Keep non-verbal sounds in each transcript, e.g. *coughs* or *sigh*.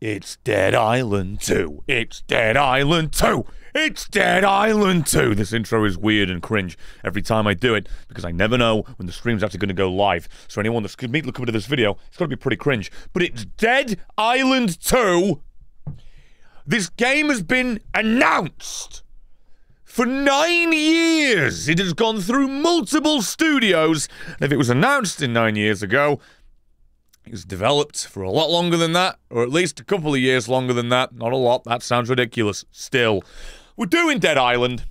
It's Dead Island 2. It's Dead Island 2. It's Dead Island 2. This intro is weird and cringe every time I do it because I never know when the stream's actually going to go live. So anyone that's going to look into this video, it's got to be pretty cringe. But it's Dead Island 2. This game has been announced for nine years. It has gone through multiple studios. And if it was announced in nine years ago, it was developed for a lot longer than that, or at least a couple of years longer than that. Not a lot. That sounds ridiculous. Still, we're doing Dead Island.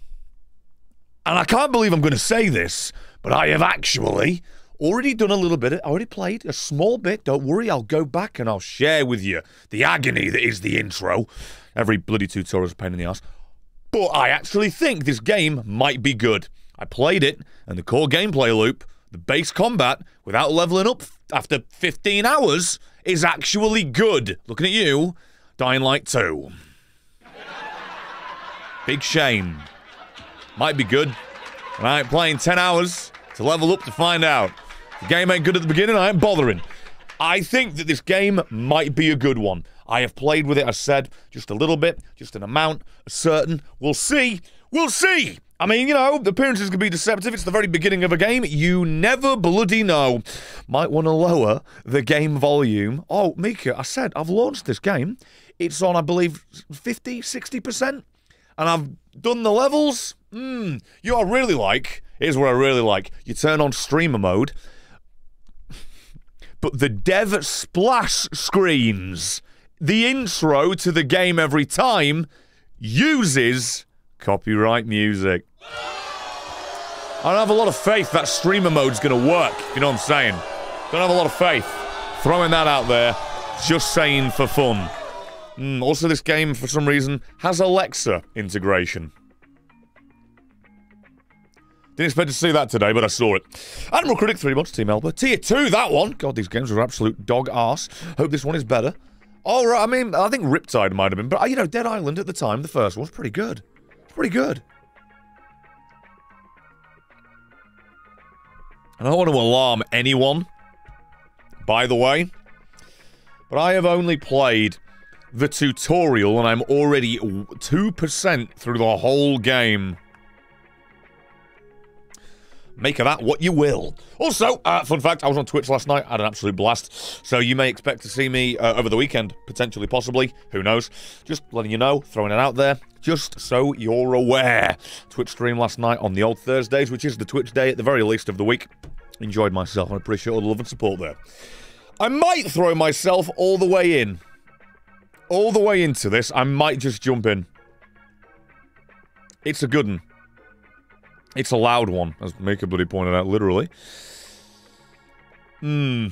And I can't believe I'm going to say this, but I have actually already done a little bit. I already played a small bit. Don't worry, I'll go back and I'll share with you the agony that is the intro. Every bloody tutorial is a pain in the ass. But I actually think this game might be good. I played it, and the core gameplay loop, the base combat, without leveling up after 15 hours, is actually good. Looking at you, Dying Light 2. Big shame. Might be good. I ain't playing 10 hours to level up to find out. The game ain't good at the beginning, I ain't bothering. I think that this game might be a good one. I have played with it, I said, just a little bit, just an amount, a certain. We'll see. We'll see. I mean, you know, appearances can be deceptive. It's the very beginning of a game. You never bloody know. Might want to lower the game volume. Oh, Mika, I said I've launched this game. It's on, I believe, 50, 60%. And I've done the levels. Hmm. You know I really like? Here's what I really like. You turn on streamer mode, but the dev splash screens the intro to the game every time uses copyright music. I don't have a lot of faith that streamer mode's gonna work, you know what I'm saying. Don't have a lot of faith. Throwing that out there, just saying for fun. Mm, also, this game, for some reason, has Alexa integration. Didn't expect to see that today, but I saw it. Admiral Critic, three months, Team Elba. Tier 2, that one. God, these games are absolute dog ass. Hope this one is better. All right, I mean, I think Riptide might have been, but, you know, Dead Island at the time, the first one, was pretty good. Pretty good. I don't want to alarm anyone, by the way, but I have only played the tutorial and I'm already 2% through the whole game. Make of that what you will. Also, uh, fun fact, I was on Twitch last night, I had an absolute blast. So you may expect to see me uh, over the weekend, potentially, possibly. Who knows? Just letting you know, throwing it out there, just so you're aware. Twitch stream last night on the old Thursdays, which is the Twitch day at the very least of the week. Enjoyed myself and appreciate all the love and support there. I might throw myself all the way in. All the way into this, I might just jump in. It's a good one. It's a loud one, as Bloody pointed out, literally. Hmm.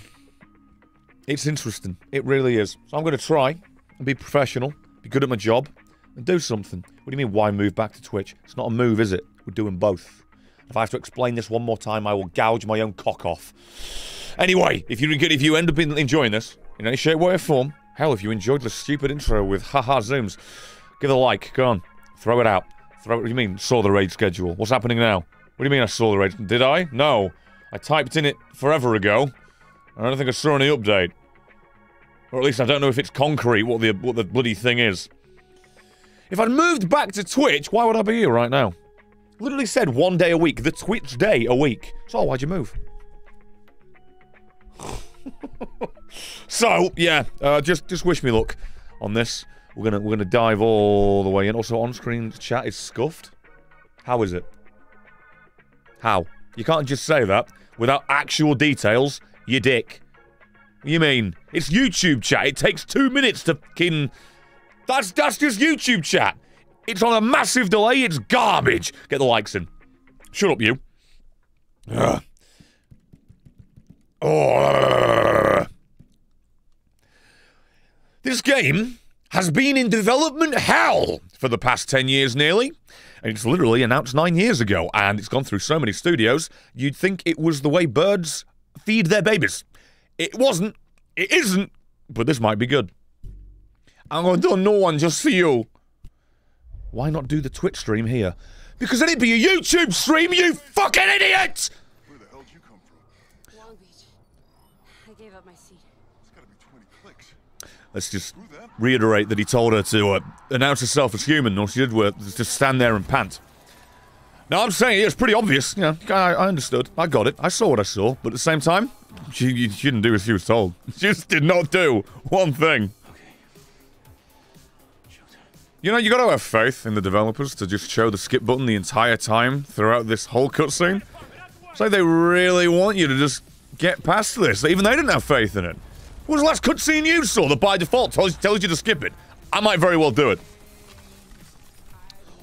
It's interesting. It really is. So I'm going to try and be professional, be good at my job, and do something. What do you mean, why move back to Twitch? It's not a move, is it? We're doing both. If I have to explain this one more time, I will gouge my own cock off. Anyway, if you if you end up enjoying this in any shape, way, or form, hell, if you enjoyed the stupid intro with haha zooms, give it a like. Go on, throw it out. What do you mean, saw the raid schedule? What's happening now? What do you mean I saw the raid? Did I? No. I typed in it forever ago. I don't think I saw any update. Or at least I don't know if it's concrete what the what the bloody thing is. If I'd moved back to Twitch, why would I be here right now? Literally said one day a week, the Twitch day a week. So why'd you move? *laughs* so yeah, uh, just just wish me luck on this. We're gonna we're gonna dive all the way in. Also, on-screen chat is scuffed. How is it? How? You can't just say that without actual details. You dick. You mean it's YouTube chat? It takes two minutes to fucking. That's that's just YouTube chat. It's on a massive delay. It's garbage. Get the likes in. Shut up, you. Ugh. Oh. This game has been in development hell for the past 10 years nearly. And it's literally announced nine years ago, and it's gone through so many studios, you'd think it was the way birds feed their babies. It wasn't. It isn't. But this might be good. I'm gonna do no one just for you. Why not do the Twitch stream here? Because then it'd be a YouTube stream, you fucking idiot! Where the hell did you come from? Long Beach. I gave up my seat. It's gotta be 20 clicks. Let's just reiterate that he told her to uh, announce herself as human. All she did was just stand there and pant. Now, I'm saying it's pretty obvious. You know, I, I understood. I got it. I saw what I saw. But at the same time, she, she didn't do as she was told. *laughs* She just did not do one thing. You know, you gotta have faith in the developers to just show the skip button the entire time throughout this whole cutscene. It's like they really want you to just get past this. Even they didn't have faith in it. Was the last cutscene you saw that by default tells, tells you to skip it? I might very well do it.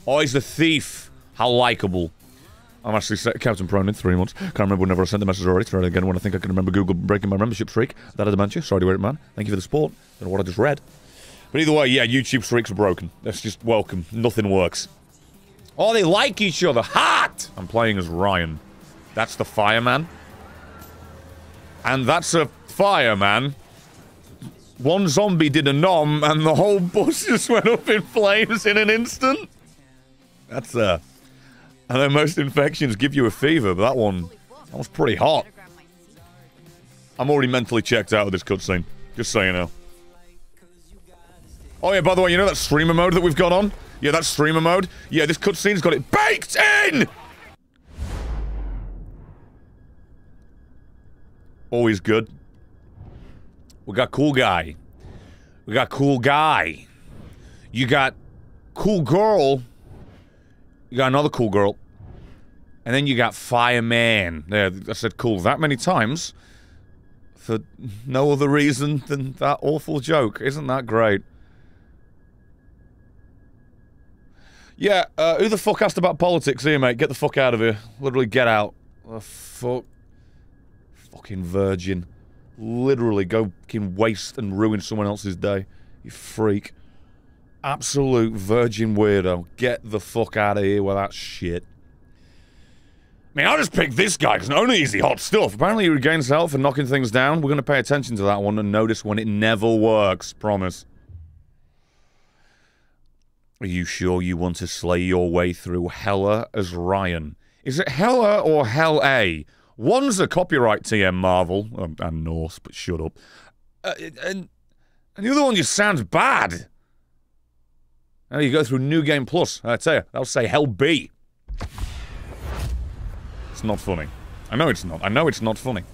Oh, he's the thief. How likable. I'm actually Captain Prone in three months. Can't remember whenever I sent the message already. Try it again when I think I can remember Google breaking my membership streak. That dementia. Sorry to hear it, man. Thank you for the support. Don't know what I just read. But either way, yeah, YouTube streaks are broken. That's just welcome. Nothing works. Oh, they like each other. Hot! I'm playing as Ryan. That's the fireman. And that's a fireman. One zombie did a nom, and the whole bus *laughs* just went up in flames in an instant. That's, uh... I know most infections give you a fever, but that one... That was pretty hot. I'm already mentally checked out of this cutscene. Just so you know. Oh yeah, by the way, you know that streamer mode that we've got on? Yeah, that streamer mode. Yeah, this cutscene's got it baked in! Always good. We got cool guy. We got cool guy. You got cool girl. You got another cool girl. And then you got fireman. There, I said cool that many times. For no other reason than that awful joke. Isn't that great? Yeah, uh, who the fuck asked about politics here, mate? Get the fuck out of here. Literally, get out. The fuck. Fucking virgin. Literally, go fucking waste and ruin someone else's day. You freak. Absolute virgin weirdo. Get the fuck out of here with that shit. I mean, I'll just pick this guy, because not only is he hot stuff, apparently he regains health and knocking things down. We're going to pay attention to that one and notice when it never works. Promise. Are you sure you want to slay your way through Hella as Ryan? Is it Hella or Hell A? One's a copyright TM Marvel, um, and Norse, but shut up. Uh, and, and the other one just sounds bad. Now you go through New Game Plus, I tell you, that'll say Hell B. It's not funny. I know it's not. I know it's not funny.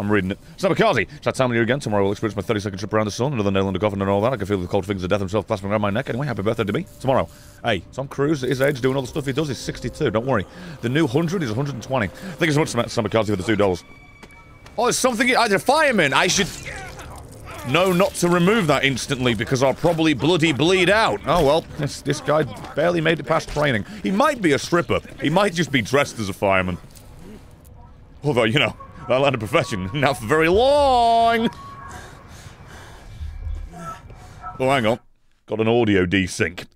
I'm reading it. Sabakazi, it's that time of year again. Tomorrow I'll experience my 30 second trip around the sun, another nail in the coffin and all that. I can feel the cold fingers of death himself clasping around my neck. Anyway, happy birthday to me. Tomorrow. Hey, Tom Cruise, at his age, doing all the stuff he does, is 62. Don't worry. The new 100 is 120. Thank you so much, Sabakazi, for the $2. Oh, there's something. I did a fireman. I should know not to remove that instantly because I'll probably bloody bleed out. Oh well, this, this guy barely made it past training. He might be a stripper. He might just be dressed as a fireman. Although, you know, that line a profession, not for very long. Oh, hang on. Got an audio desync.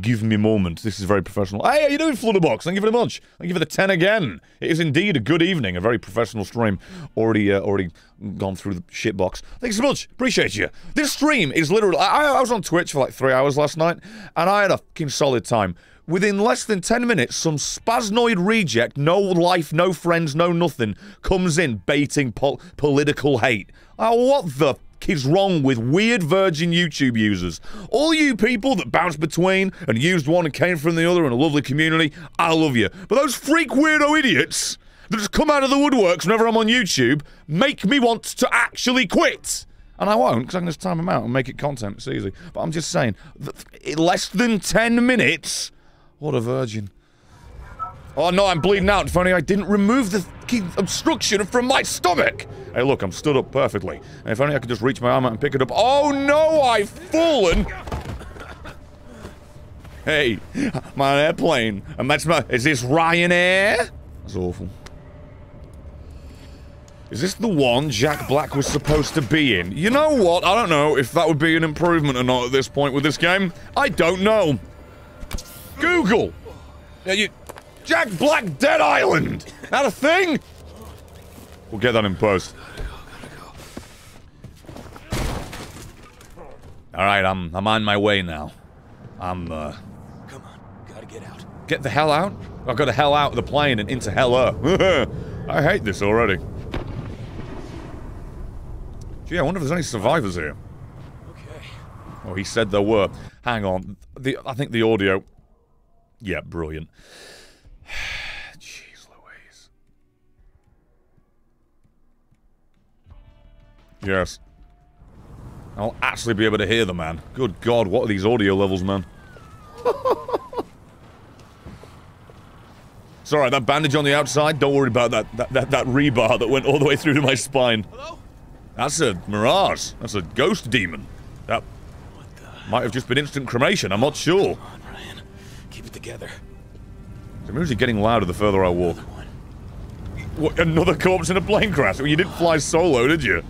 Give me a moment. This is very professional. Hey, how you doing, Flutterbox? Thank you very much. Thank you for the 10 again. It is indeed a good evening. A very professional stream. Already, uh, already gone through the shitbox. Thanks so much. Appreciate you. This stream is literally... I, I was on Twitch for like three hours last night, and I had a fucking solid time. Within less than 10 minutes, some spasnoid reject, no life, no friends, no nothing, comes in baiting pol political hate. Oh, what the is wrong with weird virgin YouTube users? All you people that bounce between and used one and came from the other in a lovely community, I love you. But those freak weirdo idiots that just come out of the woodworks whenever I'm on YouTube make me want to actually quit. And I won't, because I can just time them out and make it content. It's easy. But I'm just saying, less than 10 minutes what a virgin. Oh no, I'm bleeding out. If only I didn't remove the obstruction from my stomach. Hey, look, I'm stood up perfectly. And if only I could just reach my arm out and pick it up. Oh no, I've fallen. Hey, my airplane. And that's my. Is this Ryanair? That's awful. Is this the one Jack Black was supposed to be in? You know what? I don't know if that would be an improvement or not at this point with this game. I don't know. Google! Yeah, you... Jack Black Dead Island! That a thing? We'll get that in post. Alright, I'm I'm on my way now. I'm uh Come on, gotta get out. Get the hell out? I've got the hell out of the plane and into hell *laughs* I hate this already. Gee, I wonder if there's any survivors here. Okay. Oh, he said there were. Hang on. The I think the audio. Yeah, brilliant. *sighs* Jeez Louise. Yes. I'll actually be able to hear the man. Good God, what are these audio levels, man? *laughs* Sorry, that bandage on the outside, don't worry about that, that, that, that rebar that went all the way through to my spine. Hello? That's a mirage. That's a ghost demon. That might have just been instant cremation, I'm not sure. Keep it together. The music's getting louder the further I walk. One. What, another corpse in a plane crash? Well, you didn't fly solo, did you?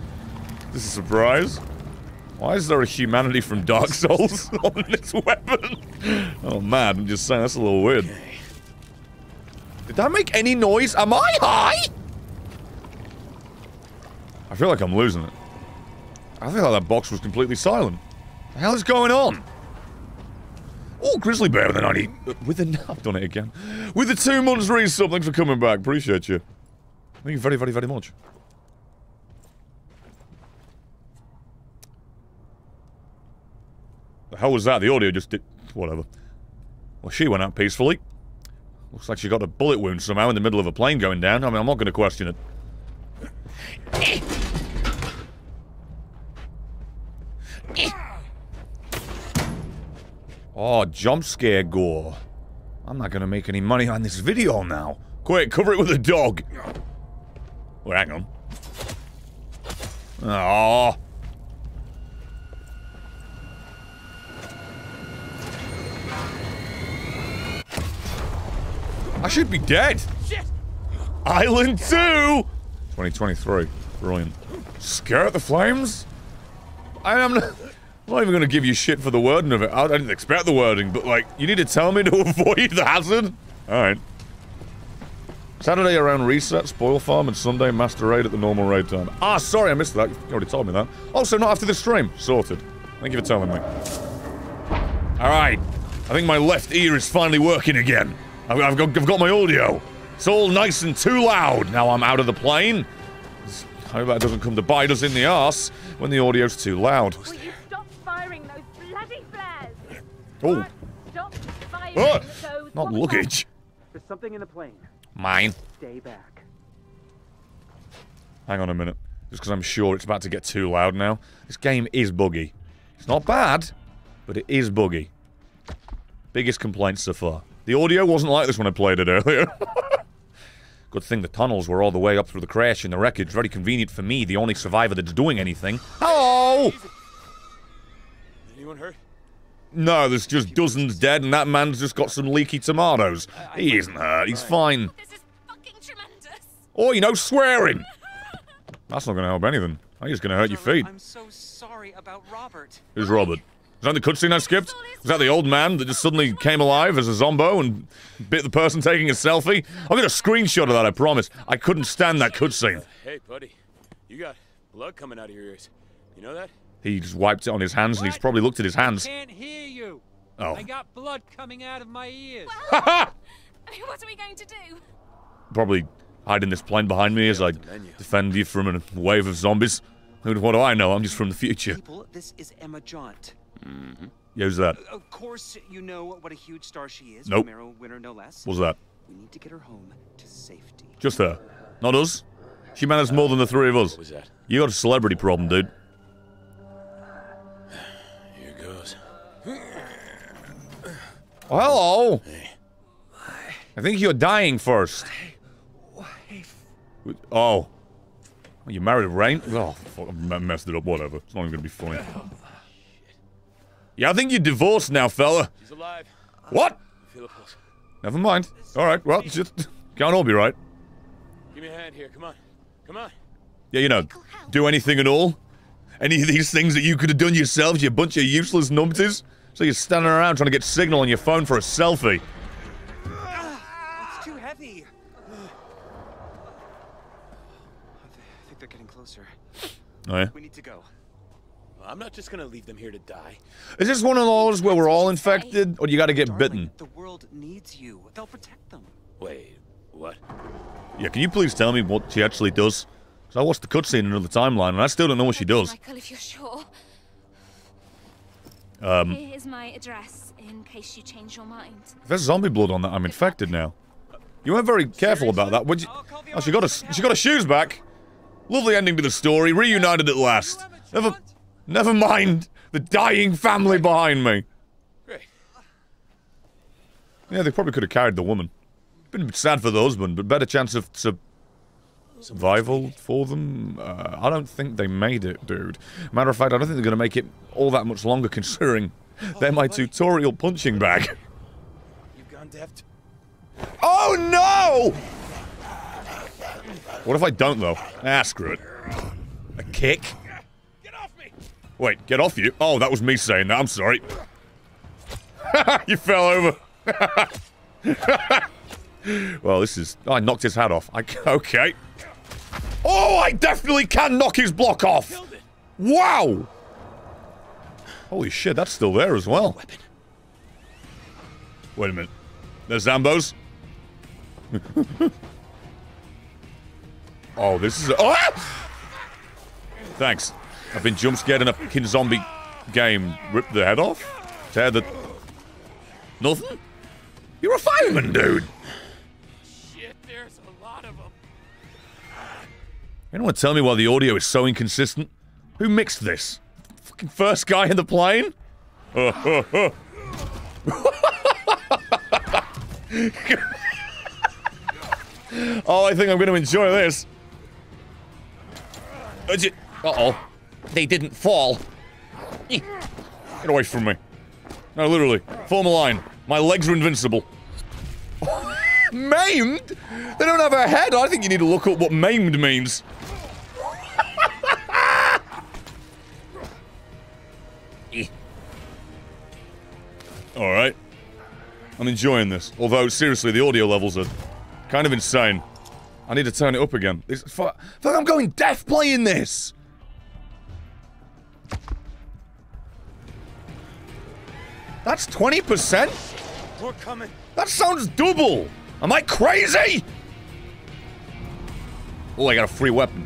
This is a surprise. Why is there a humanity from Dark Souls *laughs* on this weapon? Oh man, I'm just saying, that's a little weird. Okay. Did that make any noise? Am I high? I feel like I'm losing it. I feel like that box was completely silent. The hell is going on? Oh, Grizzly Bear with the 90... With the... *laughs* I've done it again. With the two months resub, thanks for coming back. Appreciate you. Thank you very, very, very much. Hell was that? The audio just did... Whatever. Well, she went out peacefully. Looks like she got a bullet wound somehow in the middle of a plane going down. I mean, I'm not going to question it. *laughs* Oh, jump scare gore. I'm not going to make any money on this video now. Quick, cover it with a dog. Well, hang on. Oh. I should be dead. Shit! Island 2! 2023. Brilliant. Scare at the flames? I am not, I'm not even going to give you shit for the wording of it. I, didn't expect the wording, but like, you need to tell me to *laughs* avoid the hazard? Alright. Saturday around reset, spoil farm, and Sunday master raid at the normal raid time. Ah, sorry, I missed that. You already told me that. Also, not after the stream. Sorted. Thank you for telling me. Alright. I think my left ear is finally working again. I've, I've, got, I've got my audio. It's all nice and too loud. Now I'm out of the plane. I hope that doesn't come to bite us in the arse when the audio's too loud. Flares? Oh, Stop firing Ah, not what luggage. There's something in the plane. Mine. Stay back. Hang on a minute. Just because I'm sure it's about to get too loud now. This game is buggy. It's not bad, but it is buggy. Biggest complaint so far. The audio wasn't like this when I played it earlier. *laughs* Good thing the tunnels were all the way up through the crash and the wreckage. Very convenient for me, the only survivor that's doing anything. Hello! Anyone hurt? No, there's just dozens dead, and that man's just got some leaky tomatoes. He isn't hurt. He's fine. This is fucking tremendous. Oh, you know, swearing. That's not going to help anything. I think it's going to hurt your feet. I'm so sorry about Robert. Who's Robert? Is that the cutscene I skipped? Was that the old man that just suddenly came alive as a zombo and bit the person taking a selfie? I'll get a screenshot of that, I promise. I couldn't stand that cutscene. Hey, buddy. You got blood coming out of your ears. You know that? He just wiped it on his hands and he's probably looked at his hands. I Can't hear you. Oh. I got blood coming out of my ears. *laughs* I mean, what are we going to do? probably hide in this plane behind me as I defend you from a wave of zombies. What do I know? I'm just from the future. People, this is Emma Jaine. Mm-hmm. Who's that? Of course, you know what a huge star she is. Nope. Romero winner, no less. What's that? We need to get her home to safety. Just her. Not us. She managed more than the three of us. What was that? You got a celebrity problem, dude. Hello. Oh. I think you're dying first. Oh. You married Rain? Oh, fuck, I m- messed it up. Whatever. It's not even gonna be funny. Yeah, I think you're divorced now, fella. He's alive. What? Feel. Never mind. All right. Well, just can't all be right. Give me a hand here. Come on. Come on. Yeah, you know, do anything at all. Any of these things that you could have done yourselves, you bunch of useless numpties. So you're standing around trying to get signal on your phone for a selfie. It's too heavy. I think they're getting closer. Oh, yeah. We need to go. I'm not just gonna leave them here to die. Is this one of those where we're all infected, or you got to get Darling, bitten? the world needs you. They'll protect them. Wait, what? Yeah, can you please tell me what she actually does? Because I watched the cutscene in another timeline, and I still don't know what she does. Michael, if you're sure. Um, Here's my address in case you change your mind. there's zombie blood on that, I'm infected now. You weren't very careful about that, would you? Oh, she got her, she got her shoes back. Lovely ending to the story. Reunited at last. Never, never mind the dying family behind me. Great. Yeah, they probably could have carried the woman. Been sad for the husband, but better chance of survival for them. Uh, I don't think they made it, dude. Matter of fact, I don't think they're going to make it all that much longer, *laughs* considering they're my tutorial punching bag. You've gone deft. Oh no! What if I don't though? Ah, screw it. A kick? Get off me! Wait, get off you? Oh, that was me saying that. I'm sorry. *laughs* you fell over. *laughs* well, this is. Oh, I knocked his hat off. I, okay. Oh, I definitely can knock his block off. Wow. Holy shit, that's still there as well. Weapon. Wait a minute. There's Zambos. *laughs* oh, this is. Oh! Thanks. I've been jump scared in a fucking zombie game. Rip the head off? Tear the. Nothing? You're a fireman, dude. Anyone tell me why the audio is so inconsistent? Who mixed this? Fucking first guy in the plane? *laughs* oh, I think I'm going to enjoy this. Uh oh. They didn't fall. Get away from me. No, literally. Form a line. My legs are invincible. *laughs* maimed? They don't have a head. I think you need to look up what maimed means. Alright. I'm enjoying this. Although, seriously, the audio levels are kind of insane. I need to turn it up again. It's, fu- fuck, I'm going deaf playing this! That's 20%? More coming. That sounds double! Am I crazy? Oh, I got a free weapon.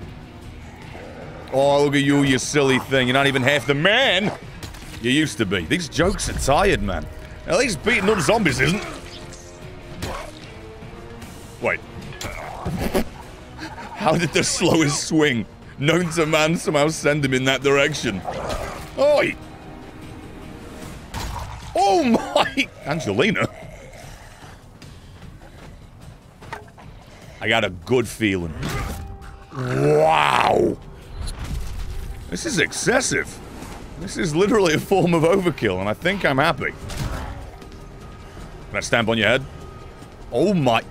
Oh, look at you, you silly thing. You're not even half the man you used to be. These jokes are tired, man. At least beating up zombies isn't. Wait. How did the slowest swing known to man somehow send him in that direction? Oi! Oh my! Angelina? I got a good feeling. Wow! This is excessive. This is literally a form of overkill, and I think I'm happy. Can I stamp on your head? Oh my...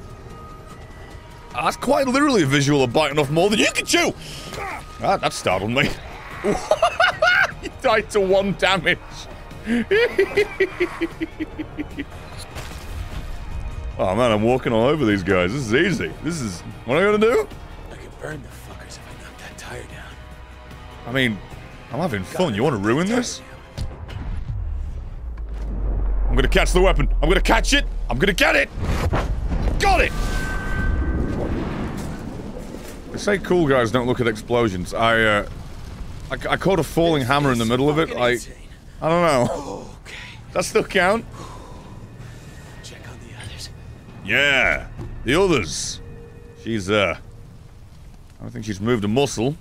That's quite literally a visual of biting off more than you can chew! Ah, that startled me. *laughs* he died to one damage. *laughs* oh man, I'm walking all over these guys. This is easy. This is... What am I gonna do? I could burn the fuckers if I knock that tire down. I mean, I'm having fun. You want to ruin this? I'm gonna catch the weapon. I'm gonna catch it. I'm gonna get it. Got it. They say cool guys don't look at explosions. I, uh, I, I caught a falling hammer in the middle of it. Fucking I. I don't know. Okay. That still count? Check on the others. Yeah, the others. She's, uh, I don't think she's moved a muscle.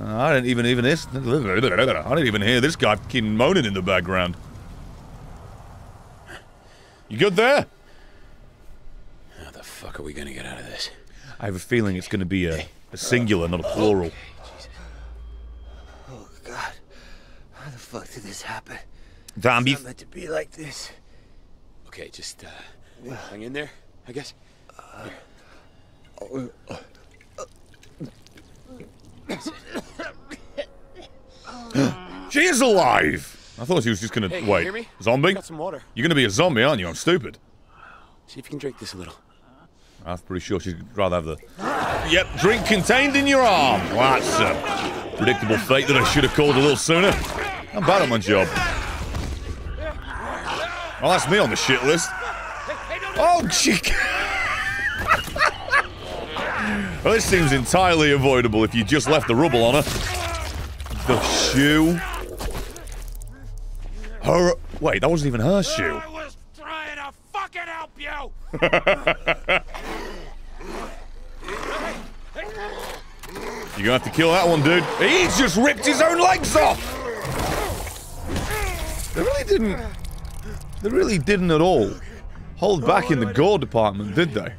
Uh, I didn't even even this. I didn't even hear this guy fucking moaning in the background. You good there? How the fuck are we gonna get out of this? I have a feeling it's going to be a, a singular, not a plural. Oh God, how the fuck did this happen? Zombie. It's not meant to be like this. Okay, just uh, hang in there, I guess. She is alive! I thought he was just gonna. Hey, wait. hear me? Zombie? Got some water. You're gonna be a zombie, aren't you? I'm stupid. See if you can drink this a little. I'm pretty sure she'd rather have the. Yep, drink contained in your arm. Well, that's a predictable fate that I should have called a little sooner. I'm bad at my job. Well, that's me on the shit list. Oh, chick. *laughs* well, this seems entirely avoidable if you just left the rubble on her. The shoe. Her. Wait, that wasn't even her shoe. I was trying to fucking help you! You're gonna have to kill that one, dude. He's just ripped his own legs off! They really didn't. They really didn't at all hold back in the gore department, did they?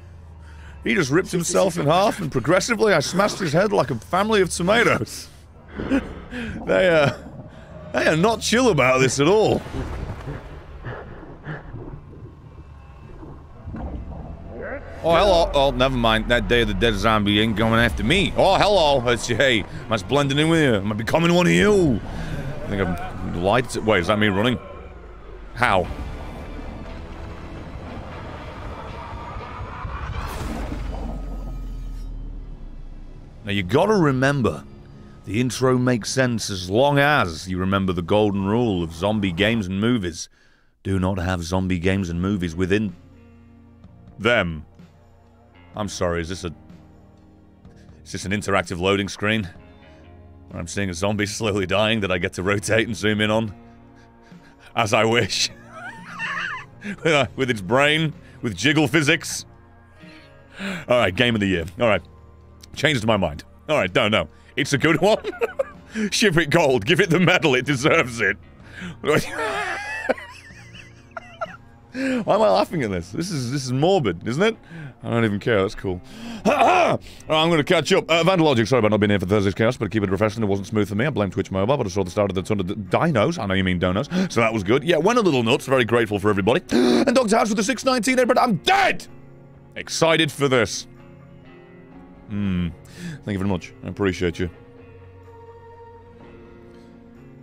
He just ripped himself in half, and progressively I smashed his head like a family of tomatoes. *laughs* they, uh. They are not chill about this at all. Oh, hello. Oh, never mind. That day of the dead zombie ain't coming after me. Oh, hello. It's hey. Am I blending in with you? Am I becoming one of you? I think I'm lied to. Wait, is that me running? How? Now you gotta remember, the intro makes sense as long as you remember the golden rule of zombie games and movies. Do not have zombie games and movies within them. I'm sorry, is this a is this an interactive loading screen? Where I'm seeing a zombie *laughs* slowly dying that I get to rotate and zoom in on? As I wish. *laughs* Uh, with its brain, with jiggle physics. Alright, game of the year. Alright. Changed my mind. Alright, no, no. It's a good *laughs* one. Ship it gold. Give it the medal. It deserves it. *laughs* Why am I laughing at this? This is this is morbid, isn't it? I don't even care. That's cool. *coughs* I'm going to catch up. Uh, Vandalogic, sorry about not being here for Thursday's Chaos, but keep it professional. It wasn't smooth for me. I blame Twitch Mobile, but I saw the start of the ton of dinos. I know you mean donos. So that was good. Yeah, went a little nuts. Very grateful for everybody. *gasps* and Dr. House with the 619 but I'm dead! Excited for this. Hmm. Thank you very much. I appreciate you.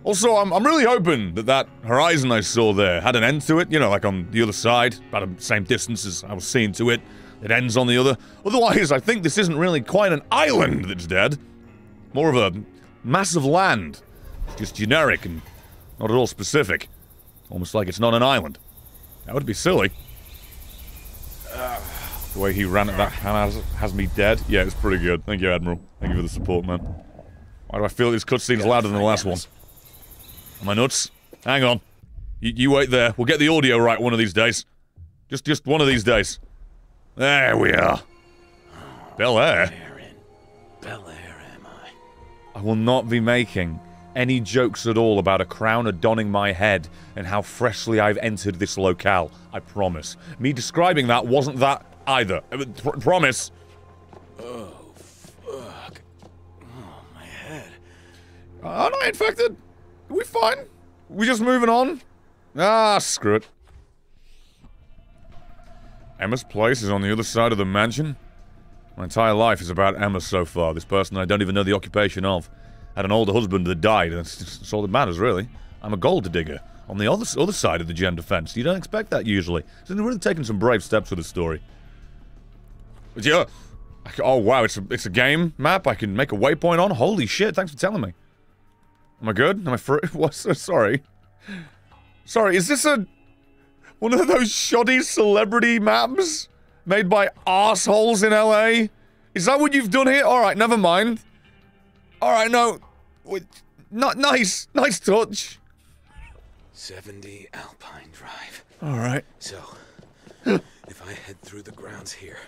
Also, I'm, I'm really hoping that that horizon I saw there had an end to it, you know, like on the other side, about the same distance as I was seeing to it. It ends on the other. Otherwise, I think this isn't really quite an island that's dead. More of a mass of land. It's just generic and not at all specific. Almost like it's not an island. That would be silly. Ah. The way he ran at that has, has me dead. Yeah, it's pretty good. Thank you, Admiral. Thank you for the support, man. Why do I feel this cutscene's louder than the last one? Am I nuts? Hang on. You, you wait there. We'll get the audio right one of these days. Just, just one of these days. There we are. Bel Air. Bel Air am I? I will not be making any jokes at all about a crown adorning my head and how freshly I've entered this locale. I promise. Me describing that wasn't that either. Pr- promise. Oh, fuck. Oh, my head. Aren't I infected? Are we fine? We just moving on? Ah, screw it. Emma's place is on the other side of the mansion. My entire life is about Emma so far, this person I don't even know the occupation of. Had an older husband that died, and that's, that's all that matters, really. I'm a gold digger. On the other, other side of the gender fence. You don't expect that usually. So they're really taking some brave steps with the story. Yeah. Oh wow, it's a, it's a game map I can make a waypoint on? Holy shit, thanks for telling me. Am I good? Am I free? *laughs* What's sorry? Sorry, is this a one of those shoddy celebrity maps made by assholes in LA? Is that what you've done here? All right, never mind. All right, no, wait, not nice, nice touch. 70 Alpine Drive. All right. So, *gasps* if I head through the grounds here,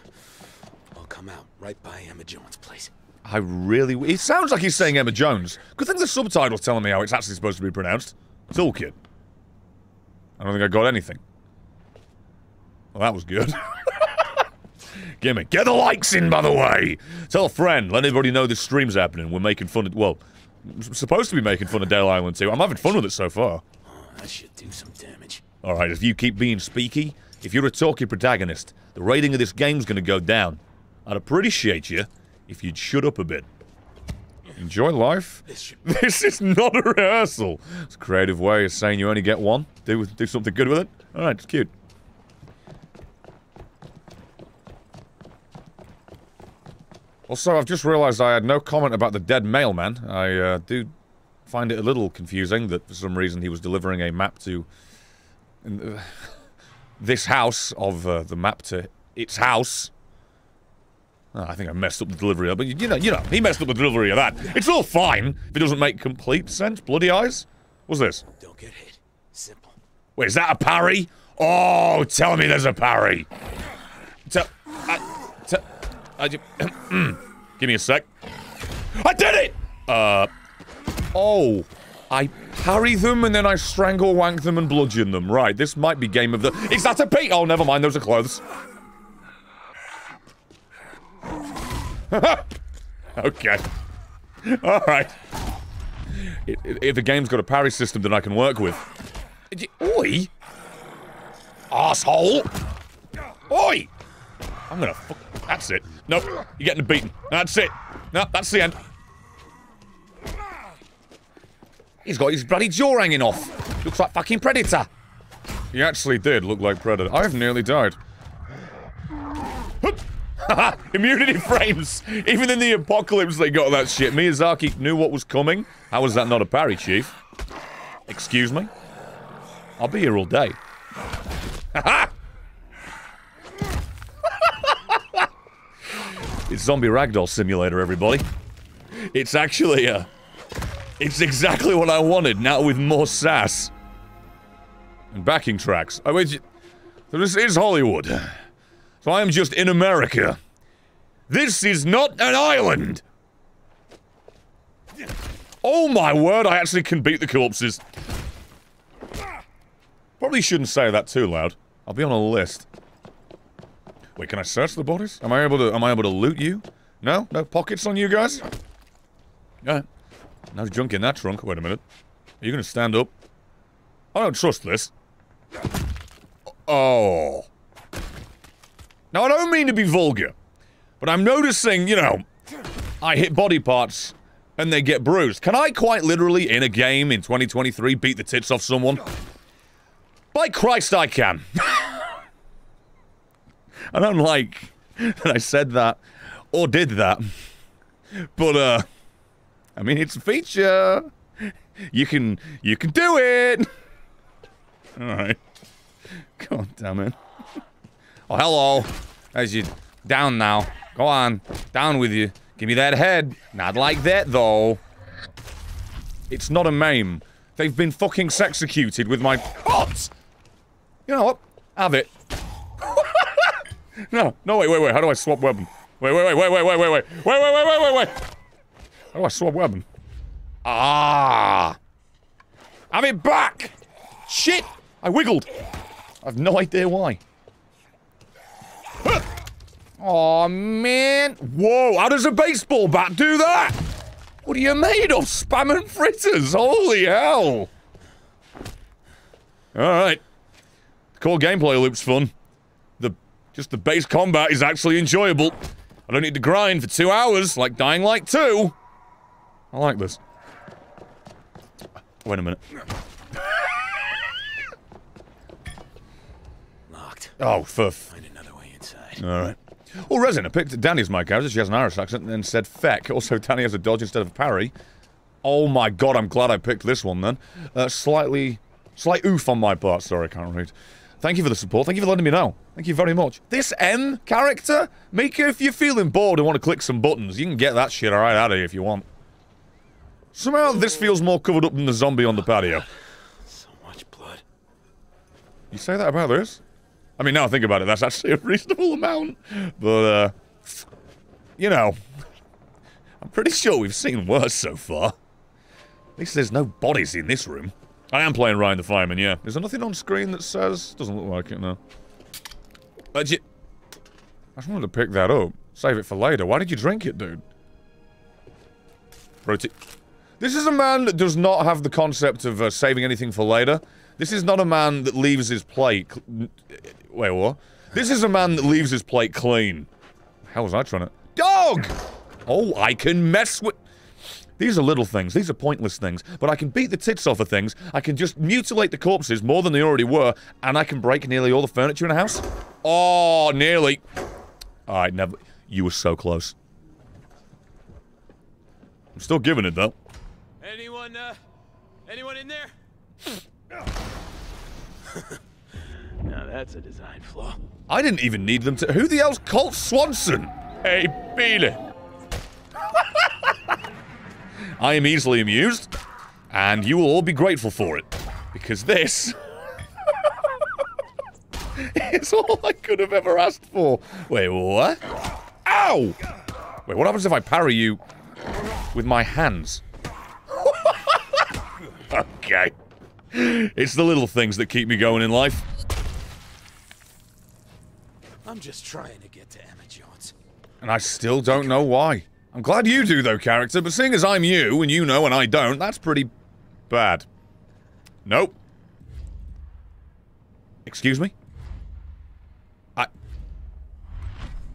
come out right by Emma Jones' place. I really. It sounds like he's saying Emma Jones. Good thing the subtitle's telling me how it's actually supposed to be pronounced. Toolkit. I don't think I got anything. Well, that was good. *laughs* Gimme. Get the likes in, by the way! Tell a friend. Let everybody know this stream's happening. We're making fun of. Well, supposed to be making fun of Dead Island too. I'm having fun with it so far. Oh, that should do some damage. Alright, if you keep being speaky, if you're a talky protagonist, the rating of this game's gonna go down. I'd appreciate you if you'd shut up a bit. Enjoy life? This *laughs* This is not a rehearsal. It's a creative way of saying you only get one. Do do something good with it. All right, it's cute. Also, I've just realised I had no comment about the dead mailman. I uh, do find it a little confusing that for some reason he was delivering a map to uh, *laughs* this house of uh, the map to its house. Oh, I think I messed up the delivery of but you know, you know, he messed up the delivery of that. It's all fine if it doesn't make complete sense. Bloody eyes. What's this? Don't get hit. Simple. Wait, is that a parry? Oh, tell me there's a parry. Tell, I, tell, I, ju- *clears throat* give me a sec. I did it! Uh, oh, I parry them and then I strangle wank them and bludgeon them. Right, this might be game of the. Is that a Pete? Oh, never mind. Those are clothes. *laughs* okay. All right. If the game's got a parry system that I can work with. Oi! Asshole! Oi! I'm gonna fuck. That's it. Nope. You're getting beaten. That's it. No, that's the end. He's got his bloody jaw hanging off. Looks like fucking Predator. He actually did look like Predator. I've nearly died. Haha, *laughs* Immunity frames! Even in the apocalypse they got that shit. Miyazaki knew what was coming. How was that not a parry, Chief? Excuse me? I'll be here all day. *laughs* It's Zombie Ragdoll Simulator, everybody. It's actually, uh... It's exactly what I wanted, now with more sass. And backing tracks. I wait, this is Hollywood. So I am just in America. This is not an island! Oh my word, I actually can beat the corpses. Probably shouldn't say that too loud. I'll be on a list. Wait, can I search the bodies? Am I able to am I able to loot you? No? No pockets on you guys? Yeah. No junk in that trunk. Wait a minute. Are you gonna stand up? I don't trust this. Oh. Now, I don't mean to be vulgar, but I'm noticing, you know, I hit body parts and they get bruised. Can I quite literally, in a game in 2023, beat the tits off someone? By Christ, I can. *laughs* I don't like that *laughs* I said that or did that. *laughs* But, uh, I mean, it's a feature. You can, you can do it. All right. God damn it. Oh, hello. As you down now. Go on. Down with you. Give me that head. Not like that, though. It's not a meme. They've been fucking sexecuted with my pots. You know what? Have it. *laughs* no, no, wait, wait, wait. How do I swap weapon? Wait, wait, wait, wait, wait, wait, wait, wait, wait, wait, wait, wait, wait, wait. How do I swap weapon? Ah. Have it back. Shit. I wiggled. I have no idea why. Oh man. Whoa, how does a baseball bat do that? What are you made of? Spam and fritters? Holy hell. Alright. The core gameplay loop's fun. The just the base combat is actually enjoyable. I don't need to grind for two hours like Dying Light 2. I like this. Wait a minute. Locked. Oh, for f- Find another way inside. Alright. Well, Resin, I picked Dani's my character. She has an Irish accent and then said feck. Also, *laughs* Danny has a dodge instead of a parry. Oh my god, I'm glad I picked this one then. Uh, slightly... Slight oof on my part. Sorry, I can't read. Thank you for the support. Thank you for letting me know. Thank you very much. This M character? Mika, if you're feeling bored and want to click some buttons, you can get that shit right out of here if you want. Somehow this feels more covered up than the zombie on the patio. *sighs* So much blood. You say that about this? I mean, now I think about it, that's actually a reasonable amount. But, uh, you know, I'm pretty sure we've seen worse so far. At least there's no bodies in this room. I am playing Ryan the Fireman, yeah. Is there nothing on screen that says? Doesn't look like it, no. I just wanted to pick that up. Save it for later. Why did you drink it, dude? Roti... This is a man that does not have the concept of uh, saving anything for later. This is not a man that leaves his plate... cl- Wait, what? This is a man that leaves his plate clean. How was I trying to... Dog! Oh, I can mess with... These are little things. These are pointless things. But I can beat the tits off of things. I can just mutilate the corpses more than they already were. And I can break nearly all the furniture in a house. Oh, nearly. Alright, never... You were so close. I'm still giving it, though. Anyone, uh, anyone in there? *laughs* Now that's a design flaw. I didn't even need them to. Who the hell's Colt Swanson? Hey, Beanie. *laughs* I am easily amused, and you will all be grateful for it. Because this *laughs* is all I could have ever asked for. Wait, what? Ow! Wait, what happens if I parry you with my hands? *laughs* okay. It's the little things that keep me going in life. I'm just trying to get to Emma Jones. And I still don't know why. I'm glad you do, though, character, but seeing as I'm you, and you know and I don't, that's pretty bad. Nope. Excuse me? I...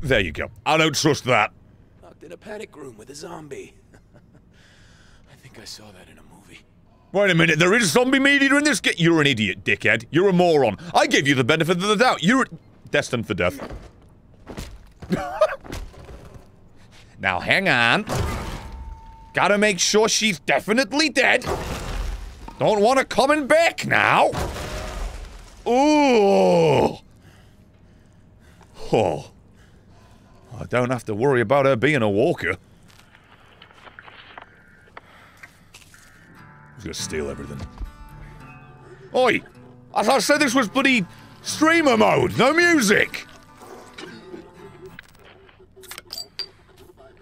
There you go. I don't trust that. Locked in a panic room with a zombie. *laughs* I think I saw that in a movie. Wait a minute, there is a zombie media in this game? You're an idiot, dickhead. You're a moron. I gave you the benefit of the doubt. You're destined for death. now, hang on. Gotta make sure she's definitely dead. Don't want her coming back now. Ooh. Oh. I don't have to worry about her being a walker. He's gonna steal everything. Oi! I thought I said this was bloody streamer mode, no music!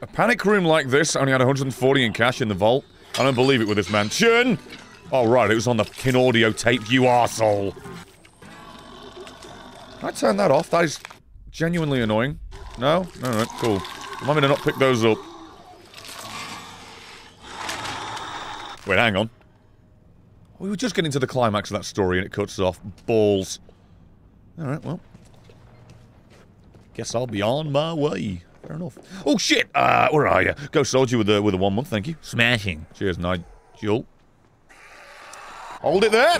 A panic room like this only had 140 in cash in the vault. I don't believe it with this mansion. Oh, right, it was on the kin audio tape, you arsehole. Can I turn that off? That is genuinely annoying. No? Alright, cool. Remind me to not pick those up. Wait, hang on. We were just getting to the climax of that story and it cuts off. Balls. Alright, well. Guess I'll be on my way. Fair enough. Oh shit! Uh, where are you? Go soldier with the with a one month, thank you. Smashing. Cheers, Nigel. Hold it there!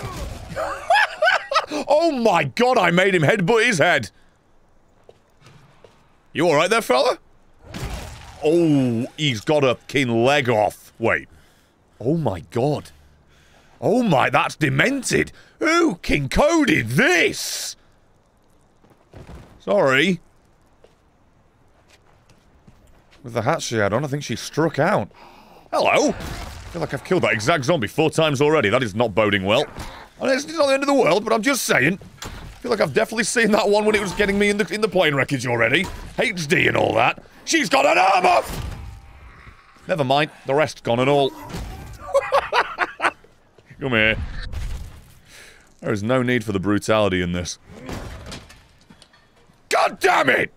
*laughs* oh my god, I made him headbutt his head! You alright there, fella? Oh, he's got a kin leg off. Wait. Oh my god. Oh my, that's demented. Who king coded this? Sorry. With the hat she had on, I think she struck out. Hello. I feel like I've killed that exact zombie four times already. That is not boding well. I mean, it's not the end of the world, but I'm just saying. I feel like I've definitely seen that one when it was getting me in the in the plane wreckage already. HD and all that. She's got an arm off! Never mind, the rest's gone and all. *laughs* Come here. There is no need for the brutality in this. God damn it!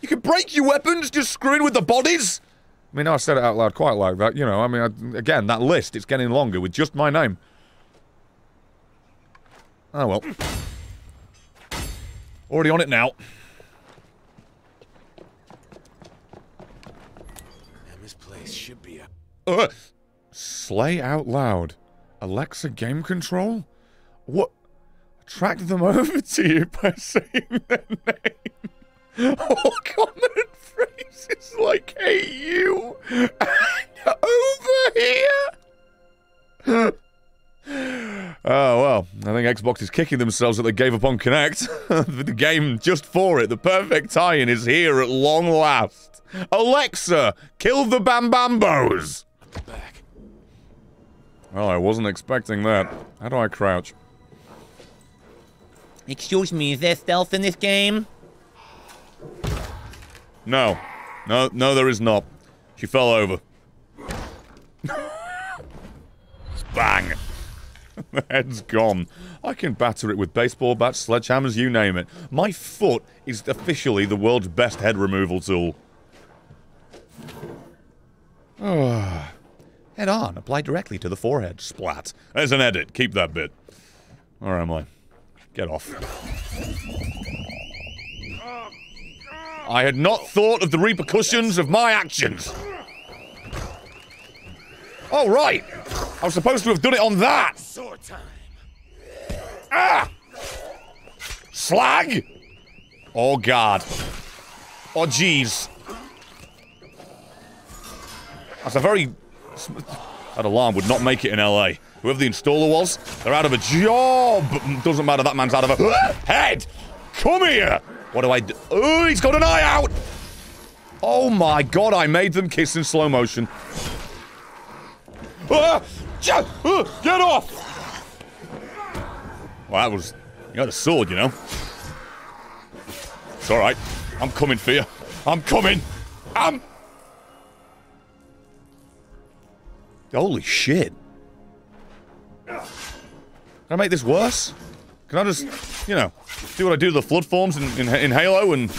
You can break your weapons just screwing with the bodies? I mean, I said it out loud quite like that, you know. I mean, I, again, that list, it's getting longer with just my name. Oh well. Already on it now. Emma's place should be up. Uh, slay out loud. Alexa game control? What? Attract them *laughs* over to you by saying their name. *laughs* All common phrases like, hey you, over here. Oh, *laughs* well, I think Xbox is kicking themselves that they gave up on Kinect. the game just for it. The perfect tie-in is here at long last. Alexa, kill the Bambambos! Back. Well, I wasn't expecting that. How do I crouch? Excuse me, is there stealth in this game? No. No, no, there is not. She fell over. Bang! the *laughs* head's gone. I can batter it with baseball bats, sledgehammers, you name it. My foot is officially the world's best head removal tool. *sighs* Head on, apply directly to the forehead. Splat. There's an edit. Keep that bit. Where am I? Get off. I had not thought of the repercussions of my actions. Oh, right. I was supposed to have done it on that. Sword time. Ah! Slag! Oh, God. Oh, jeez. That's a very... That alarm would not make it in LA. Whoever the installer was, they're out of a job. Doesn't matter, that man's out of a... Head! Come here! What do I do? Oh, he's got an eye out! Oh my god, I made them kiss in slow motion. Ah! Uh, Get off! Well, that was... You had a sword, you know. It's alright. I'm coming for you. I'm coming. I'm... Holy shit. Can I make this worse? Can I just, you know, do what I do to the flood forms in, in, in Halo and...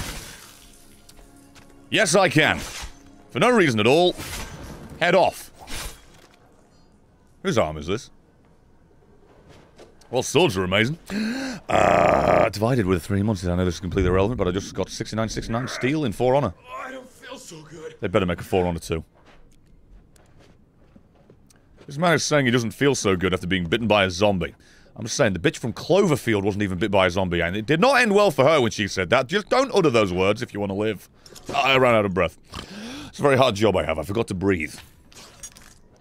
Yes, I can. For no reason at all. Head off. Whose arm is this? Well, swords are amazing. *gasps* Uh, divided with three months. I know this is completely irrelevant, but I just got 6969 steel in For Honor. Oh, I don't feel so good. They better make a For Honor too. This man is saying he doesn't feel so good after being bitten by a zombie. I'm just saying, the bitch from Cloverfield wasn't even bit by a zombie, and it did not end well for her when she said that. Just don't utter those words if you want to live. I ran out of breath. It's a very hard job I have. I forgot to breathe.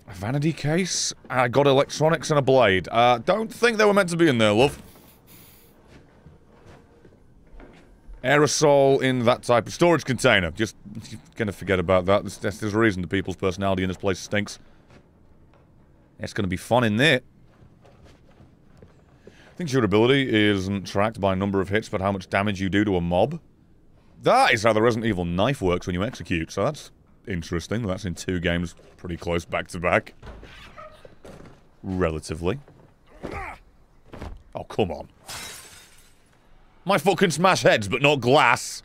A vanity case? I got electronics and a blade. Uh, don't think they were meant to be in there, love. Aerosol in that type of storage container. Just gonna forget about that. There's, there's a reason the people's personality in this place stinks. It's gonna be fun in there. I think durability isn't tracked by number of hits, but how much damage you do to a mob. That is how the Resident Evil knife works when you execute, so that's interesting. That's in two games pretty close back to back. Relatively. Oh, come on. My foot can smash heads, but not glass.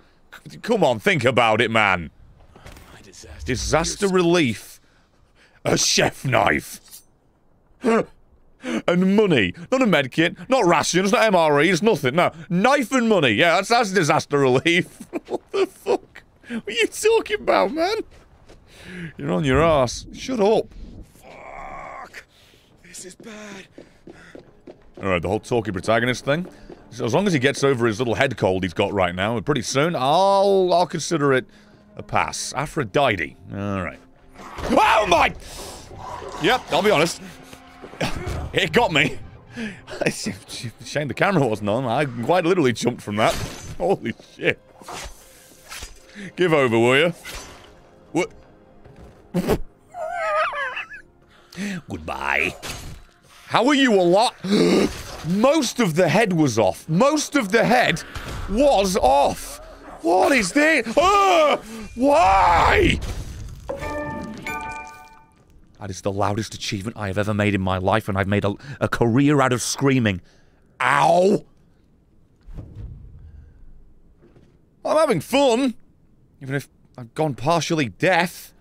C- Come on, think about it, man. Disaster. Disaster relief. A chef knife. And money. Not a medkit, not rations, not MREs, nothing. No. Knife and money. Yeah, that's, that's disaster relief. *laughs* what the fuck? What are you talking about, man? You're on your ass. Shut up. Fuck. This is bad. Alright, the whole talky protagonist thing. So as long as he gets over his little head cold he's got right now, pretty soon, I'll I'll consider it a pass. Aphrodite. Alright. Oh my! Yep, I'll be honest. *laughs* It got me. *laughs* Shame the camera wasn't on. I quite literally jumped from that. *laughs* Holy shit. Give over, will you? What? Goodbye. How are you a lot? *gasps* Most of the head was off. Most of the head was off. What is this? Ah! why? That is the loudest achievement I have ever made in my life, and I've made a, a career out of screaming. Ow! I'm having fun, even if I've gone partially deaf.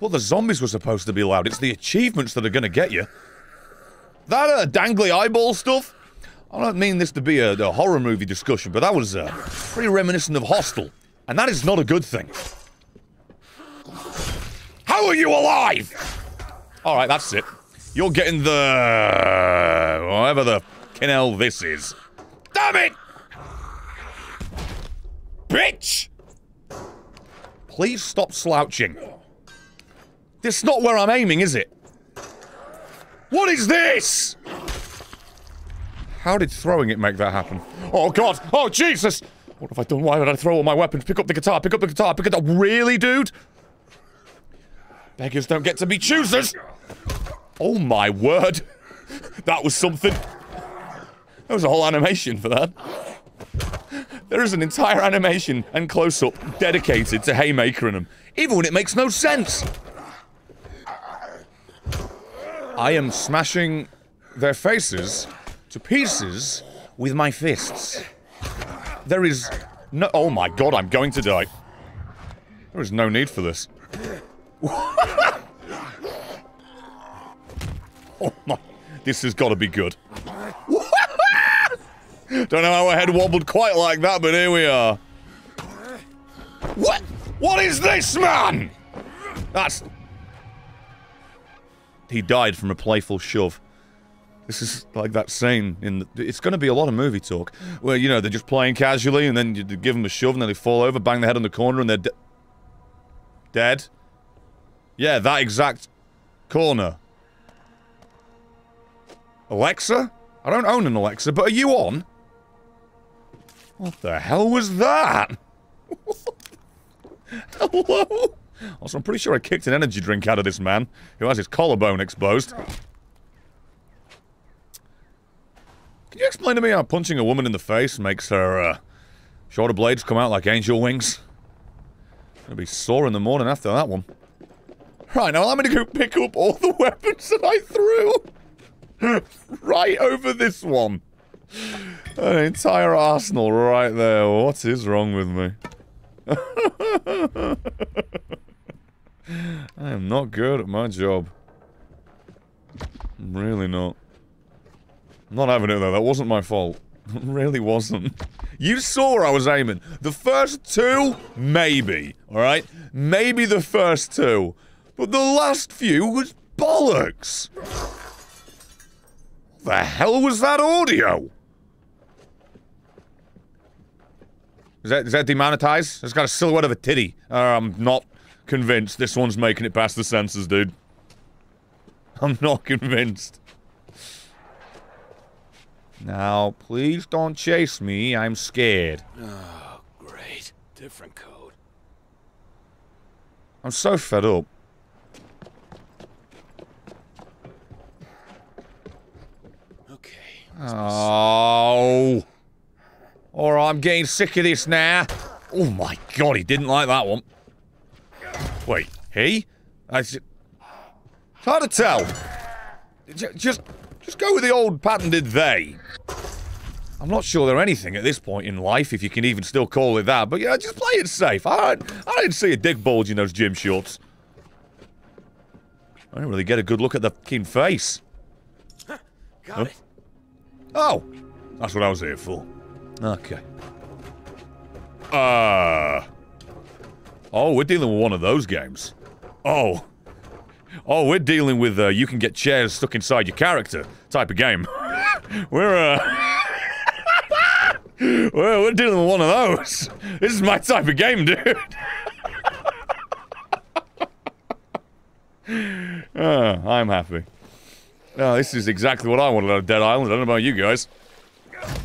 Well, the zombies were supposed to be loud. It's the achievements that are going to get you. That uh, dangly eyeball stuff? I don't mean this to be a, a horror movie discussion, but that was uh, pretty reminiscent of Hostel. And that is not a good thing. How are you alive? Alright, that's it. You're getting the... whatever the hell this is. Damn it! Bitch! Please stop slouching. This is not where I'm aiming, is it? What is this? How did throwing it make that happen? Oh god! Oh Jesus! What have I done? Why did I throw all my weapons? Pick up the guitar, pick up the guitar, pick up. Really, dude? Beggars don't get to be choosers! Oh my word! That was something. There was a whole animation for that. There is an entire animation and close-up dedicated to Haymaker and them, even when it makes no sense. I am smashing their faces to pieces with my fists. There is no- oh my god, I'm going to die. There is no need for this. Oh my, this has got to be good. Don't know how our head wobbled quite like that, but here we are. What? What is this, man? That's... He died from a playful shove. This is like that scene in the, It's going to be a lot of movie talk. Where, you know, they're just playing casually and then you give them a shove and then they fall over, bang their head on the corner and they're de dead. Yeah, that exact corner. Alexa? I don't own an Alexa, but are you on? What the hell was that? *laughs* Hello? Also, I'm pretty sure I kicked an energy drink out of this man, who has his collarbone exposed. Can you explain to me how punching a woman in the face makes her uh, shoulder blades come out like angel wings? Gonna be sore in the morning after that one. Right, now I'm gonna go pick up all the *laughs* weapons that I threw. *laughs* right over this one. An entire arsenal right there. What is wrong with me? *laughs* I am not good at my job. I'm really not. I'm not having it though, that wasn't my fault. It really wasn't. You saw I was aiming. The first two, maybe. Alright? Maybe the first two. But the last few was bollocks. What the hell was that audio? Is that, is that demonetized? It's got a silhouette of a titty. Uh, I'm not convinced this one's making it past the censors, dude. I'm not convinced. Now, please don't chase me. I'm scared. Oh, great. Different code. I'm so fed up. Oh. Alright, I'm getting sick of this now. Oh my god, he didn't like that one. Wait, he? That's it's hard to tell. Just, just go with the old patented they. I'm not sure they're anything at this point in life, if you can even still call it that. But yeah, just play it safe. I, I didn't see a dick bulge in those gym shorts. I didn't really get a good look at the fucking face. Got Huh? it. Oh, that's what I was here for. Okay. Uh. Oh, we're dealing with one of those games. Oh. Oh, we're dealing with uh, you can get chairs stuck inside your character type of game. *laughs* we're uh. *laughs* well, we're dealing with one of those. This is my type of game, dude. *laughs* uh, I'm happy. Oh, this is exactly what I wanted out of Dead Island. I don't know about you guys.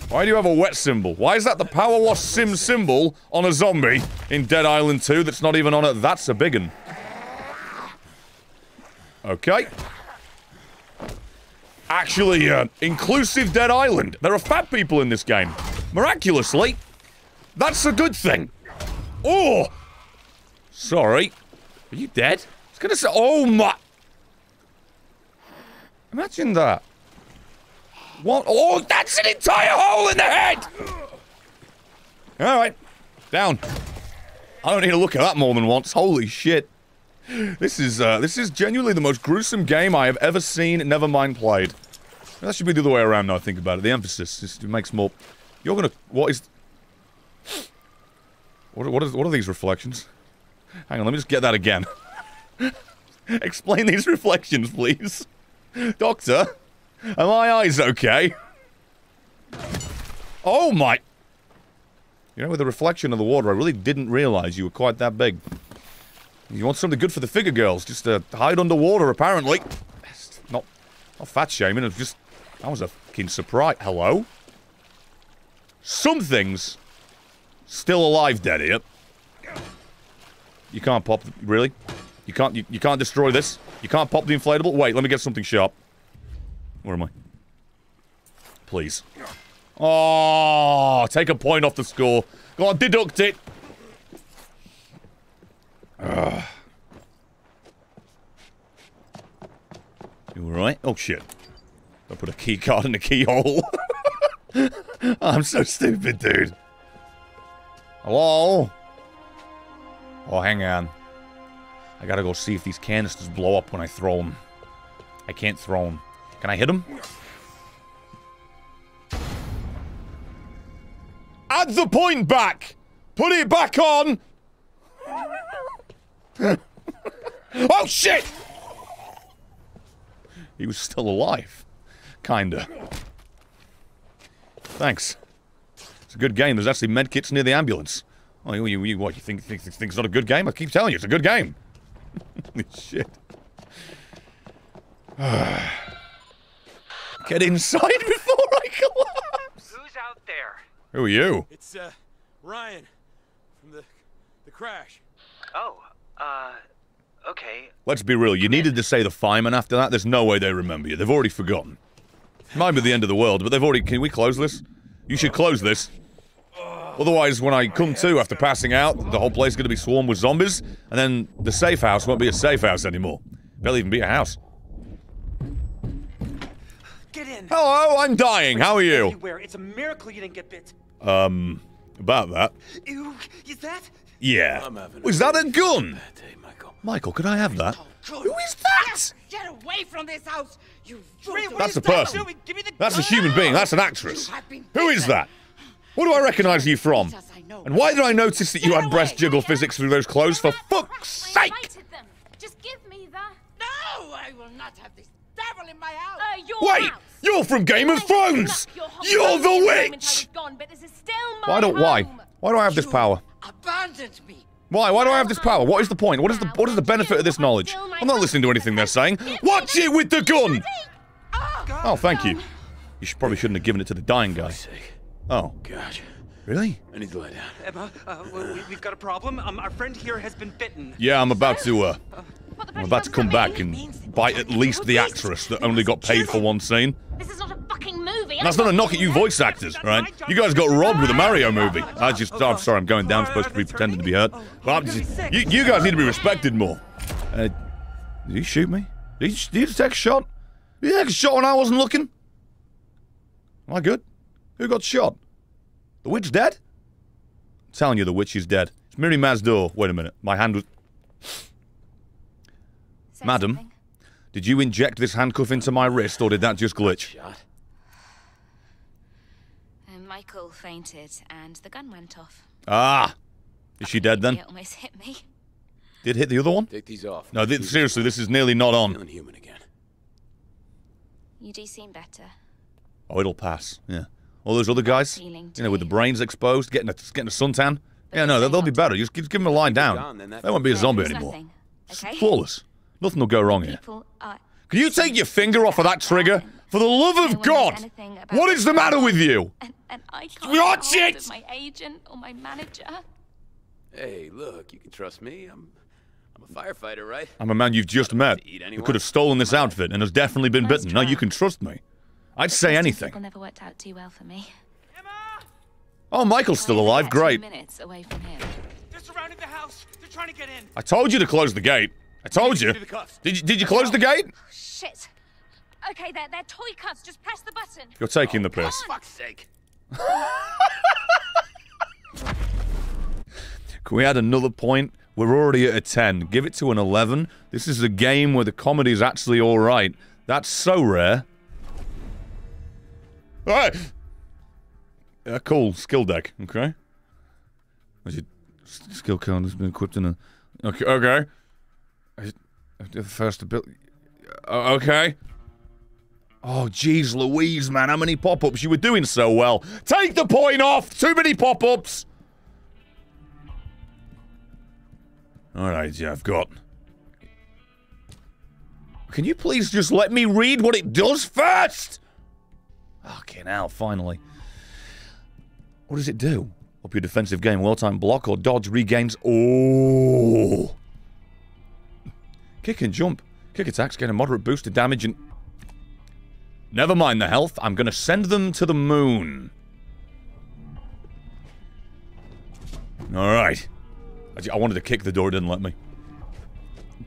Why do you have a wet symbol? Why is that the Power Wash Sim symbol on a zombie in Dead Island 2 that's not even on it? That's a biggin. Okay. Actually, uh, inclusive Dead Island. There are fat people in this game. Miraculously. That's a good thing. Oh! Sorry. Are you dead? I was gonna say, oh my... Imagine that. What? Oh, that's an entire hole in the head! Alright. Down. I don't need to look at that more than once. Holy shit. This is, uh, this is genuinely the most gruesome game I have ever seen, never mind played. That should be the other way around now I think about it. The emphasis just makes more... You're gonna... What is... What, what, is, what are these reflections? Hang on, let me just get that again. *laughs* Explain these reflections, please. *laughs* Doctor, are my eyes okay? Oh my... You know, with the reflection of the water, I really didn't realize you were quite that big. You want something good for the figure girls, just to hide underwater, apparently. Not, not fat shaming, it's just... That was a fucking surprise. Hello? Something's still alive dead here. You can't pop... Really? You can't, you, you can't destroy this? You can't pop the inflatable? Wait, let me get something sharp. Where am I? Please. Oh, take a point off the score. Go on, deduct it. Ugh. You alright? Oh shit. I put a key card in the keyhole. *laughs* I'm so stupid, dude. Hello? Oh, hang on. I gotta go see if these canisters blow up when I throw them. I can't throw them. Can I hit them? Add the point back! Put it back on! *laughs* oh shit! He was still alive. Kinda. Thanks. It's a good game. There's actually medkits near the ambulance. Oh, you, you, you what? You think, think, think it's not a good game? I keep telling you, it's a good game. Holy shit. *sighs* Get inside before I collapse. Who's out there? Who are you? It's, uh, Ryan from the, the crash. Oh, uh, okay. Let's be real. You needed to say the fireman after that. There's no way they remember you. They've already forgotten. Might be the end of the world, but they've already. Can we close this? You should close this. Otherwise, when I come to after passing out, the whole place is going to be swarmed with zombies, and then the safe house won't be a safe house anymore. It'll even be a house. Get in. Hello, I'm dying. How are you? Everywhere. It's a miracle you didn't get bit. Um, about that. Ew, is that? Yeah. I'm having a Was that a gun? day, Michael. Michael, could I have that? Good. Who is that? Get away from this house! You Wait, what That's a person. Give me the That's a human being. That's an actress. You have been Who is that? What do I recognise you from? Yes, I know. And why did I notice that you had breast away. jiggle physics through those clothes? For fuck's sake! Just give me the. No, I will not have this devil in my house. Uh, your Wait! house. You're from Game of Thrones! snuck your whole You're the witch! Gone, but this is still my Why don't why? Why do I have this power? Abandoned me. Why? Why do I have this power? What is the point? What is the what is the benefit of this knowledge? I'm not listening to anything they're saying. Watch it with the gun! Oh, thank you. You should, probably shouldn't have given it to the dying guy. Sake. Oh, God. really? I need to lie down. Emma, uh, we, we've got a problem. Um, our friend here has been bitten. Yeah, I'm about to uh, What I'm about to come back and bite at least the actress that only got paid for one scene. This is not a fucking movie. That's not a knock at you voice actors, right? You guys got robbed with a Mario movie. I just, I'm sorry, I'm going down, I'm supposed to be pretending to be hurt. But I'm just, you, you guys need to be respected more. Uh, did you shoot me? Did you, did you take a shot? Did you take a shot when I wasn't looking? Am I good? Who got shot? The witch dead? I'm telling you, the witch is dead. It's Mirri Maz Duur. Wait a minute. My hand was. Say Madam? something. Did you inject this handcuff into my wrist, or did that just glitch? Shot. Uh, Michael fainted and the gun went off. Ah! Is she dead then? It almost hit me. Did hit the other one? Take these off. No, thi- seriously, this is nearly not on. Feeling human again. You do seem better. Oh, it'll pass. Yeah. All those other guys, you know, with the brains exposed, getting a getting a suntan. Yeah, no, they'll, they'll be better. Just, just give them a line down. gone, then that- They won't be a zombie anymore. It's Flawless. Nothing will go wrong here. Can you take your finger off of that trigger? For the love of God! What is the matter with you? And, and I can't Watch it! my agent or my manager. Hey, look, you can trust me. I'm, I'm a firefighter, right? I'm a man you've just met eat who could have stolen this outfit and has definitely been bitten. No, you can trust me. I'd say anything. People never worked out too well for me. Emma! Oh, Michael's still alive. is that two Great. minutes away from him. They're surrounding the house. They're trying to get in. I told you to close the gate. I told you. Do the cuffs. Did you, did you close the gate? Oh, shit. Okay, they're, they're toy cuts. Just press the button. You're taking the piss. For Fuck's sake. *laughs* Can we add another point? We're already at a 10. Give it to an 11. This is a game where the comedy is actually alright. That's so rare. Alright. Yeah, cool. Skill deck. Okay. Your skill card has been equipped in a. Okay. Okay. I- I the first ability. Uh, okay. Oh, jeez Louise, man. How many pop ups? You were doing so well. Take the point off. Too many pop ups. All right, yeah, I've got. Can you please just let me read what it does first? Fucking hell, finally. What does it do? Up your defensive game, well timed block or dodge regains. Oh! Kick and jump. Kick attacks get a moderate boost to damage and. Never mind the health, I'm gonna send them to the moon. Alright. I, I wanted to kick the door, it didn't let me.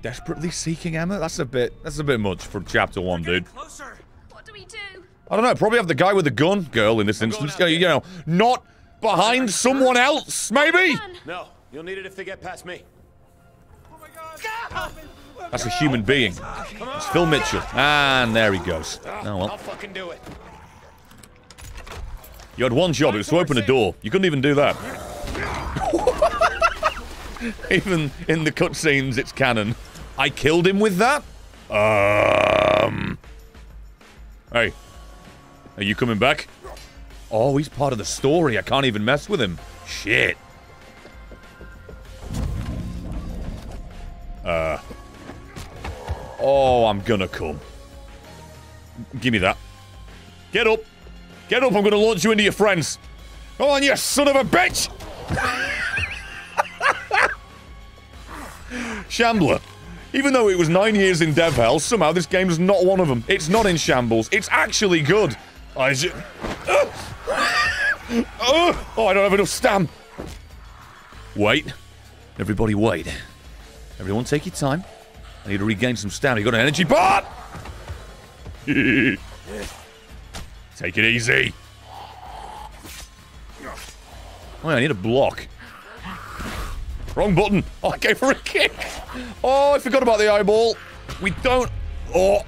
Desperately seeking Emma? That's a bit that's a bit much for chapter one, dude. Closer. What do we do? I don't know, probably have the guy with the gun, girl in this instance, you know, not behind someone else, maybe? No, you'll need it if they get past me. Oh my God. That's a human being. It's Phil Mitchell. And there he goes. Oh well. I'll fucking do it. You had one job, it was to open a door. You couldn't even do that. *laughs* even in the cutscenes, it's canon. I killed him with that? Um. Hey. Are you coming back? Oh, he's part of the story. I can't even mess with him. Shit. Uh. Oh, I'm gonna come. Give me that. Get up. Get up, I'm gonna launch you into your friends. Come on, you son of a bitch! *laughs* Shambler, Even though it was nine years in dev hell, somehow this game is not one of them. It's not in shambles. It's actually good. I ju-! Uh! oh, I don't have enough stam. Wait. Everybody wait. Everyone take your time. I need to regain some stamina. You got an energy bar? *laughs* take it easy. Oh, I need a block. Wrong button. Oh, I gave her a kick. Oh, I forgot about the eyeball. We don't... Oh.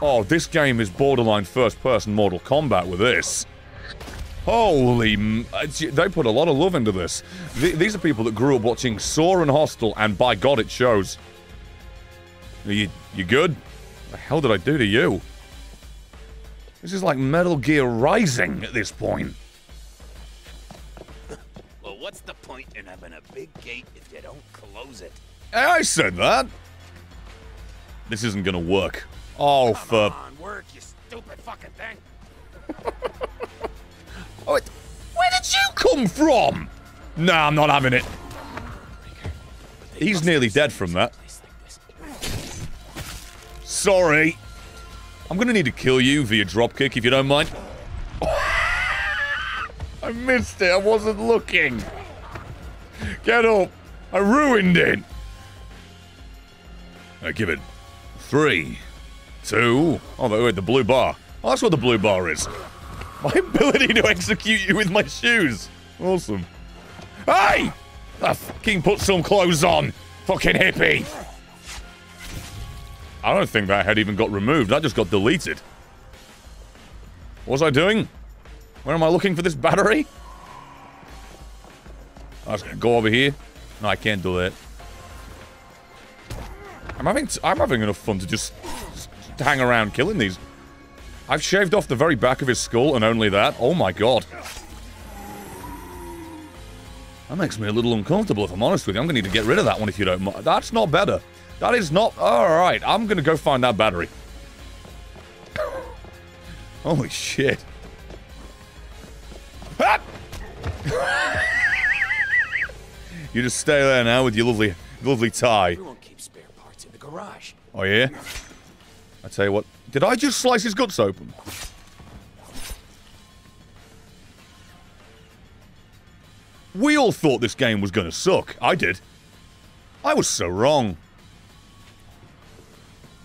Oh, this game is borderline first-person Mortal Kombat with this. Holy... m- They put a lot of love into this. Th these are people that grew up watching Saw and Hostel, and by God, it shows. Are you, you good? What the hell did I do to you? This is like Metal Gear Rising at this point. Well, what's the point in having a big gate if you don't close it? Hey, I said that. This isn't gonna work. Oh, for... Come on, work, you stupid fucking thing. *laughs* Oh, it- where did you come from? Nah, I'm not having it. He's nearly dead from that. Sorry. I'm gonna need to kill you via dropkick if you don't mind. *laughs* I missed it. I wasn't looking. Get up. I ruined it. I give it three, two. Oh, wait, the blue bar. Oh, that's what the blue bar is. My *laughs* ability to execute you with my shoes. Awesome. Hey! I fucking put some clothes on. Fucking hippie. I don't think that head even got removed. That just got deleted. What was I doing? Where am I looking for this battery? I was gonna go over here. No, I can't do that. I'm having t- I'm having enough fun to just, just hang around killing these. I've shaved off the very back of his skull and only that. Oh my god. That makes me a little uncomfortable if I'm honest with you. I'm gonna need to get rid of that one if you don't mind. That's not better. That is not alright. I'm gonna go find that battery. *laughs* Holy shit. Ah! *laughs* you just stay there now with your lovely lovely tie. Everyone keeps spare parts in the garage. Oh yeah? I tell you what, did I just slice his guts open? We all thought this game was gonna suck. I did. I was so wrong.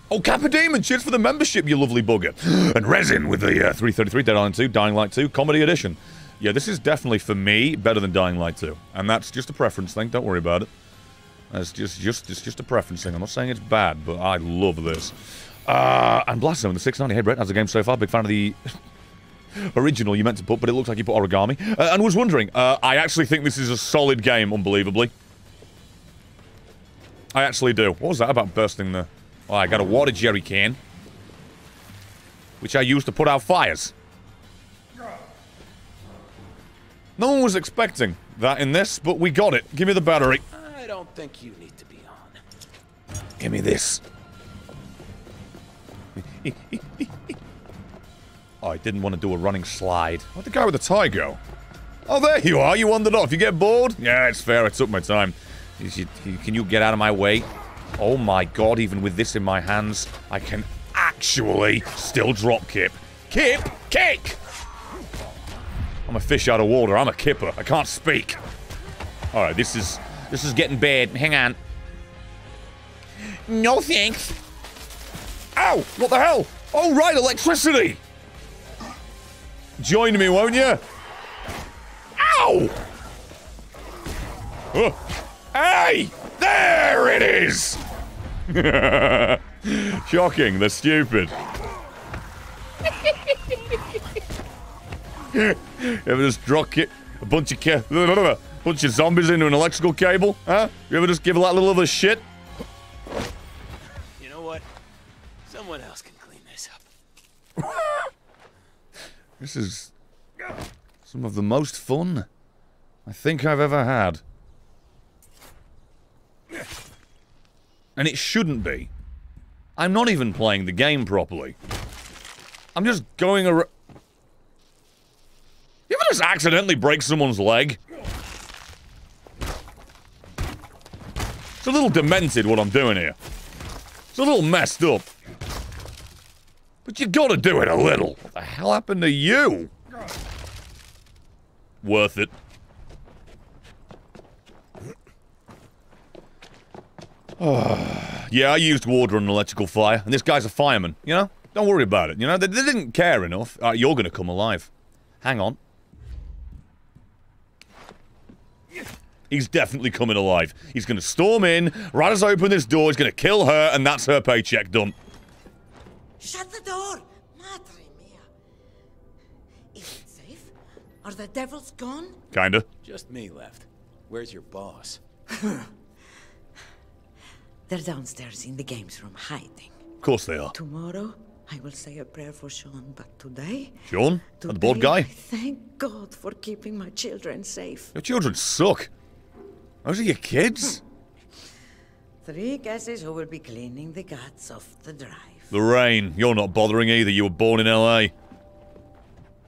Oh, Kappa Demon, cheers for the membership, you lovely bugger. *gasps* And Resin with the uh, 333 Dead Island 2, Dying Light 2, Comedy Edition. Yeah, this is definitely, for me, better than Dying Light 2. And that's just a preference thing, don't worry about it. It's just, just, it's just a preference thing. I'm not saying it's bad, but I love this. Uh, and Blast Zone, the 690. Hey, Brett, how's the game so far? Big fan of the *laughs* original you meant to put, but it looks like you put origami. Uh, and was wondering, uh, I actually think this is a solid game, unbelievably. I actually do. What was that about bursting the... Oh, I got a water jerry can. Which I use to put out fires. No one was expecting that in this, but we got it. Give me the battery. I don't think you need to be on. Give me this. Oh, *laughs* I didn't want to do a running slide. Where'd the guy with the tie go? Oh, there you are. You wandered off. You get bored? Yeah, it's fair. I took my time. Is you- you- Can you get out of my way? Oh my god, even with this in my hands, I can actually still drop kip. Kip! Kick! I'm a fish out of water. I'm a kipper. I can't speak. Alright, this is... This is getting bad. Hang on. No thanks. Ow! What the hell? Oh, right, electricity! Join me, won't you? Ow! Hey! There it is! *laughs* Shocking, they're stupid. you *laughs* ever just drop it, a bunch of ca- *laughs* bunch of zombies into an electrical cable? Huh? You ever just give that little other shit? Someone else can clean this up. *laughs* This is some of the most fun I think I've ever had. And it shouldn't be. I'm not even playing the game properly. I'm just going around. You ever just accidentally break someone's leg? It's a little demented what I'm doing here. It's a little messed up. But you gotta do it a little. What the hell happened to you? Worth it. *sighs* yeah, I used water on an electrical fire, and this guy's a fireman, you know? Don't worry about it, you know? They, they didn't care enough. You're gonna come alive. Hang on. He's definitely coming alive. He's gonna storm in, right as I open this door, he's gonna kill her, and that's her paycheck done. Shut the door! Madre mia. Is it safe? Are the devils gone? Kinda. Just me left. Where's your boss? *laughs* They're downstairs in the games room hiding. Of course they are. Tomorrow, I will say a prayer for Sean, but today. Sean? The board guy? I thank God for keeping my children safe. Your children suck. Those are your kids? Hmm. Three guesses who will be cleaning the guts off the drive. Lorraine, you're not bothering either. You were born in LA. At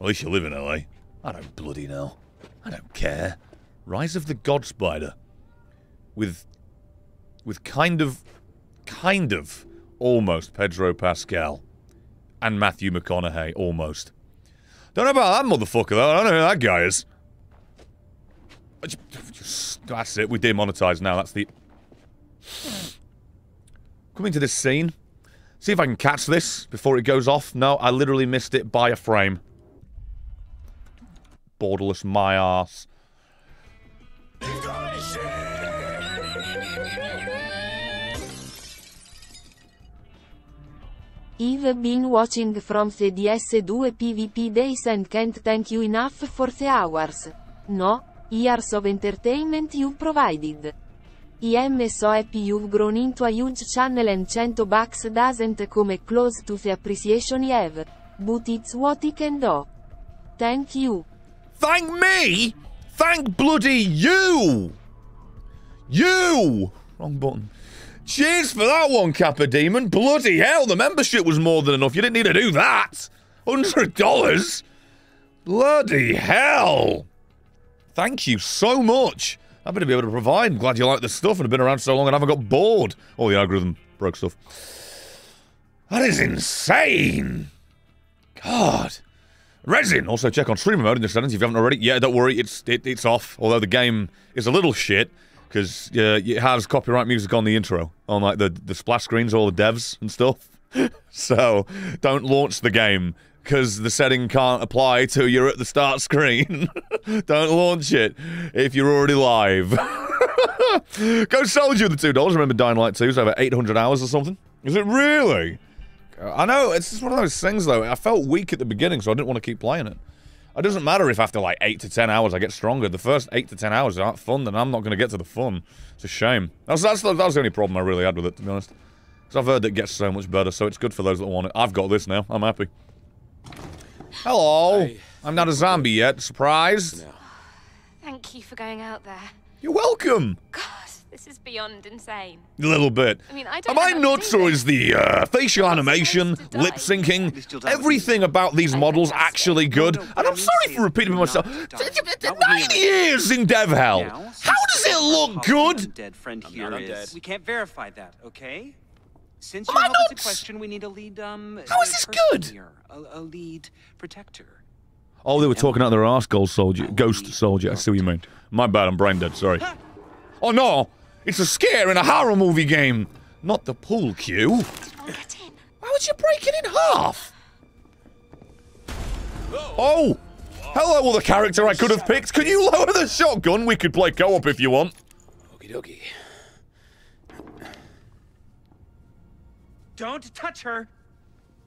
least you live in LA. I don't bloody know. I don't care. Rise of the God Spider. With. with kind of. kind of. almost Pedro Pascal. And Matthew McConaughey, almost. Don't know about that motherfucker though. I don't know who that guy is. Just- That's it. We demonetized now. That's the. Coming to this scene. See if I can catch this before it goes off. No, I literally missed it by a frame. Borderless my ass. I've been watching from the DS2 PvP days and can't thank you enough for the hours. No, years of entertainment you provided. I am so happy you've grown into a huge channel and 100 bucks doesn't come close to the appreciation you have. But it's what I can do. Thank you. Thank me! Thank bloody you! You! Wrong button. Cheers for that one, Kappa Demon. Bloody hell, the membership was more than enough. You didn't need to do that. Hundred dollars? Bloody hell! Thank you so much. Happy to be able to provide. Glad you like this stuff and have been around so long and haven't got bored. Oh, the algorithm broke stuff. That is insane. God. Resin. Also check on streamer mode in the settings if you haven't already. Yeah, don't worry, it's it, it's off. Although the game is a little shit because uh, it has copyright music on the intro, on like the the splash screens, all the devs and stuff. *laughs* so don't launch the game because the setting can't apply till you're at the start screen. *laughs* *laughs* don't launch it if you're already live. *laughs* Go Soldier the two dollars. Remember Dying Light 2's over 800 hours or something. Is it really? I know, it's just one of those things though. I felt weak at the beginning, so I didn't want to keep playing it. It doesn't matter if after like 8 to 10 hours I get stronger. The first 8 to 10 hours aren't fun, then I'm not going to get to the fun. It's a shame. That's, that's, the, that's the only problem I really had with it, to be honest. Because I've heard it gets so much better, so it's good for those that want it. I've got this now. I'm happy. Hello. I'm not a zombie yet. Surprise. No. Thank you for going out there. You're welcome. God, this is beyond insane. A little bit. I mean, I don't Am I know how to nuts or is the uh, facial animation, supposed to lip syncing, everything about these models actually good? And I'm sorry for repeating myself. Nine years in dev hell. How does it look good? Dead friend I'm here not is- We can't verify that, okay? Since Am your I help a question, we need a lead. Um, How is this good? Here, a, a lead protector. Oh, they were talking out their arse, gold soldier, ghost soldier. I see what you mean. My bad, I'm brain dead. Sorry. Oh no, it's a scare in a horror movie game, not the pool cue. I'll get in. Why would you break it in half? Oh! Hello, other character I could have picked. Can you lower the shotgun? We could play co-op if you want. Okie dokie. Don't touch her.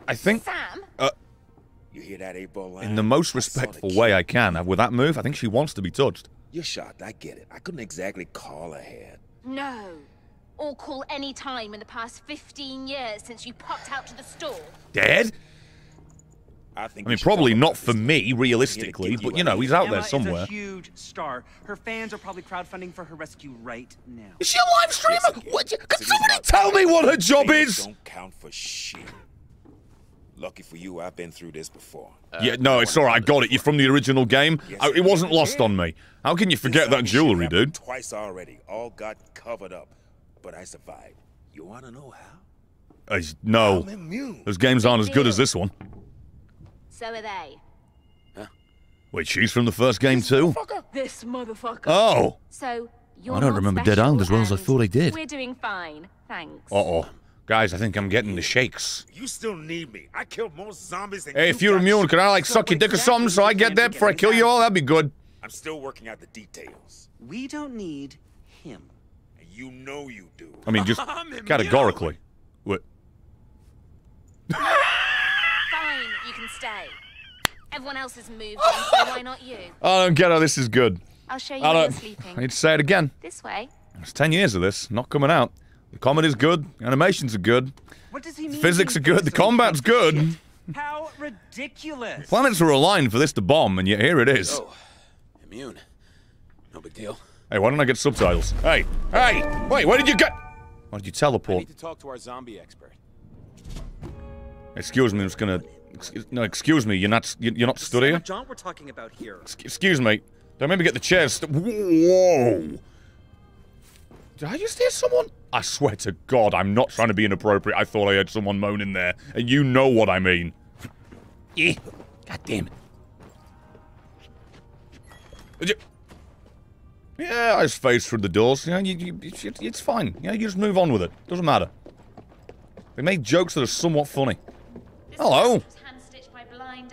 I think Sam? Uh, You hear that eight ball line? in the most I the respectful way I can. With that move, I think she wants to be touched. You're shocked. I get it. I couldn't exactly call ahead. No. Or call any time in the past 15 years since you popped out to the store. Dead? I think. I mean, probably not for me, realistically, but you know, he's out there Emma somewhere. is a huge star. Her fans are probably crowdfunding for her rescue right now. Is she a live streamer? Yes. What? Can somebody tell me what her job is? Don't count for shit. Lucky for you, I've been through this before. Yeah, no, it's alright. I got it. You're from the original game. Yes, I- it wasn't lost on me. How can you forget that jewelry, dude? Twice already. All got covered up, but I survived. You want to know how? Uh, no. I'm. Those games aren't as good as this one. So are they. Wait, she's from the first game too? This motherfucker. Oh! So you're I don't remember Dead special Island as well as I thought I did. We're doing fine, thanks. Uh-oh. Guys, I think I'm getting the shakes. You still need me. I killed more zombies than Hey, you if you're immune, shit. can I, like, suck your dick or something so I get there before I kill you all? That'd be good. I'm still working out the details. We don't need him. You know you do. I mean, just *laughs* categorically. What? Fine, you can stay. Everyone else has moved on, so why not you? *laughs* I don't get how this is good. I'll show you I where you're don't. sleeping. I need to say it again. This way. It's 10 years of this, not coming out. The comedy's good, animations are good, What does he mean? physics are good, the fixed when he combat's good. How ridiculous! Planets were aligned for this to bomb, and yet here it is. Oh, immune. No big deal. Hey, why don't I get subtitles? Hey, hey, wait, where did you get? Why did you teleport? I teleport? need to talk to our zombie expert. Excuse me, I'm just gonna. Excuse, no, excuse me, you're not. you- You're not stood here. John, we're talking about here. Excuse me. Don't make me get the chairs. St- Whoa! Did I just hear someone? I swear to God, I'm not trying to be inappropriate. I thought I heard someone moaning there, and you know what I mean. *laughs* Eh. God damn it. Yeah, I just phased through the doors. You know, you, you, it's, it's fine. You know, you just move on with it. Doesn't matter. They make jokes that are somewhat funny. This Hello. was hand-stitched by blind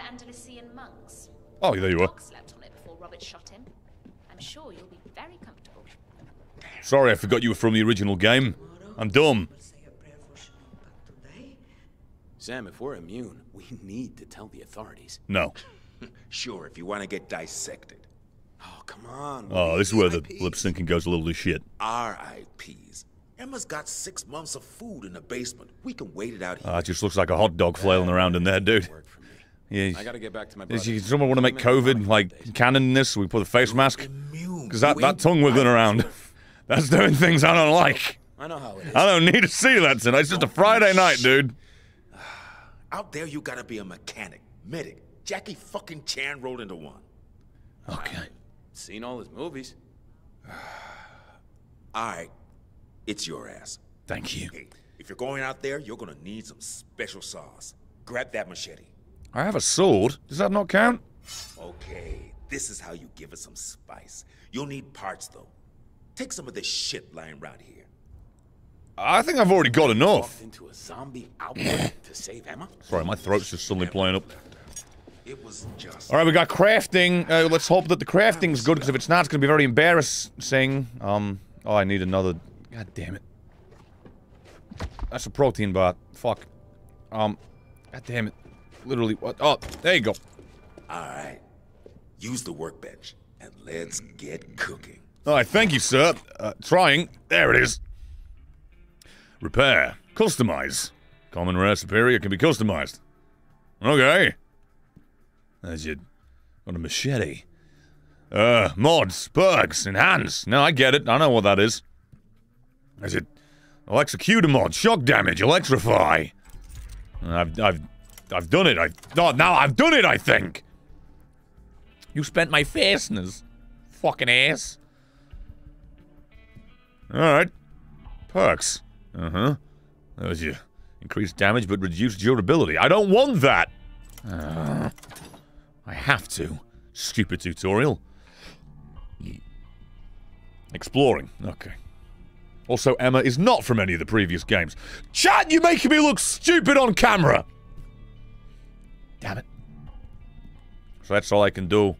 monks. Oh, there you were. Dog slept on it before Robert shot him. I'm sure you'll be very comfortable. Sorry, I forgot you were from the original game. I'm dumb. We'll say a prayer for Sinead, but today, Sam, if we're immune, we need to tell the authorities. No. *laughs* Sure, if you want to get dissected. Oh, come on. Oh, this is where the lip syncing goes a little to shit. R.I.P.s. Emma's got six months of food in the basement. We can wait it out here. Ah, it just looks like a hot dog flailing around in there, dude. Work for me. Yeah. I gotta get back to my you, someone want to make COVID like canon in this? We put a face mask because that, that tongue wiggling around. *laughs* That's doing things I don't like. I know how it is. I don't need to see that tonight. It's just a oh, Friday night, dude. *sighs* Out there, you gotta be a mechanic, medic. Jackie fucking Chan rolled into one. Okay. Seen all his movies. *sighs* All right, it's your ass. Thank you. Hey, if you're going out there, you're gonna need some special sauce. Grab that machete. I have a sword. Does that not count? Okay, this is how you give it some spice. You'll need parts though. Take some of this shit lying around here. I think I've already got enough. Into a zombie outbreak *clears throat* to save Emma. Sorry, my throat's just suddenly playing up. It was just. All right, we got crafting. Uh, let's hope that the crafting's good, because if it's not, it's going to be very embarrassing. Um, oh, I need another. God damn it. That's a protein bar. Fuck. Um, god damn it. Literally, what? Oh, there you go. All right. Use the workbench and let's get cooking. All right, thank you, sir. Uh, trying. There it is. Repair. Customize. Common, rare, superior can be customized. Okay. There's your... Got a machete. Uh, mods, perks, enhance. No, I get it. I know what that is. Is it... Electrocutor mod, shock damage, electrify. I've, I've, I've done it. I, oh, now I've done it, I think. You spent my fasteners. Fucking ass. Alright. Perks. Uh-huh. There's you. increased damage but reduced durability. I don't want that! Uh, I have to. Stupid tutorial. Exploring. Okay. Also, Emma is not from any of the previous games. Chat, you're making me look stupid on camera! Damn it. So that's all I can do.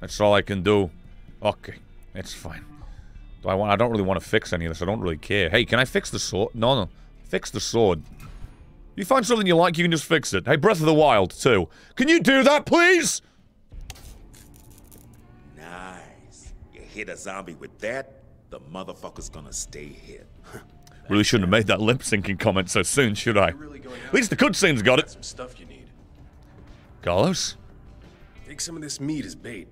That's all I can do. Okay. That's fine. Do I want? I don't really want to fix any of this. I don't really care. Hey, can I fix the sword? No, no. Fix the sword. You find something you like, you can just fix it. Hey, Breath of the Wild, too. Can you do that, please? Nice. You hit a zombie with that, the motherfucker's gonna stay hit. *laughs* Really shouldn't have made that lip syncing comment so soon, should I? At least the cutscene's got it. Some stuff you need. Carlos? Take some of this meat as bait.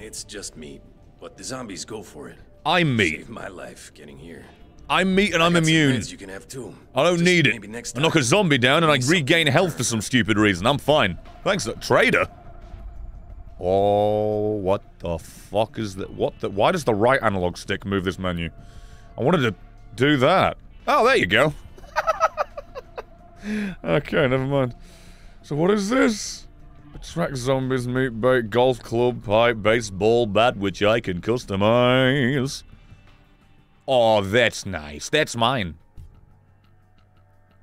It's just meat, but the zombies go for it. I'm meat. Saved my life getting here. I'm meat and I'm immune. You can have too. I don't Just need it. I knock a zombie down and I regain health for some stupid reason. I'm fine. Thanks, trader. Oh, what the fuck is that? What the? Why does the right analog stick move this menu? I wanted to do that. Oh, there you go. *laughs* Okay, never mind. So what is this? Attract zombies, meat bait, golf club, pipe, baseball bat, which I can customize. Oh, that's nice. That's mine.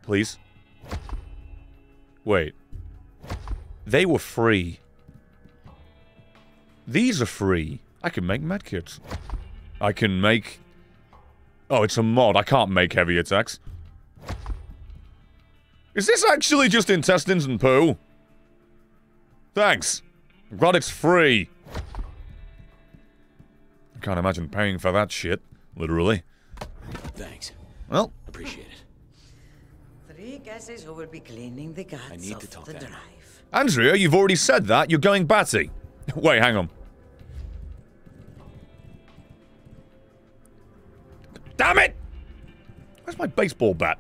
Please. Wait. They were free. These are free. I can make medkits. I can make... Oh, it's a mod. I can't make heavy attacks. Is this actually just intestines and poo? Thanks. I'm glad it's free. I can't imagine paying for that shit. Literally. Thanks. Well, Appreciate it. Three guesses who will be cleaning the guts I need off to talk the to drive. Andrea, you've already said that. You're going batty. *laughs* Wait, hang on. Damn it! Where's my baseball bat?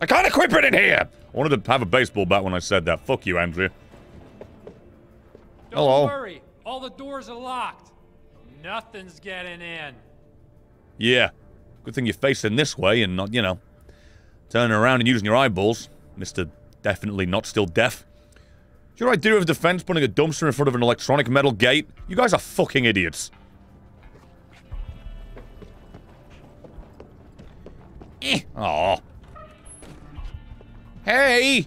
I can't equip it in here! I wanted to have a baseball bat when I said that. Fuck you, Andrea. Don't Hello. worry. All the doors are locked. Nothing's getting in. Yeah. Good thing you're facing this way and not, you know, turning around and using your eyeballs. Mr. Definitely not still deaf. Should I do with defense putting a dumpster in front of an electronic metal gate? You guys are fucking idiots. Eh. Aw. Hey!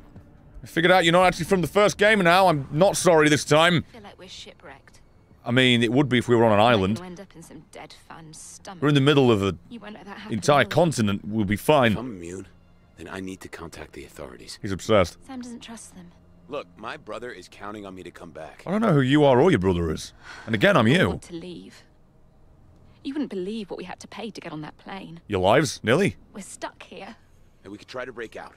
I figured out you're not actually from the first game now. I'm not sorry this time. I feel like we're shipwrecked. I mean, it would be if we were on an island. We'll end up in some dead fan's stomach. We're in the middle of a You won't let that happen. entire continent. We'll be fine. If fine. I'm immune, then I need to contact the authorities. He's obsessed. Sam doesn't trust them. Look, my brother is counting on me to come back. I don't know who you are or your brother is. And again, I'm *sighs* We you. want to leave. You wouldn't believe what we had to pay to get on that plane. Your lives, nearly. We're stuck here. And we could try to break out.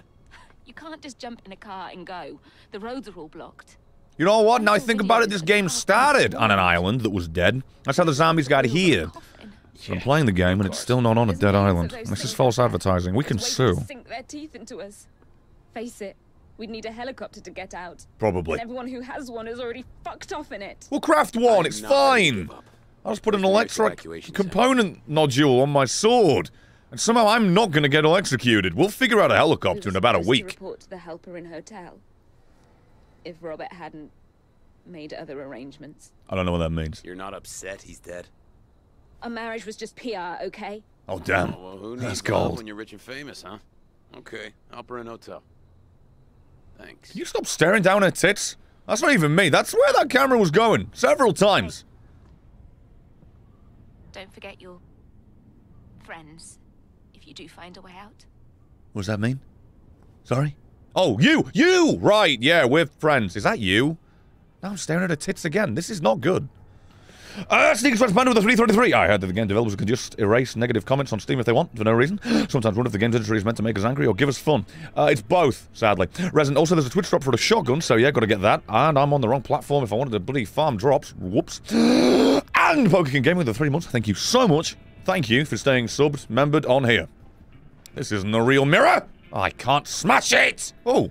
You can't just jump in a car and go. The roads are all blocked. You know what? Now I think about it, this game started on an island that was dead. That's how the zombies got here. So I'm playing the game and it's still not on a dead island. This is false advertising. We can sue. Sink their teeth into us. Face it, we'd need a helicopter to get out. Probably. And everyone who has one is already fucked off in it. We'll craft one. It's not ready to fine. I'll just put an Where's the next electric component nodule on my sword. And somehow I'm not going to get all executed. We'll figure out a helicopter were in about a supposed to week. report to the Halperin hotel. If Robert hadn't made other arrangements. I don't know what that means. You're not upset he's dead? Our marriage was just PR, okay? Oh, damn. Oh, well, who That's needs love cold. when you're rich and famous, huh? Okay, Halperin Hotel. Thanks. Can you stop staring down her tits? That's not even me. That's where that camera was going. Several times. Don't forget your friends if you do find a way out. What does that mean? Sorry? Oh, you! You! Right, yeah, we're friends. Is that you? Now I'm staring at her tits again. This is not good. Uh, Sneak Express Panda with a 333. I heard that the game developers can just erase negative comments on Steam if they want, for no reason. Sometimes one of the game's industry is meant to make us angry or give us fun. Uh, it's both, sadly. Resident, also there's a Twitch drop for a shotgun, so yeah, gotta get that. And I'm on the wrong platform if I wanted to bloody farm drops. Whoops. *gasps* and Poker King Gaming with the three months. Thank you so much. Thank you for staying subbed, membered on here. This isn't a real mirror. I can't smash it. Oh,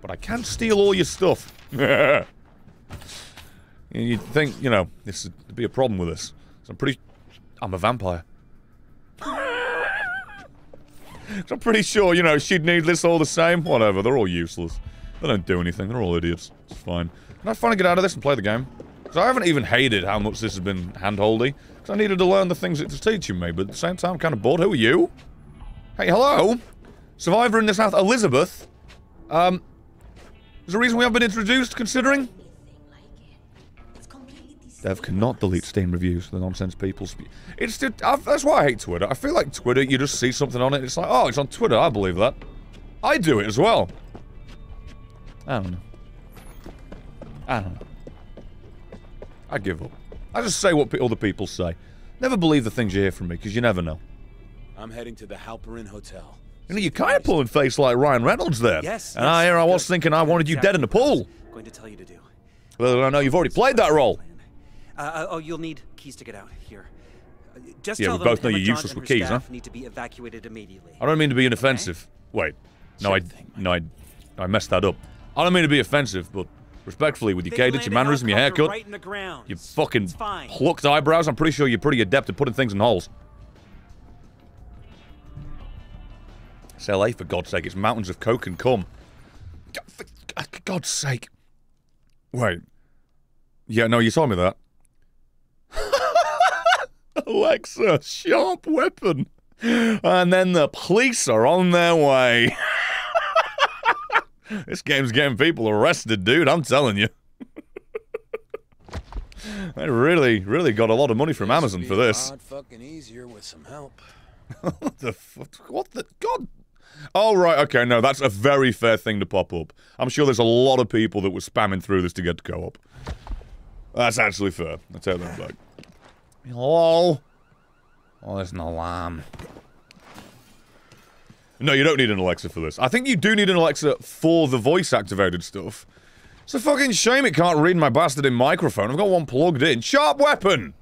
but I can steal all your stuff. *laughs* You'd think, you know, this would be a problem with this. So I'm pretty... I'm a vampire. *laughs* I'm pretty sure, you know, she'd need this all the same. Whatever, they're all useless. They don't do anything. They're all idiots. It's fine. Can I finally get out of this and play the game? Because I haven't even hated how much this has been hand-holdy. Because I needed to learn the things it's teaching me, but at the same time, I'm kind of bored. Who are you? Hey, hello? Survivor in the South, Elizabeth. Um, there's a reason we haven't been introduced, considering? Dev cannot delete Steam reviews. The nonsense people. It's just, i that's why I hate Twitter. I feel like Twitter. You just see something on it. It's like, oh, it's on Twitter. I believe that. I do it as well. I don't know. I don't know. I give up. I just say what other people say. Never believe the things you hear from me, because you never know. I'm heading to the Halperin Hotel. You know, you're kind of pulling face like Ryan Reynolds there. Yes, And yes, I, here I was thinking I wanted you dead in the pool. Going to tell you to do. Well, I know you've already played that role. Uh, uh, oh, you'll need keys to get out. Here. Uh, Just Yeah, we both know you're useless with keys, huh? Need to be evacuated immediately. I don't mean to be inoffensive. Wait. No, I, no, I, I messed that up. I don't mean to be offensive, but respectfully, with your cadence, your mannerism, your haircut, right your fucking plucked eyebrows, I'm pretty sure you're pretty adept at putting things in holes. It's LA, for God's sake. It's mountains of coke and cum. For God's sake. Wait. Yeah, no, you told me that. *laughs* Alexa, sharp weapon. And then the police are on their way. *laughs* this game's getting people arrested, dude. I'm telling you. *laughs* they really, really got a lot of money from Amazon for this. Lot fucking easier with some help. what the f- what the god? Oh right, okay, no, that's a very fair thing to pop up. I'm sure there's a lot of people that were spamming through this to get to co-op. That's actually fair. I take that back. Hello. Oh, there's an alarm. No, you don't need an Alexa for this. I think you do need an Alexa for the voice-activated stuff. It's a fucking shame it can't read my bastard in microphone. I've got one plugged in. Sharp weapon!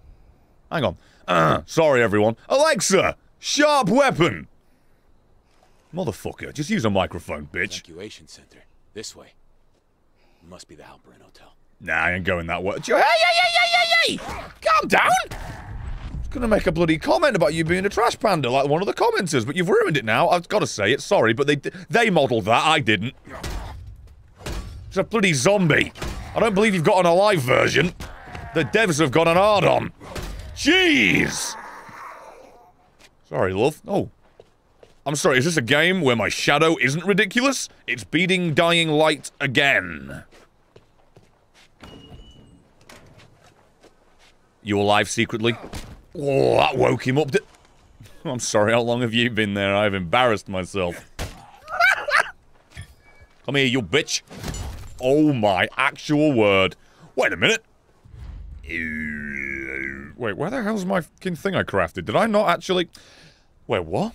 Hang on. Uh, *clears throat* sorry, everyone. Alexa! Sharp weapon! Motherfucker, just use a microphone, bitch. Evacuation center. This way. Must be the Halperin Hotel. Nah, I ain't going that way. Hey, hey, hey, hey, hey, hey! Calm down! I was gonna make a bloody comment about you being a trash panda like one of the commenters, but you've ruined it now. I've gotta say it. Sorry, but they they modelled that. I didn't. It's a bloody zombie. I don't believe you've got an alive version. The devs have got an hard on. Jeez! Sorry, love. Oh. I'm sorry, is this a game where my shadow isn't ridiculous? It's beating dying light again. You alive secretly? Oh, that woke him up. *laughs* I'm sorry, how long have you been there? I've embarrassed myself. *laughs* Come here, you bitch. Oh my actual word. Wait a minute. Wait, where the hell's my fucking thing I crafted? Did I not actually... Wait, what?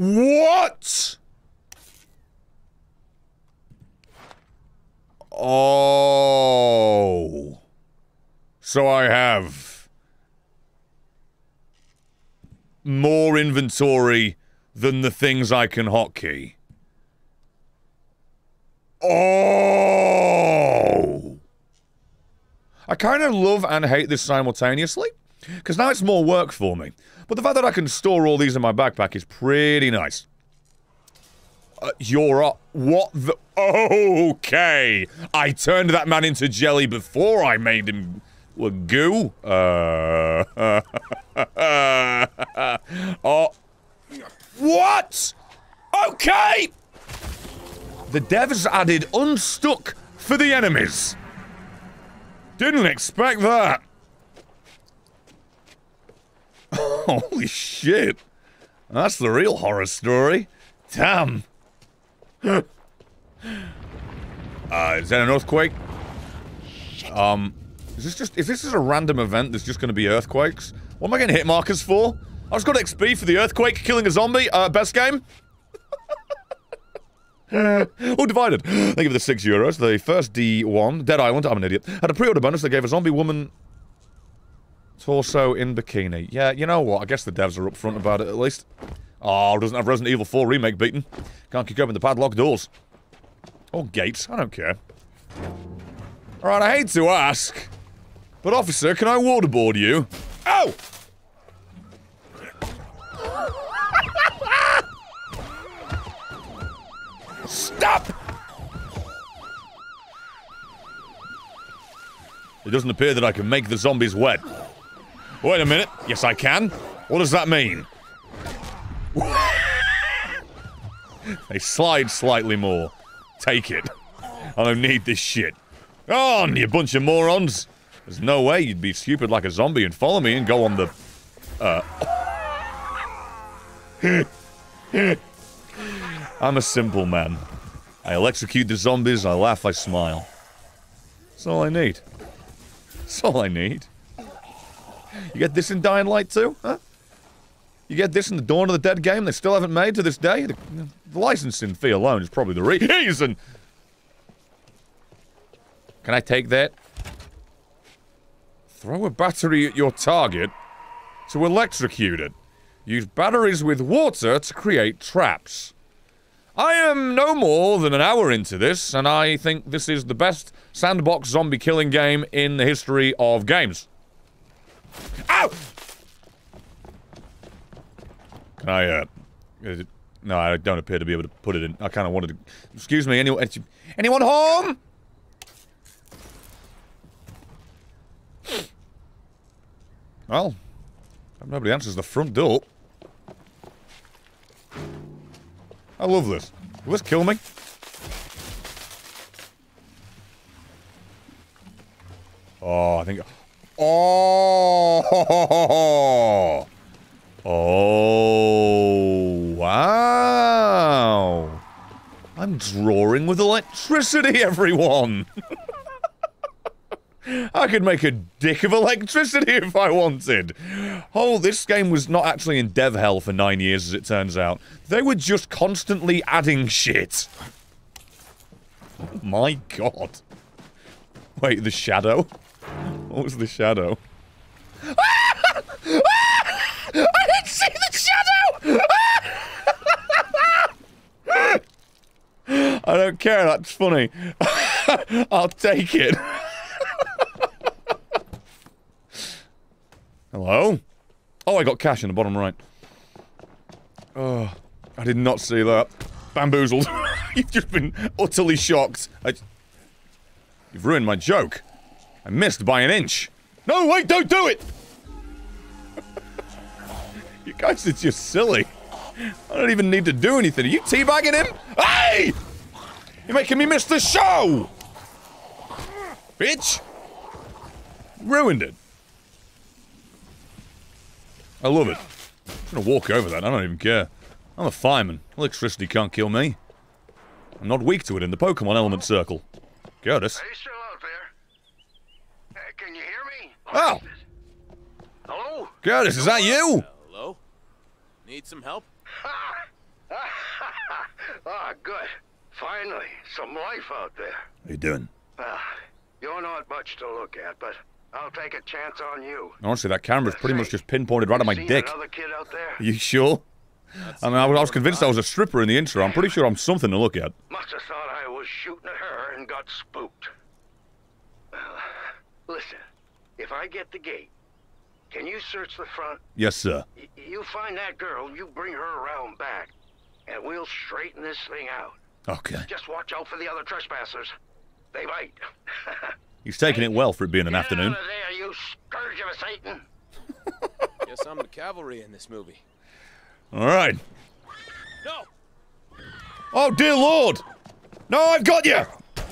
What? Oh. So I have more inventory than the things I can hotkey. Oh. I kind of love and hate this simultaneously, because now it's more work for me. But the fact that I can store all these in my backpack is pretty nice. Uh, you're up. What the? Okay. I turned that man into jelly before I made him well, goo. Uh. oh. *laughs* What? Okay. The devs added unstuck for the enemies. Didn't expect that. *laughs* Holy shit. That's the real horror story. Damn. *laughs* uh, is that an earthquake? Um, is this just- is this just a random event that's just gonna be earthquakes? What am I getting hit markers for? I just got XP for the earthquake killing a zombie, uh, best game? *laughs* oh, divided. You for the six euros. The first D1, Dead Island, I'm an idiot, had a pre-order bonus that gave a zombie woman torso in bikini. Yeah, you know what? I guess the devs are upfront about it at least. Oh, doesn't have Resident Evil 4 remake beaten. Can't kick open the padlock doors. Or gates, I don't care. Alright, I hate to ask, but officer, can I waterboard you? Oh! Stop! It doesn't appear that I can make the zombies wet. Wait a minute. Yes, I can. What does that mean? *laughs* they slide slightly more. Take it. I don't need this shit. On, you bunch of morons. There's no way you'd be stupid like a zombie and follow me and go on the... Uh... *laughs* I'm a simple man. I'll execute the zombies, I laugh, I smile. That's all I need. That's all I need. You get this in Dying Light too, huh? You get this in the Dawn of the Dead game they still haven't made to this day? The, the licensing fee alone is probably the reason. Can I take that? Throw a battery at your target to electrocute it. Use batteries with water to create traps. I am no more than an hour into this, and I think this is the best sandbox zombie killing game in the history of games. Ow! Can I, uh... it- No, I don't appear to be able to put it in. I kind of wanted to... Excuse me, anyone... Anyone home? Well, nobody answers the front door. I love this. Will this kill me? Oh, I think... Oh! *laughs* Oh, wow. I'm drawing with electricity, everyone. *laughs* I could make a dick of electricity if I wanted. Oh, this game was not actually in dev hell for nine years, as it turns out. They were just constantly adding shit. *laughs* My god. Wait, the shadow? *laughs* What was the shadow? Ah! *laughs* I didn't see the shadow! Ah! *laughs* I don't care, that's funny. I'll take it. Hello? Oh, I got cash in the bottom right. Oh, I did not see that. Bamboozled. You've just been utterly shocked. I... You've ruined my joke. I missed by an inch. No, wait, don't do it! *laughs* you guys are just silly. I don't even need to do anything. Are you teabagging him? Hey! You're making me miss the show! Bitch! Ruined it. I love it. I'm gonna walk over that. I don't even care. I'm a fireman. Electricity can't kill me. I'm not weak to it in the Pokemon element circle. Curtis. Are you still out there? Hey, can you hear me? Oh! Hello? Curtis, is that you? Hello? Need some help? *laughs* Ah, good. Finally, some life out there. How you doing? Well, you're not much to look at, but I'll take a chance on you. Honestly, that camera's pretty much just pinpointed right at my dick. another kid out there? Are you sure? I mean, I was, I was convinced I was a stripper in the intro. I'm pretty sure I'm something to look at. Must have thought I was shooting at her and got spooked. Well, listen, if I get the gate, can you search the front? Yes, sir. Y- you find that girl, you bring her around back, and we'll straighten this thing out. Okay. Just watch out for the other trespassers. They might. *laughs* He's taking it well for it being an Get afternoon. out of there, you scourge of Satan! *laughs* Guess I'm the cavalry in this movie. All right. No! Oh, dear Lord! No, I've got you!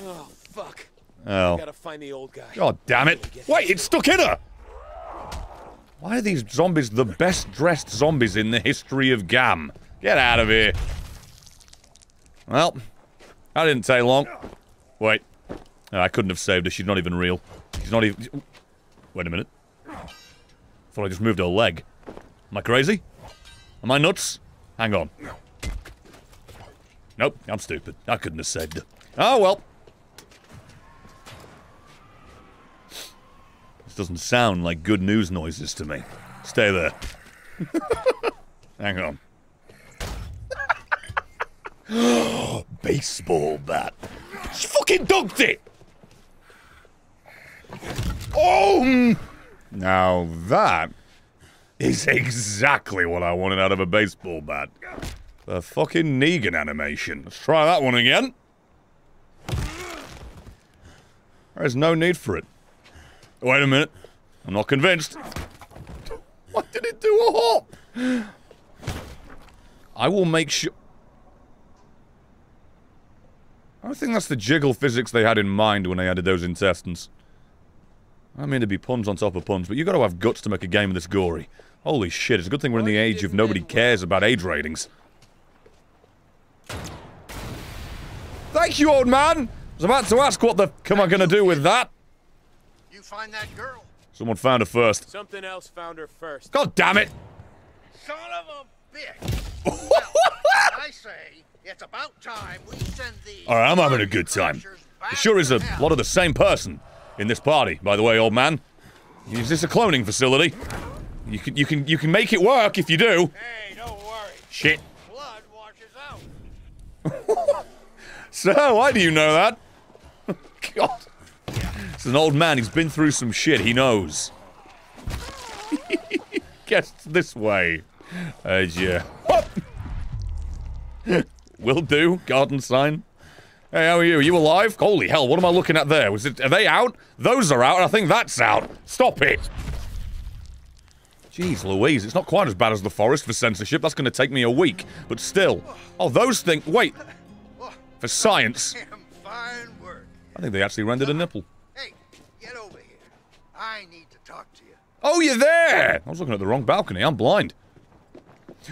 Oh, fuck. Oh. Gotta find the old guy. God damn it. Wait, it's stuck in her! Why are these zombies the best dressed zombies in the history of GAM? Get out of here. Well, that didn't take long. Wait. No, I couldn't have saved her. She's not even real. She's not even... Wait a minute. thought I just moved her leg. Am I crazy? Am I nuts? Hang on. Nope, I'm stupid. I couldn't have saved her. Oh, well. Doesn't sound like good news noises to me. Stay there. *laughs* Hang on. *gasps* Baseball bat. She fucking dunked it! Oh! Now that is exactly what I wanted out of a baseball bat. The fucking Negan animation. Let's try that one again. There's no need for it. Wait a minute. I'm not convinced. Why did it do a hop? I will make sure... I don't think that's the jiggle physics they had in mind when they added those intestines. I mean to be puns on top of puns, but you gotta have guts to make a game this gory. Holy shit, it's a good thing we're in the age of nobody cares about age ratings. Thank you, old man! I was about to ask what the am I gonna do with that? You find that girl. Someone found her first. Something else found her first. God damn it! Son of a bitch! *laughs* I say, it's about time we send these. Alright, I'm having a good time. There sure is a lot of the same person in this party, by the way, old man. Is this a cloning facility? You can you can you can make it work if you do. Hey, don't worry. Shit. Blood washes out. *laughs* So, why do you know that? *laughs* God. It's an old man, he's been through some shit, he knows. *laughs* guess this way. Uh, as *laughs* you... Will do. Garden sign. Hey, how are you? Are you alive? Holy hell, what am I looking at there? Was it... Are they out? Those are out, I think that's out. Stop it! Jeez Louise, it's not quite as bad as the forest for censorship. That's going to take me a week. But still. Oh, those things... Wait. For science. I think they actually rendered a nipple. Hey, get over here. I need to talk to you. Oh, you're there! I was looking at the wrong balcony. I'm blind.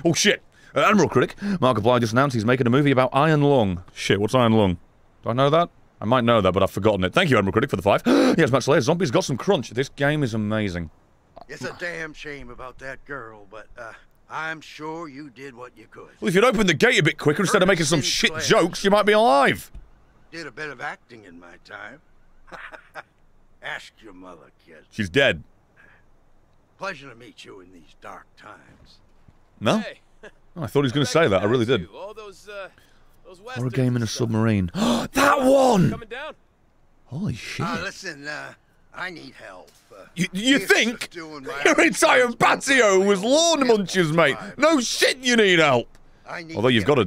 Oh, shit. Uh, Admiral Critic, Markiplier just announced he's making a movie about Iron Lung. Shit, what's Iron Lung? Do I know that? I might know that, but I've forgotten it. Thank you, Admiral Critic, for the five. *gasps* yes, much later. Zombies got some crunch. This game is amazing. It's a damn shame about that girl, but uh, I'm sure you did what you could. Well, if you'd opened the gate a bit quicker instead of making some shit jokes, you might be alive. Did a bit of acting in my time. *laughs* Ask your mother, kid. She's dead. Pleasure to meet you in these dark times. No? Oh, I thought he was going to say that. I really did. All those, uh, those Or a game in a submarine. *gasps* *gasps* that one! coming down. Holy shit. Uh, listen, uh, I need help. Uh, You, you think? just doing my Your own entire patio was lawn munchers, mate. No shit, you need help. I need Although you've got a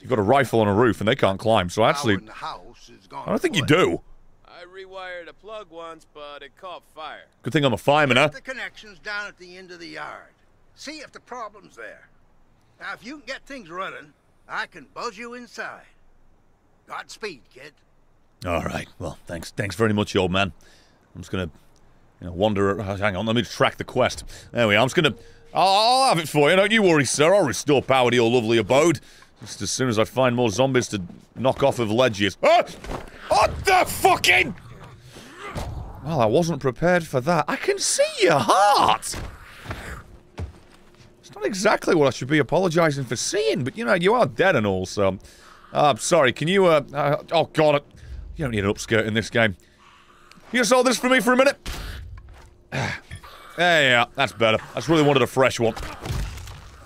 you've got a rifle on a roof and they can't climb, so actually, in the house is gone I don't think you afloat. do. I rewired a plug once, but it caught fire. Good thing I'm a fireman, huh? The connection's down at the end of the yard. See if the problem's there. Now, if you can get things running, I can buzz you inside. Godspeed, kid. All right. Well, thanks. Thanks very much, old man. I'm just gonna, you know, wander. uh, Hang on. Let me track the quest. There we are. I'm just gonna. I'll, I'll have it for you. Don't you worry, sir. I'll restore power to your lovely abode. Just as soon as I find more zombies to knock off of ledges. Ah! What the fucking? Well, I wasn't prepared for that. I can see your heart. It's not exactly what I should be apologizing for seeing, but you know, you are dead and all, so. Uh, I'm sorry, can you, uh, uh, oh god, you don't need an upskirt in this game. You just hold this for me for a minute? *sighs* You are, that's better. I just really wanted a fresh one.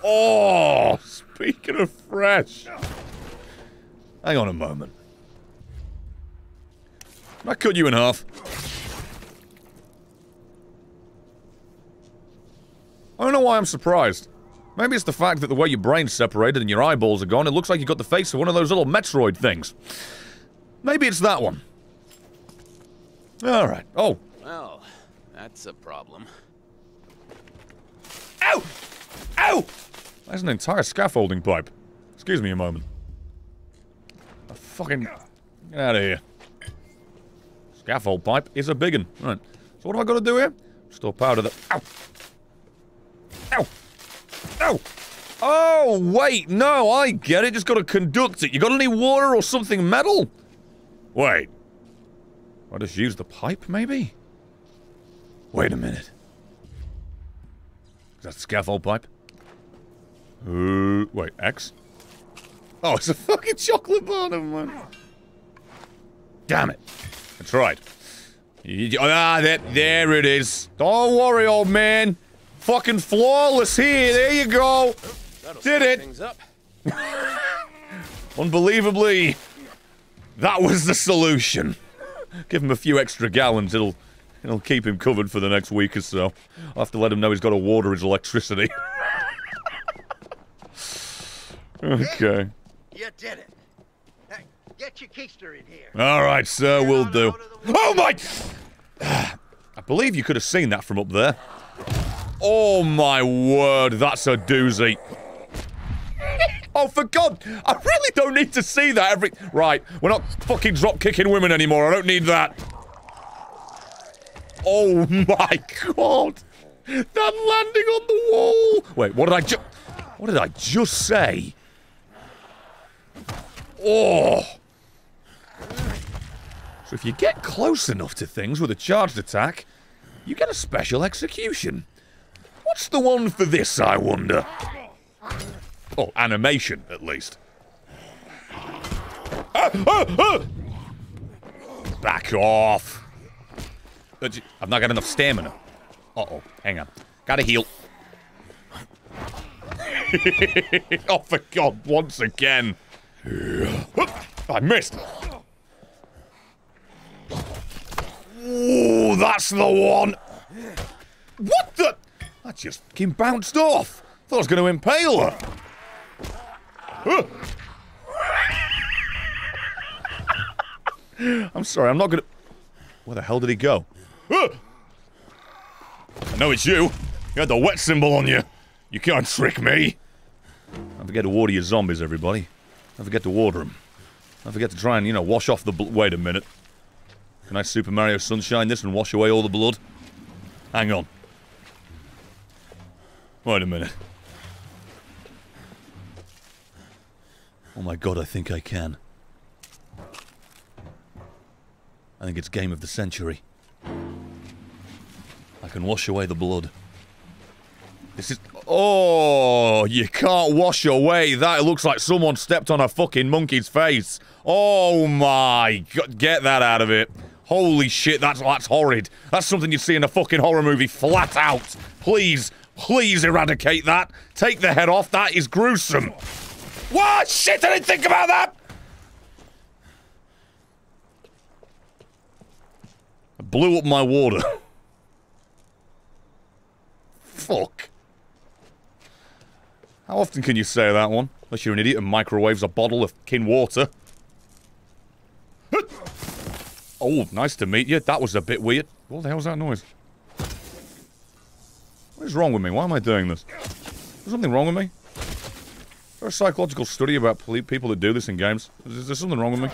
Oh, speaking of fresh. Hang on a moment. I cut you in half? I don't know why I'm surprised. Maybe it's the fact that the way your brain's separated and your eyeballs are gone, it looks like you've got the face of one of those little Metroid things. Maybe it's that one. Alright. Oh. Well, that's a problem. Ow! Ow! There's an entire scaffolding pipe. Excuse me a moment. A fucking... Get out of here. Scaffold pipe is a big one. Right. So what have I got to do here? Store power to the... Ow! Ow! Ow! Oh, wait, no, I get it. Just got to conduct it. You got any water or something metal? Wait. I just use the pipe, maybe? Wait a minute. Is that scaffold pipe? Uh, wait, X? Oh, it's a fucking chocolate bar, never mind. Damn it. That's right. Ah, that, there it is. Don't worry, old man. Fucking flawless here. There you go. That'll Did it. *laughs* Unbelievably, that was the solution. Give him a few extra gallons. It'll, it'll keep him covered for the next week or so. I'll have to let him know he's got to water his electricity. *laughs* okay. You did it. Hey, get your keister in here. All right, sir, we'll do. Oh my! Ah, I believe you could have seen that from up there. Oh my word, that's a doozy. Oh, for God! I really don't need to see that every. Right, we're not fucking drop kicking women anymore. I don't need that. Oh my God! That landing on the wall. Wait, what did I just? What did I just say? Oh. So if you get close enough to things with a charged attack, you get a special execution. What's the one for this, I wonder? Oh, animation, at least. Ah, ah, ah! Back off. I've not got enough stamina. Uh-oh, hang on. Gotta heal. *laughs* oh, for God, once again. I missed. Ooh, that's the one. What the? That just fucking bounced off. Thought I was going to impale her. *laughs* I'm sorry, I'm not gonna... Where the hell did he go? I know it's you. You had the wet symbol on you. You can't trick me. Don't forget to water your zombies, everybody. Don't forget to water them. Don't forget to try and, you know, wash off the Wait a minute. Can I Super Mario Sunshine this and wash away all the blood? Hang on. Wait a minute. Oh my god, I think I can. I think it's game of the century. I can wash away the blood. This is... Oh, you can't wash away that. It looks like someone stepped on a fucking monkey's face. Oh my god, get that out of it. Holy shit, that's, that's horrid. That's something you'd see in a fucking horror movie flat out. Please, please eradicate that. Take the head off, that is gruesome. What? Shit, I didn't think about that! I blew up my water. *laughs* Fuck. How often can you say that one? Unless you're an idiot and microwaves a bottle of kin water. *laughs* Oh, nice to meet you. That was a bit weird. What the hell hell's that noise? What is wrong with me? Why am I doing this? Is something wrong with me? Is there a psychological study about people that do this in games? Is there something wrong with me?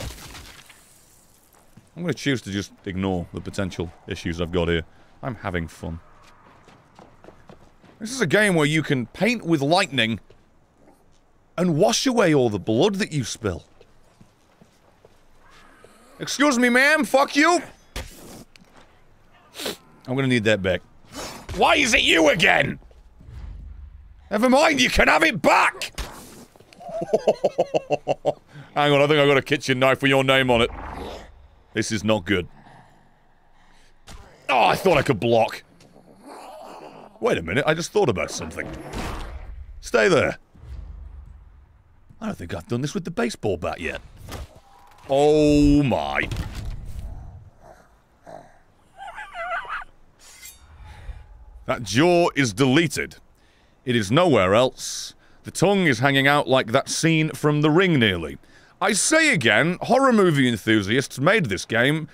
I'm going to choose to just ignore the potential issues I've got here. I'm having fun. This is a game where you can paint with lightning and wash away all the blood that you spill. Excuse me, ma'am. Fuck you. I'm gonna need that back. Why is it you again? Never mind, you can have it back! *laughs* Hang on, I think I got a kitchen knife with your name on it. This is not good. Oh, I thought I could block. Wait a minute, I just thought about something. Stay there. I don't think I've done this with the baseball bat yet. Oh my. That jaw is deleted. It is nowhere else. The tongue is hanging out like that scene from The Ring nearly. I say again, horror movie enthusiasts made this game,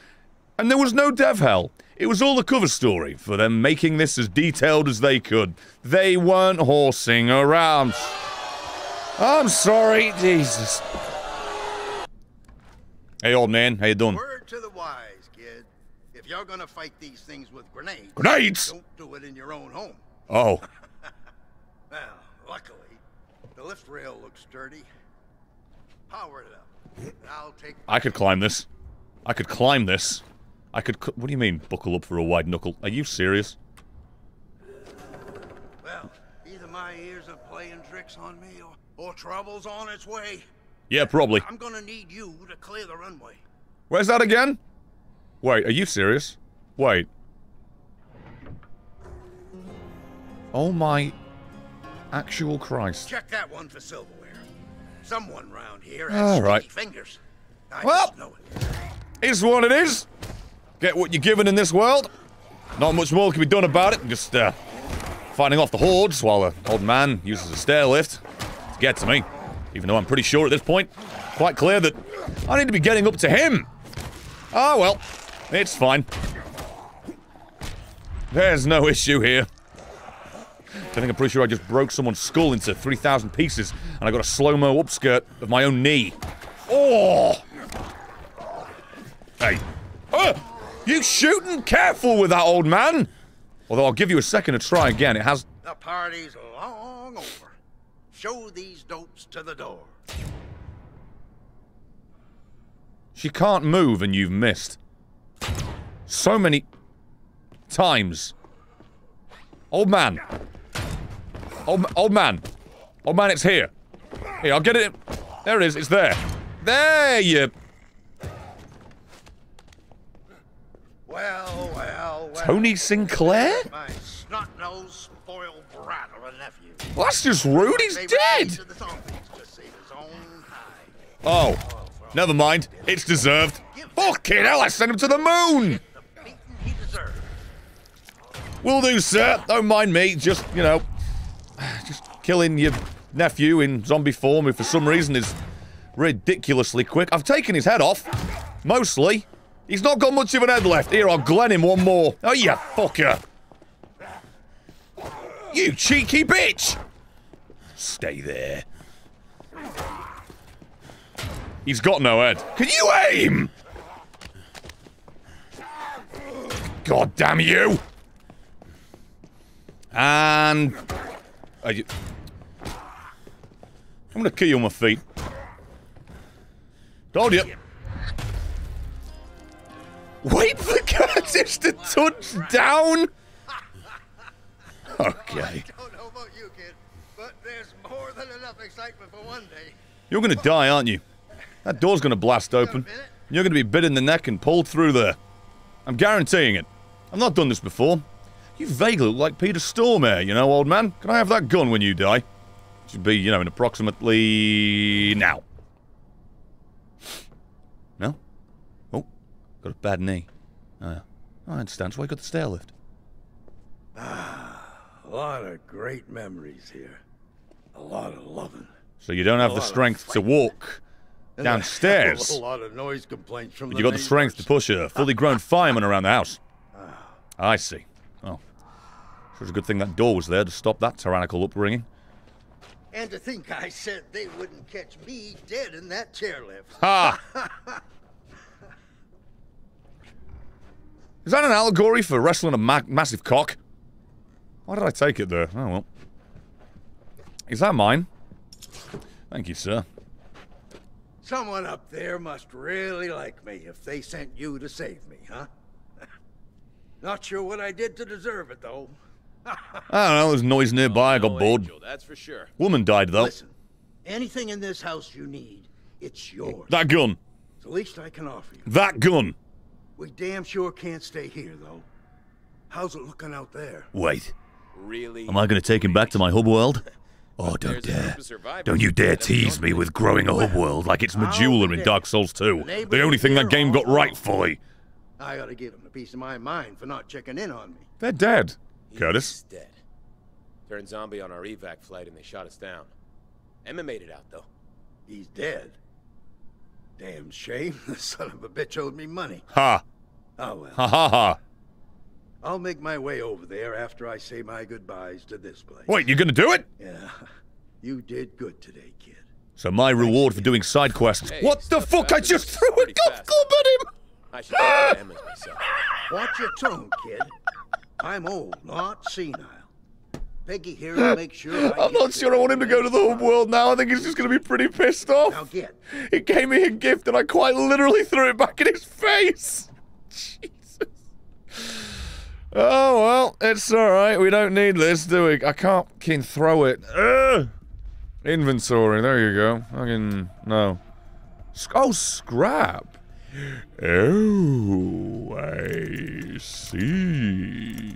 and there was no dev hell. It was all a cover story for them making this as detailed as they could. They weren't horsing around. I'm sorry, Jesus. Hey, old man, how you doing? Word to the wise, kid. If you're gonna fight these things with grenades, Grenades? don't do it in your own home. Oh, *laughs* Well, luckily, the lift rail looks sturdy. Power it up. I'll take. I could climb this. I could climb this. I could. c- What do you mean, buckle up for a wide knuckle? Are you serious? Well, either my ears are playing tricks on me, or, or trouble's on its way. Yeah, probably. I'm gonna need you to clear the runway. Where's that again? Wait, are you serious? Wait. Oh my actual Christ. Check that one for silverware. Someone round here has right. sticky fingers. I Well- just know it. Is what it is. Get what you're given in this world. Not much more can be done about it. Just uh, fighting off the hordes while the old man uses a stair lift to get to me. Even though I'm pretty sure at this point, quite clear that I need to be getting up to him. Ah, well, it's fine. There's no issue here. I think I'm pretty sure I just broke someone's skull into 3,000 pieces and I got a slow-mo upskirt of my own knee. Oh! Hey. Uh, you shooting? Careful with that, old man! Although I'll give you a second to try again. It has... The party's long over. Show these dopes to the door. She can't move and you've missed. So many... times. Old man. Old, old man. Old man, it's here. Here, I'll get it. There it is. It's there. There you... Well, well, well. Tony Sinclair? My snot-nosed, spoiled brat of a nephew. Well, that's just rude. He's dead. raised to the zombies to save his own hide. Oh. Never mind. It's deserved. Fucking hell, I sent him to the moon! Will do, sir. Don't mind me. Just, you know, just killing your nephew in zombie form who for some reason is ridiculously quick. I've taken his head off. Mostly. He's not got much of an head left. Here, I'll glen him one more. Oh, you fucker. You cheeky bitch. Stay there. He's got no head. Can you aim? God damn you! And... I'm gonna kill you on my feet. Told you. Wait for Curtis to touch down? Okay. don't know about you, kid, but there's more than enough excitement for one day. You're gonna die, aren't you? That door's gonna blast open. You're gonna be bit in the neck and pulled through there. I'm guaranteeing it. I've not done this before. You vaguely look like Peter Stormare, you know, old man. Can I have that gun when you die? Should be, you know, in approximately... now. No? Oh, got a bad knee. Oh, yeah. I understand. So I got the stair lift. Ah, a lot of great memories here. A lot of loving. So you don't have the strength to walk And a hell downstairs. A lot of noise complaints from But you got the strength to push a fully grown *laughs* fireman around the house. Ah. I see. Oh. Sure it's a good thing that door was there to stop that tyrannical upbringing. And to think I said they wouldn't catch me dead in that chairlift. Ha! *laughs* Is that an allegory for wrestling a ma massive cock? Why did I take it there? Oh well. Is that mine? Thank you, sir. Someone up there must really like me if they sent you to save me, huh? *laughs* Not sure what I did to deserve it, though. *laughs* I don't know, there's noise nearby, I got oh, bored. that's for sure. Woman died, though. Listen, anything in this house you need, it's yours. That gun. It's the least I can offer you. That gun. We damn sure can't stay here, though. How's it looking out there? Wait. Really? Am I going to take him back to my hub world? Oh, don't dare. Don't you dare tease me with growing a hub world like it's Majula in Dark Souls 2. The only thing that game got right fully. I gotta give him a piece of my mind for not checking in on me. They're dead. Curtis? dead. Turned zombie on our evac flight and they shot us down. Emma made it out, though. He's dead. Damn shame. *laughs* The son of a bitch owed me money. Ha! Oh well. Ha ha ha. I'll make my way over there after I say my goodbyes to this place. Wait, you gonna do it? Yeah. *laughs* You did good today, kid. So my reward for doing side quests. what the fuck? I just threw a golf club at him! I should have *laughs* Emma's myself. Watch your tone, kid. I'm old, not senile. Peggy here will *laughs* make sure I I'm not sure I want him to go to the home uh, world now. I think he's just gonna be pretty pissed off. Now get. He gave me a gift and I quite literally threw it back in his face. Jesus. Oh well, it's alright. We don't need this, do we? I can't can throw it. Ugh. Inventory, there you go. I can... no. Sc- Oh, scrap. Oh, I see.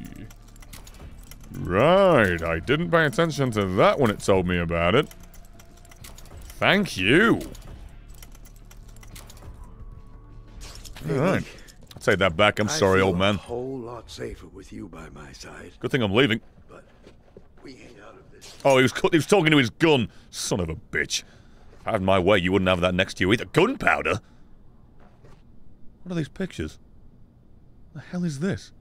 Right, I didn't pay attention to that when it told me about it. Thank you. Alright. I'll take that back. I'm sorry, old man. A whole lot safer with you by my side. Good thing I'm leaving. But We ain't out of this. Oh, he was, he was talking to his gun. Son of a bitch. If I had my way, you wouldn't have that next to you either. Gunpowder? What are these pictures? The hell is this?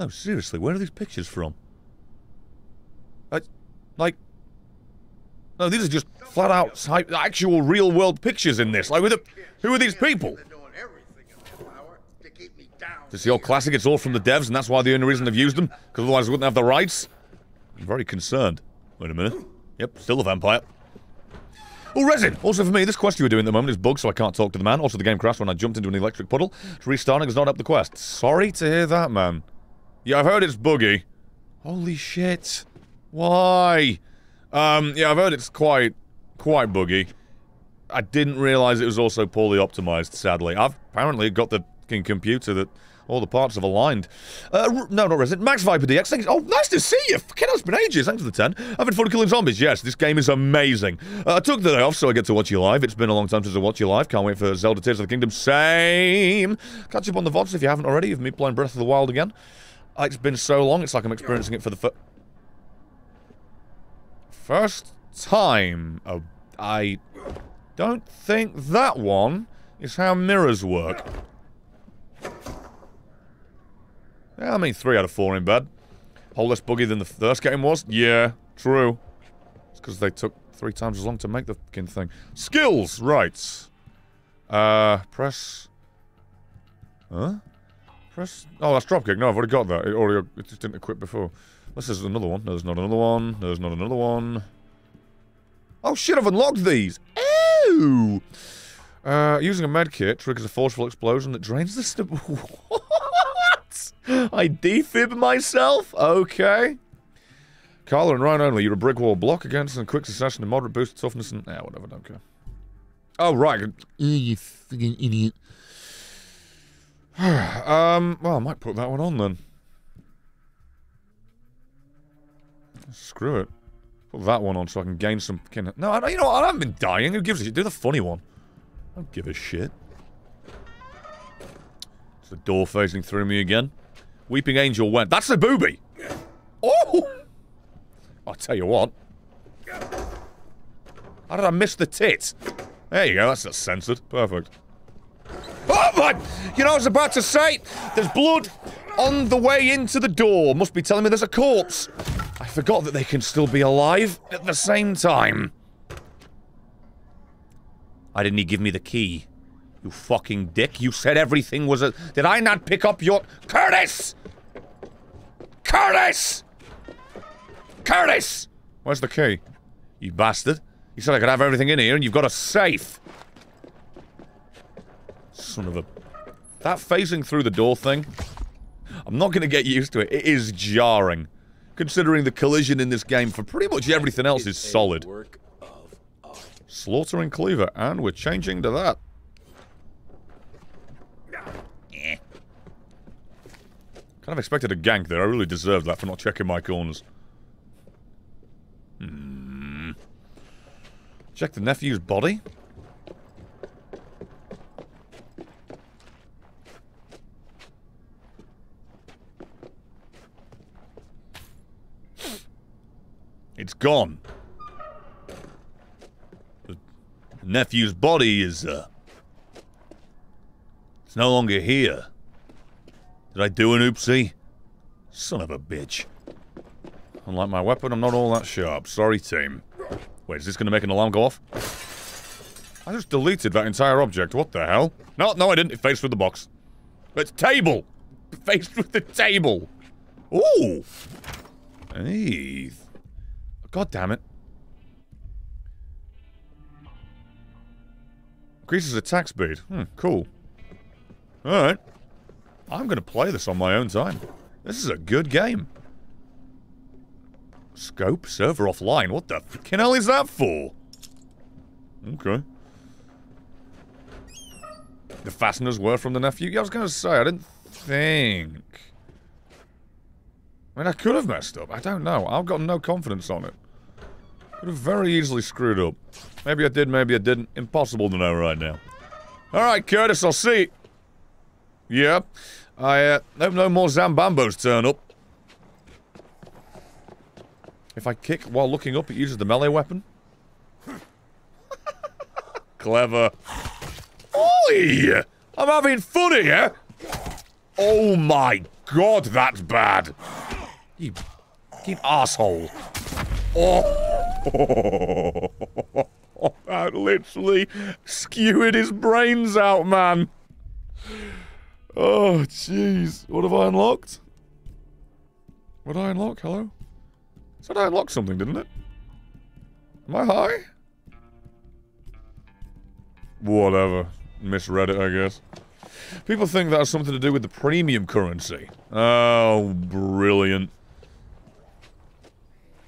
No, seriously, where are these pictures from? Like, no, these are just flat out actual real world pictures in this. Like, who, the, who are these people? It's the old classic. It's all from the devs, and that's why the only reason they've used them, because otherwise they wouldn't have the rights. I'm very concerned. Wait a minute. Yep, still a vampire. Oh, resin! Also for me, this quest you were doing at the moment is bugged, so I can't talk to the man. Also, the game crashed when I jumped into an electric puddle. Restarting has not up the quest. Sorry to hear that, man. Yeah, I've heard it's buggy. Holy shit. Why? Um, yeah, I've heard it's quite, quite buggy. I didn't realize it was also poorly optimized, sadly. I've apparently got the computer that all the parts have aligned. Uh, no, not Resident. Max Viper DX. Thanks. Oh, nice to see you. Fucking it's been ages. Thanks for the 10. I've been fun killing zombies. Yes, this game is amazing. Uh, I took the day off so I get to watch you live. It's been a long time since I watched you live. Can't wait for Zelda Tears of the Kingdom. Same. Catch up on the VODs if you haven't already of me playing Breath of the Wild again. It's been so long, it's like I'm experiencing it for the fir- first time. Oh, I don't think that one is how mirrors work. Yeah, I mean, three out of four in bed. Whole less buggy than the first game was? Yeah, true. It's because they took three times as long to make the fucking thing. Skills! Right. Uh, press... Huh? Press... Oh, that's dropkick. No, I've already got that. It already... It just didn't equip before. This is another one. There's not another one. There's not another one. Oh, shit, I've unlocked these! Ew! Uh, using a medkit triggers a forceful explosion that drains the st- *laughs* What? I defib myself? Okay. Carla and Ryan only. You're a brick wall block against and quick succession and moderate boost toughness and... Yeah, whatever, don't care. Oh, right. you fucking idiot. *sighs* um, well, I might put that one on then. Screw it. Put that one on so I can gain some... fucking- No, I, you know what? I haven't been dying. Who gives a shit? Do the funny one. I don't give a shit. It's the door facing through me again. Weeping Angel went. That's the booby! Oh! I'll tell you what. How did I miss the tit? There you go, that's not censored. Perfect. Oh my! You know, I was about to say, there's blood on the way into the door. Must be telling me there's a corpse. I forgot that they can still be alive at the same time. Why didn't he give me the key? You fucking dick. You said everything was a... Did I not pick up your... Curtis! Curtis! Curtis! Where's the key? You bastard. You said I could have everything in here and you've got a safe. Son of a... That phasing through the door thing... I'm not going to get used to it. It is jarring. Considering the collision in this game for pretty much everything else is solid. Slaughtering Cleaver, and we're changing to that. Kind of expected a gank there. I really deserved that for not checking my corners. Hmm. Check the nephew's body. It's gone. The nephew's body is, uh... It's no longer here. Did I do an oopsie? Son of a bitch. Unlike my weapon, I'm not all that sharp. Sorry, team. Wait, is this gonna make an alarm go off? I just deleted that entire object. What the hell? No, no, I didn't. It faced with the box. It's table! Faced with the table! Ooh! Hey. God damn it. Increases attack speed. Hmm, cool. Alright. I'm gonna play this on my own time. This is a good game. Scope? Server offline? What the fucking hell is that for? Okay. The fasteners were from the nephew? Yeah, I was gonna say, I didn't think. I mean, I could have messed up. I don't know. I've got no confidence on it. Could have very easily screwed up. Maybe I did, maybe I didn't. Impossible to know right now. Alright, Curtis, I'll see. Yeah. I uh, hope no more Zambambos turn up. If I kick while looking up, it uses the melee weapon. *laughs* Clever. Oi! I'm having fun here! Oh my god, that's bad! You fucking asshole. Oh! *laughs* that literally skewered his brains out, man. Oh, jeez. What have I unlocked? What did I unlock? Hello? Said I unlocked something, didn't it? Am I high? Whatever. Misread it, I guess. People think that has something to do with the premium currency. Oh, brilliant.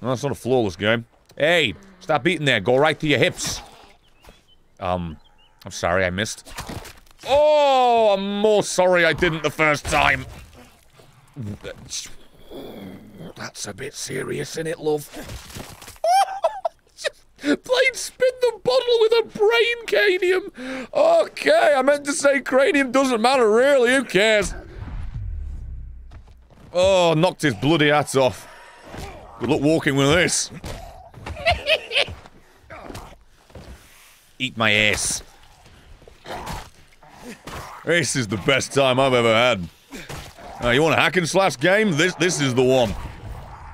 No, that's not a flawless game. Hey, stop eating there. Go right to your hips. Um, I'm sorry I missed. Oh, I'm more sorry I didn't the first time. That's a bit serious, isn't it, love? *laughs* Played spin the bottle with a brain cranium. Okay, I meant to say cranium doesn't matter really. Who cares? Oh, knocked his bloody hat off. Good luck walking with this. Eat my ass. This is the best time I've ever had. Uh, you want a hack and slash game? This this is the one.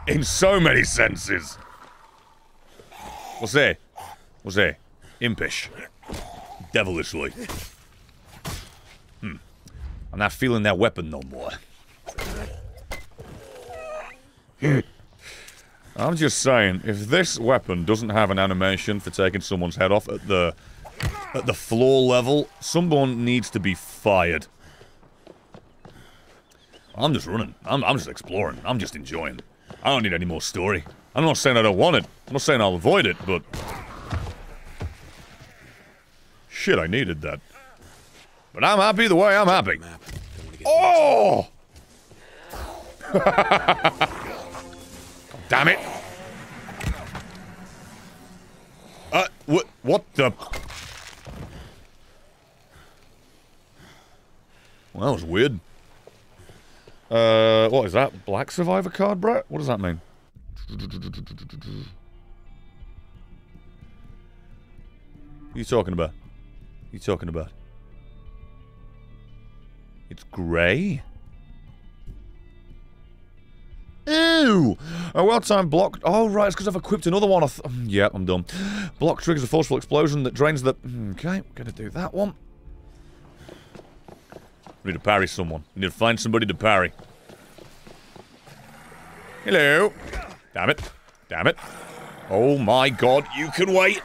In so many senses. What's there? What's there? Impish. Devilishly. Hmm. I'm not feeling that weapon no more. *laughs* I'm just saying, if this weapon doesn't have an animation for taking someone's head off at the at the floor level, someone needs to be fired. I'm just running. I'm, I'm just exploring. I'm just enjoying. I don't need any more story. I'm not saying I don't want it. I'm not saying I'll avoid it, but... Shit, I needed that. But I'm happy the way I'm happy. Oh! *laughs* Damn it! Uh, what, what the... Well, that was weird. Uh, what is that? Black Survivor card, Brett? What does that mean? What are you talking about? What are you talking about? It's grey? Ew! Oh, a well-timed block... Oh, right, it's because I've equipped another one. Th *sighs* yeah, I'm done. Block triggers a forceful explosion that drains the... Hmm, okay, we're gonna do that one. We need to parry someone. We need to find somebody to parry. Hello. Damn it. Damn it. Oh my god, you can wait.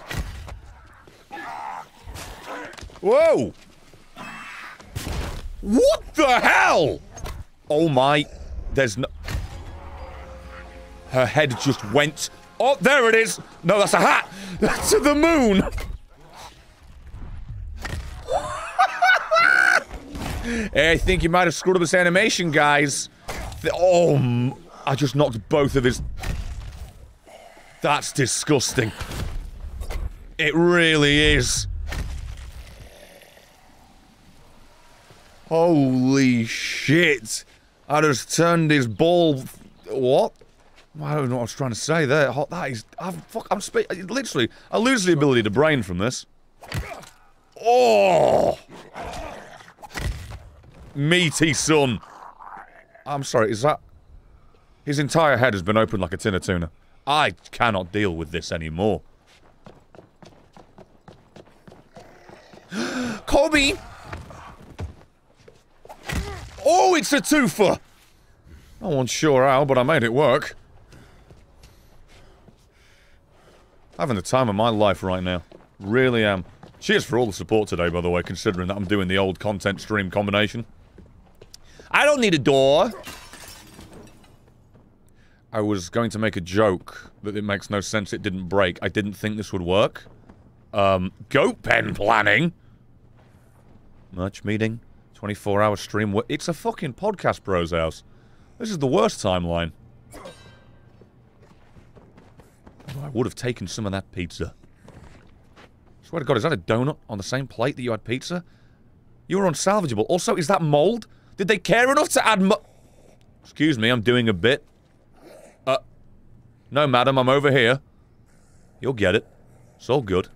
Whoa! What the hell? Oh my... There's no... Her head just went... Oh, there it is! No, that's a hat! That's the moon! *laughs* I think you might have screwed up this animation, guys. Oh, I just knocked both of his... That's disgusting. It really is. Holy shit. I just turned his ball... What? I don't know what I was trying to say there. That is... I'm, fuck, I'm spe Literally, I lose the ability to brain from this. Oh! Meaty son. I'm sorry, is that... His entire head has been opened like a tin of tuna. I cannot deal with this anymore. *gasps* Kobe! Oh, it's a twofer! No one's sure how, but I made it work. Having the time of my life right now. Really am. Cheers for all the support today, by the way, considering that I'm doing the old content stream combination. I don't need a door. I was going to make a joke that it makes no sense it didn't break. I didn't think this would work. Um, goat pen planning. Merch meeting. 24 hour stream. It's a fucking podcast bros house. This is the worst timeline. I would have taken some of that pizza. Swear to God, is that a donut on the same plate that you had pizza? You were unsalvageable. Also, is that mold? Did they care enough to add Excuse me, I'm doing a bit. Uh, no, madam, I'm over here. You'll get it. It's all good.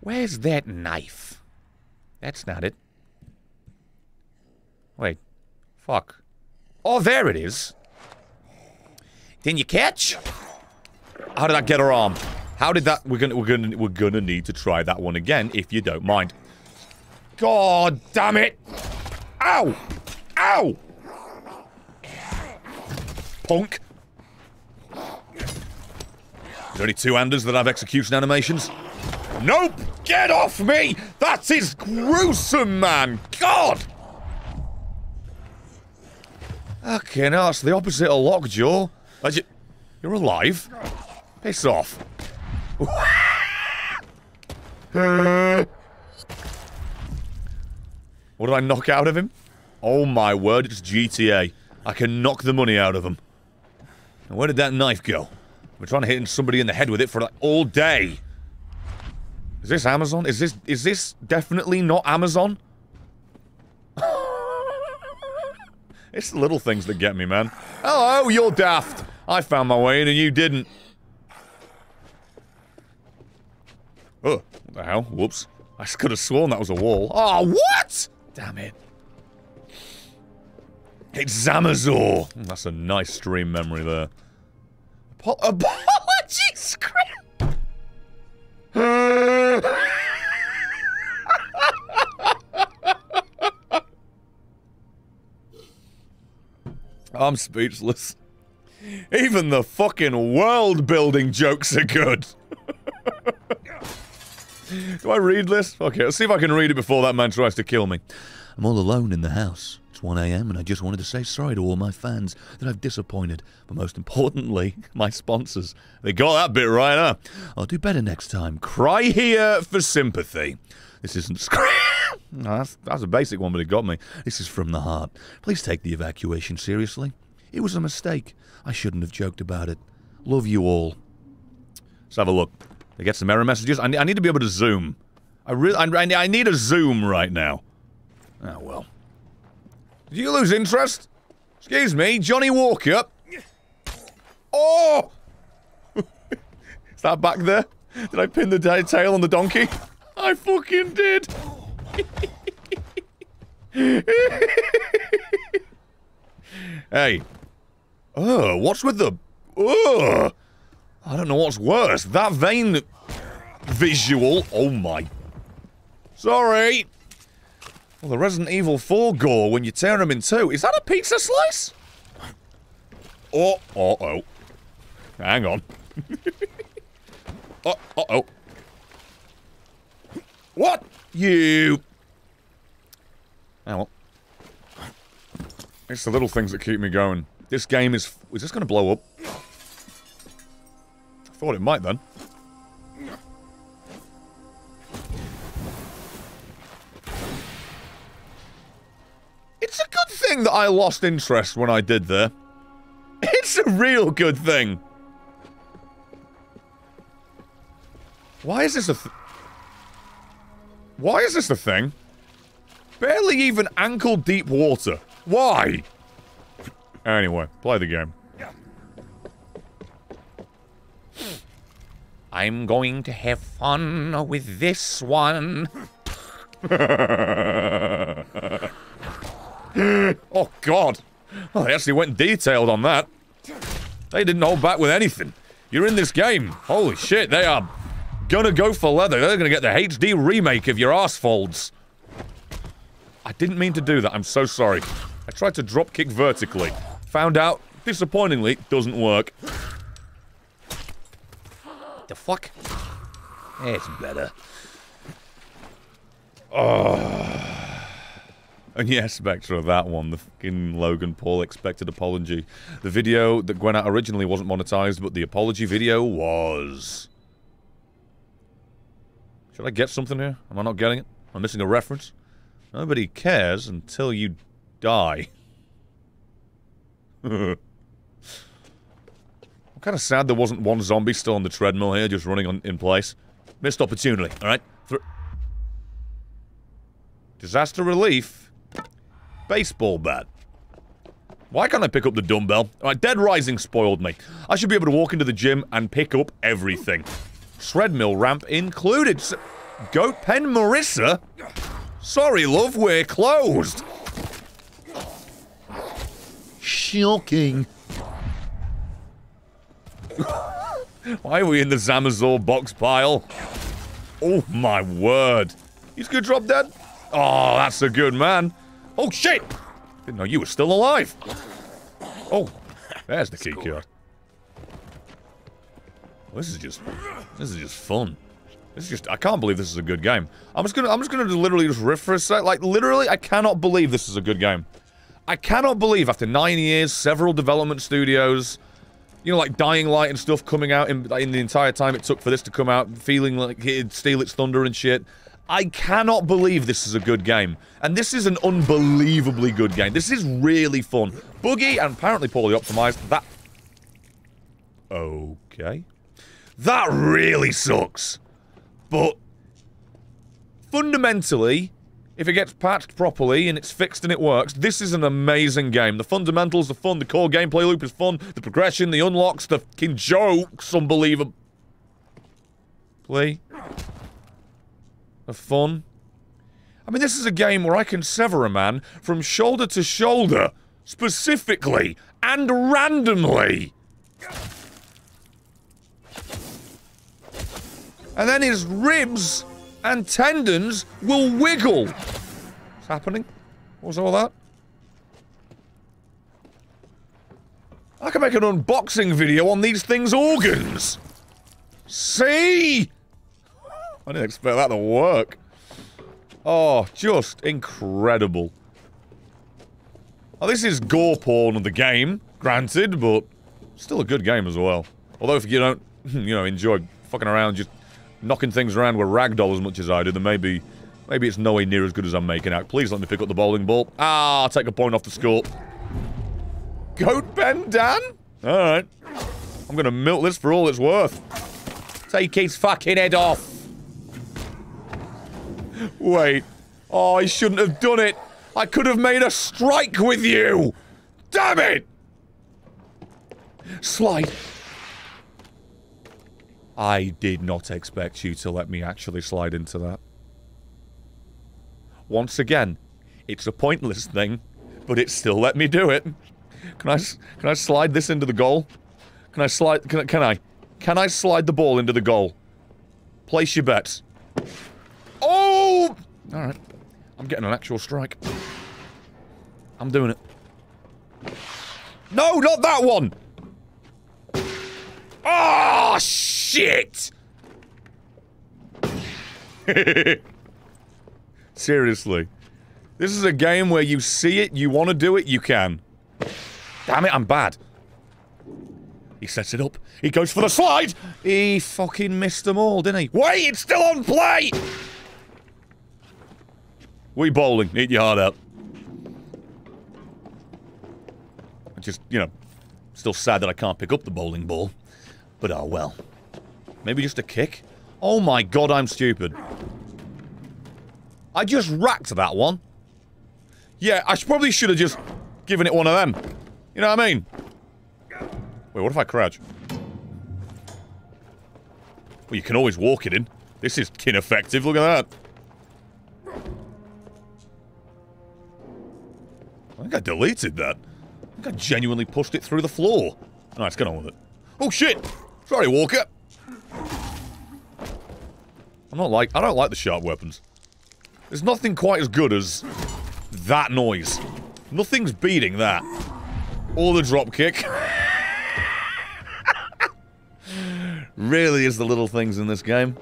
Where's that knife? That's not it. Wait. Fuck. Oh, there it is. Didn't you catch? How did that get her arm? How did that? We're gonna, we're gonna, we're gonna need to try that one again if you don't mind. God damn it! Ow! Ow! Punk. There's only two handers that have execution animations. Nope! Get off me! That is gruesome, man! God! Okay, now that's the opposite of lockjaw. You, you're alive? Piss off. what did I knock out of him? Oh my word, it's GTA. I can knock the money out of him. And where did that knife go? We're trying to hit somebody in the head with it for like all day. Is this Amazon? Is this is this definitely not Amazon? *laughs* It's the little things that get me, man. Hello, you're daft. I found my way in and you didn't. Oh, the hell? Whoops. I could have sworn that was a wall. Oh, what? Damn it. It's Zamazor. Hmm, that's a nice stream memory there. Apo *laughs* apology script. I'm speechless. Even the fucking world building jokes are good. *laughs* Do I read this? Okay, let's see if I can read it before that man tries to kill me. I'm all alone in the house. It's 1am and I just wanted to say sorry to all my fans that I've disappointed. But most importantly, *laughs* my sponsors. They got that bit right, huh? I'll do better next time. Cry here for sympathy. This isn't *laughs* scream. no, that's, that's a basic one, but it got me. This is from the heart. Please take the evacuation seriously. It was a mistake. I shouldn't have joked about it. Love you all. Let's have a look. They get some error messages. I, I need to be able to zoom. I really, I, I need a zoom right now. Oh well. Did you lose interest? Excuse me, Johnny Walker. Oh! *laughs* Is that back there? Did I pin the tail on the donkey? *laughs* I fucking did. *laughs* hey. Oh, what's with the... Oh! I don't know what's worse. That vein visual. Oh my. Sorry. Well, the Resident Evil 4 gore when you tear them in two. Is that a pizza slice? Oh, uh oh. Hang on. oh, *laughs* uh oh. What? You. Oh, well. It's the little things that keep me going. This game is. Is this going to blow up? Thought it might then. It's a good thing that I lost interest when I did there. *laughs* It's a real good thing. Why is this a th Why is this a thing? Barely even ankle deep water. Why? Anyway, play the game. I'm going to have fun with this one. *laughs* oh, God. Oh, they actually went detailed on that. They didn't hold back with anything. You're in this game. Holy shit, they are gonna go for leather. They're gonna get the HD remake of your ass folds. I didn't mean to do that. I'm so sorry. I tried to drop kick vertically. Found out, disappointingly, doesn't work. The fuck? It's better. Oh. And yes, Spectre, of that one, the fucking Logan Paul expected apology. The video that went out originally wasn't monetized, but the apology video was. Should I get something here? Am I not getting it? Am I'm missing a reference? Nobody cares until you die. *laughs* I'm kind of sad there wasn't one zombie still on the treadmill here, just running on, in place. Missed opportunity, alright? Disaster relief baseball bat. Why can't I pick up the dumbbell? Alright, Dead Rising spoiled me. I should be able to walk into the gym and pick up everything. Treadmill ramp included. S Goat Pen Marissa? Sorry, love, we're closed. Shocking. Why are we in the Zamazor box pile? Oh my word. He's gonna drop dead? Oh, that's a good man. Oh, shit! Didn't know you were still alive. Oh, there's the key card. This is just, this is just fun. This is just, I can't believe this is a good game. I'm just gonna, I'm just gonna literally just riff for a sec. Like, literally, I cannot believe this is a good game. I cannot believe after nine years, several development studios, you know, like Dying Light and stuff coming out in, in the entire time it took for this to come out, feeling like it'd steal its thunder and shit. I cannot believe this is a good game. And this is an unbelievably good game. This is really fun. Buggy and apparently poorly optimized. That... Okay. That really sucks. But... Fundamentally, if it gets patched properly and it's fixed and it works, this is an amazing game. The fundamentals are fun, the core gameplay loop is fun, the progression, the unlocks, the fucking jokes, unbelievable. Play. Are fun. I mean, this is a game where I can sever a man from shoulder to shoulder, specifically and randomly. And then his ribs and tendons will wiggle. What's happening? What was all that? I can make an unboxing video on these things' organs. See? I didn't expect that to work. Oh, just incredible. Oh, this is gore porn of the game, granted, but still a good game as well. Although if you don't, *laughs* you know, enjoy fucking around just knocking things around with ragdoll as much as I do, then maybe maybe it's nowhere near as good as I'm making out. Please let me pick up the bowling ball. Ah, I'll take a point off the score. Goat Ben Dan? Alright. I'm gonna milk this for all it's worth. Take his fucking head off. Wait. Oh, I shouldn't have done it. I could have made a strike with you. Damn it! Slide. I did not expect you to let me actually slide into that. Once again, it's a pointless thing, but it still let me do it. Can I, can I slide this into the goal? Can I slide, can, can I? Can I slide the ball into the goal? Place your bets. Oh! Alright. I'm getting an actual strike. I'm doing it. No, not that one! Oh, shit! *laughs* Seriously. This is a game where you see it, you want to do it, you can. Damn it, I'm bad. He sets it up. He goes for the slide! He fucking missed them all, didn't he? Wait, it's still on play! We bowling. Eat your heart out. Just, you know, still sad that I can't pick up the bowling ball. But oh well. Maybe just a kick? Oh my god, I'm stupid. I just racked that one. Yeah, I probably should have just given it one of them. You know what I mean? Wait, what if I crouch? Well, you can always walk it in. This is ineffective, look at that. I think I deleted that. I think I genuinely pushed it through the floor. Alright, let's get on with it. Oh shit! Sorry, Walker. I'm not like- I don't like the sharp weapons. There's nothing quite as good as that noise. Nothing's beating that. Or the drop kick. *laughs* really is the little things in this game.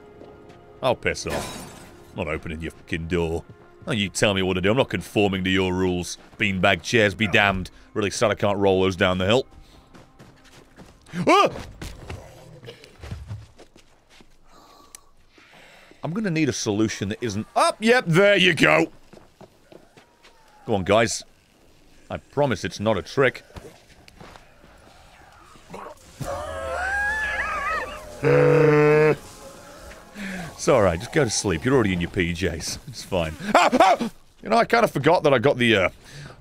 I'll piss off. Not opening your fucking door. Oh, you tell me what to do. I'm not conforming to your rules. Beanbag chairs be damned. Really sad I can't roll those down the hill. Ah! I'm gonna need a solution that isn't up. Yep, there you go. Go on, guys. I promise it's not a trick. it's alright, just go to sleep. You're already in your PJs. It's fine. Ah, ah! You know, I kind of forgot that I got the, uh,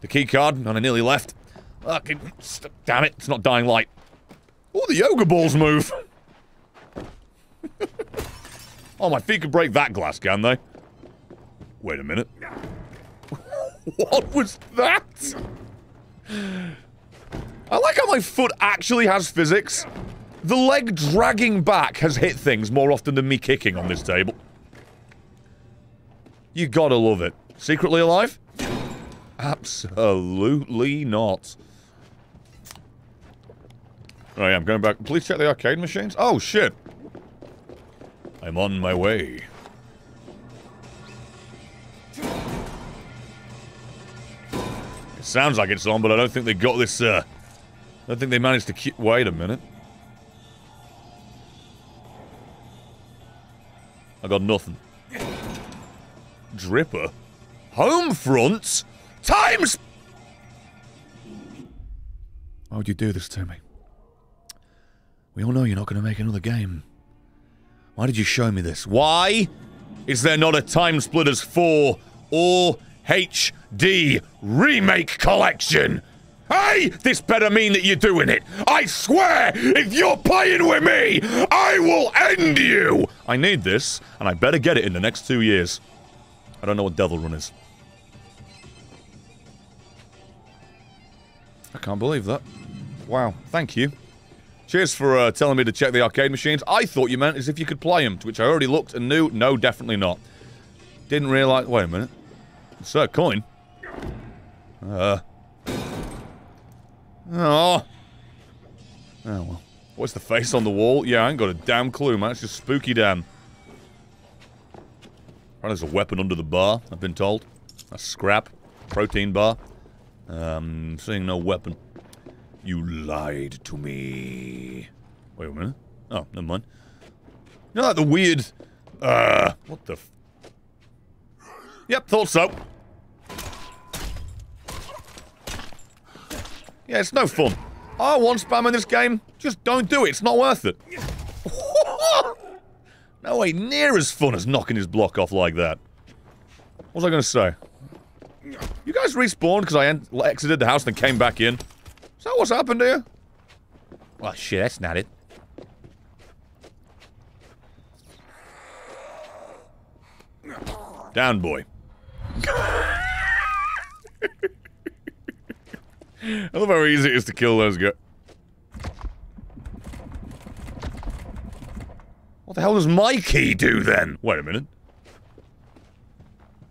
the key card and I nearly left. Fucking, damn it, it's not dying light. Oh, the yoga balls move. *laughs* oh, my feet could break that glass, can they? Wait a minute. *laughs* what was that? I like how my foot actually has physics. The leg dragging back has hit things more often than me kicking on this table. You gotta love it. Secretly alive? Absolutely not. Yeah, I'm going back. Please check the arcade machines. Oh, shit. I'm on my way. It sounds like it's on, but I don't think they got this, uh... I don't think they managed to keep... Wait a minute. I got nothing. Dripper? Home fronts? Times... Why would you do this to me? We all know you're not going to make another game. Why did you show me this? Why is there not a Time Splitters 4 or HD Remake Collection. Hey, this better mean that you're doing it. I swear, if you're playing with me, I will end you. I need this, and I better get it in the next two years. I don't know what Devil Run is. I can't believe that. Wow, thank you. Cheers for uh, telling me to check the arcade machines. I thought you meant as if you could play them, to which I already looked and knew. No, definitely not. Didn't realize. Wait a minute. Insert coin. Uh. Oh. Oh well. What's the face on the wall? Yeah, I ain't got a damn clue, man. It's just spooky damn. Oh, there's a weapon under the bar, I've been told. A scrap. Protein bar. Um, seeing no weapon. You lied to me. Wait a minute. Oh, never mind. You know like the weird... Uh, what the Yep, thought so. Yeah, it's no fun. I want spam in this game. Just don't do it. It's not worth it. *laughs* no way near as fun as knocking his block off like that. What was I going to say? You guys respawned because I exited the house and came back in. That what's happened here? Well, shit, that's not it. Down, boy. *laughs* I love how easy it is to kill those guys. What the hell does my key do then? Wait a minute.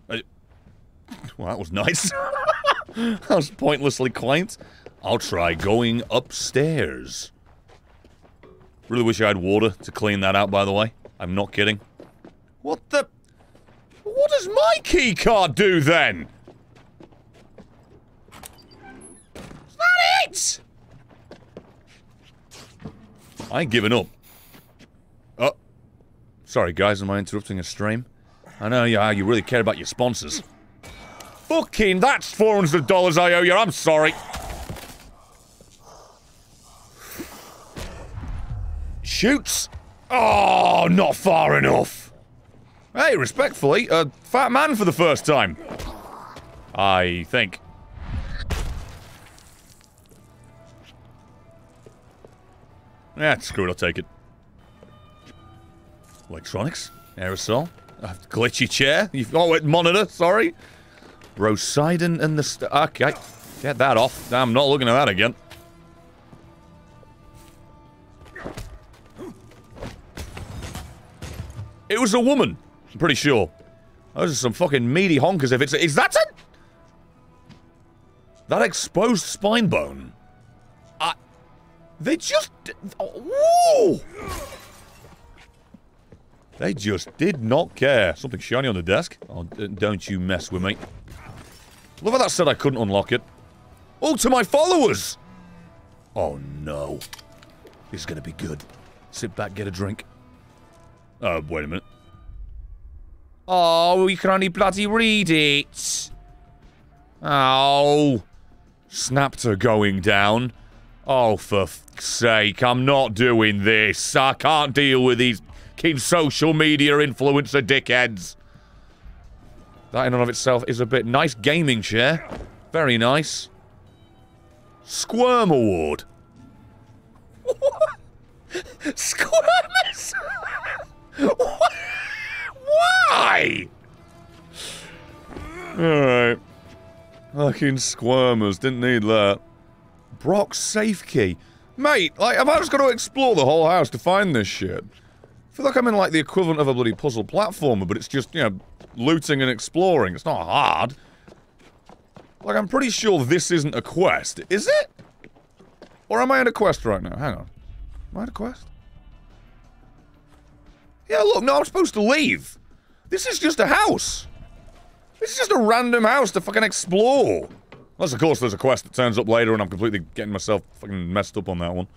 I... Well, that was nice. *laughs* that was pointlessly quaint. I'll try going upstairs. Really wish I had water to clean that out, by the way. I'm not kidding. What the... What does my key card do then? Is that it? I ain't giving up. Oh. Sorry, guys, am I interrupting a stream? I know yeah, you really care about your sponsors. Fucking, that's $400 I owe you, I'm sorry. Shoots. Oh, not far enough. Hey, respectfully, a fat man for the first time. I think. Yeah, screw it, I'll take it. Electronics, aerosol, a glitchy chair, you've oh, wait, monitor, sorry. Rosidon and the okay, get that off. I'm not looking at that again. It was a woman. I'm pretty sure. Those are some fucking meaty honkers if it's- Is that a- That exposed spine bone? I- They just- Whoa! They just did not care. Something shiny on the desk. Oh, don't you mess with me. Look how that said I couldn't unlock it. Oh, to my followers! Oh, no. This is gonna be good. Sit back, get a drink. Uh, wait a minute. Oh, we can only bloody read it. Oh. Snapped her going down. Oh, for sake, I'm not doing this. I can't deal with these kid social media influencer dickheads. That in and of itself is a bit nice gaming chair. Very nice. Squirm Award. *laughs* Squirmers? Why? Alright. Fucking squirmers, didn't need that. Brock's safe key. Mate, like, have I just got to explore the whole house to find this shit? I feel like I'm in, like, the equivalent of a bloody puzzle platformer, but it's just, you know, looting and exploring. It's not hard. Like, I'm pretty sure this isn't a quest. Is it? Or am I in a quest right now? Hang on. Am I in a quest? Yeah, look, no, I'm supposed to leave. This is just a house. This is just a random house to fucking explore. Unless, of course, there's a quest that turns up later and I'm completely getting myself fucking messed up on that one.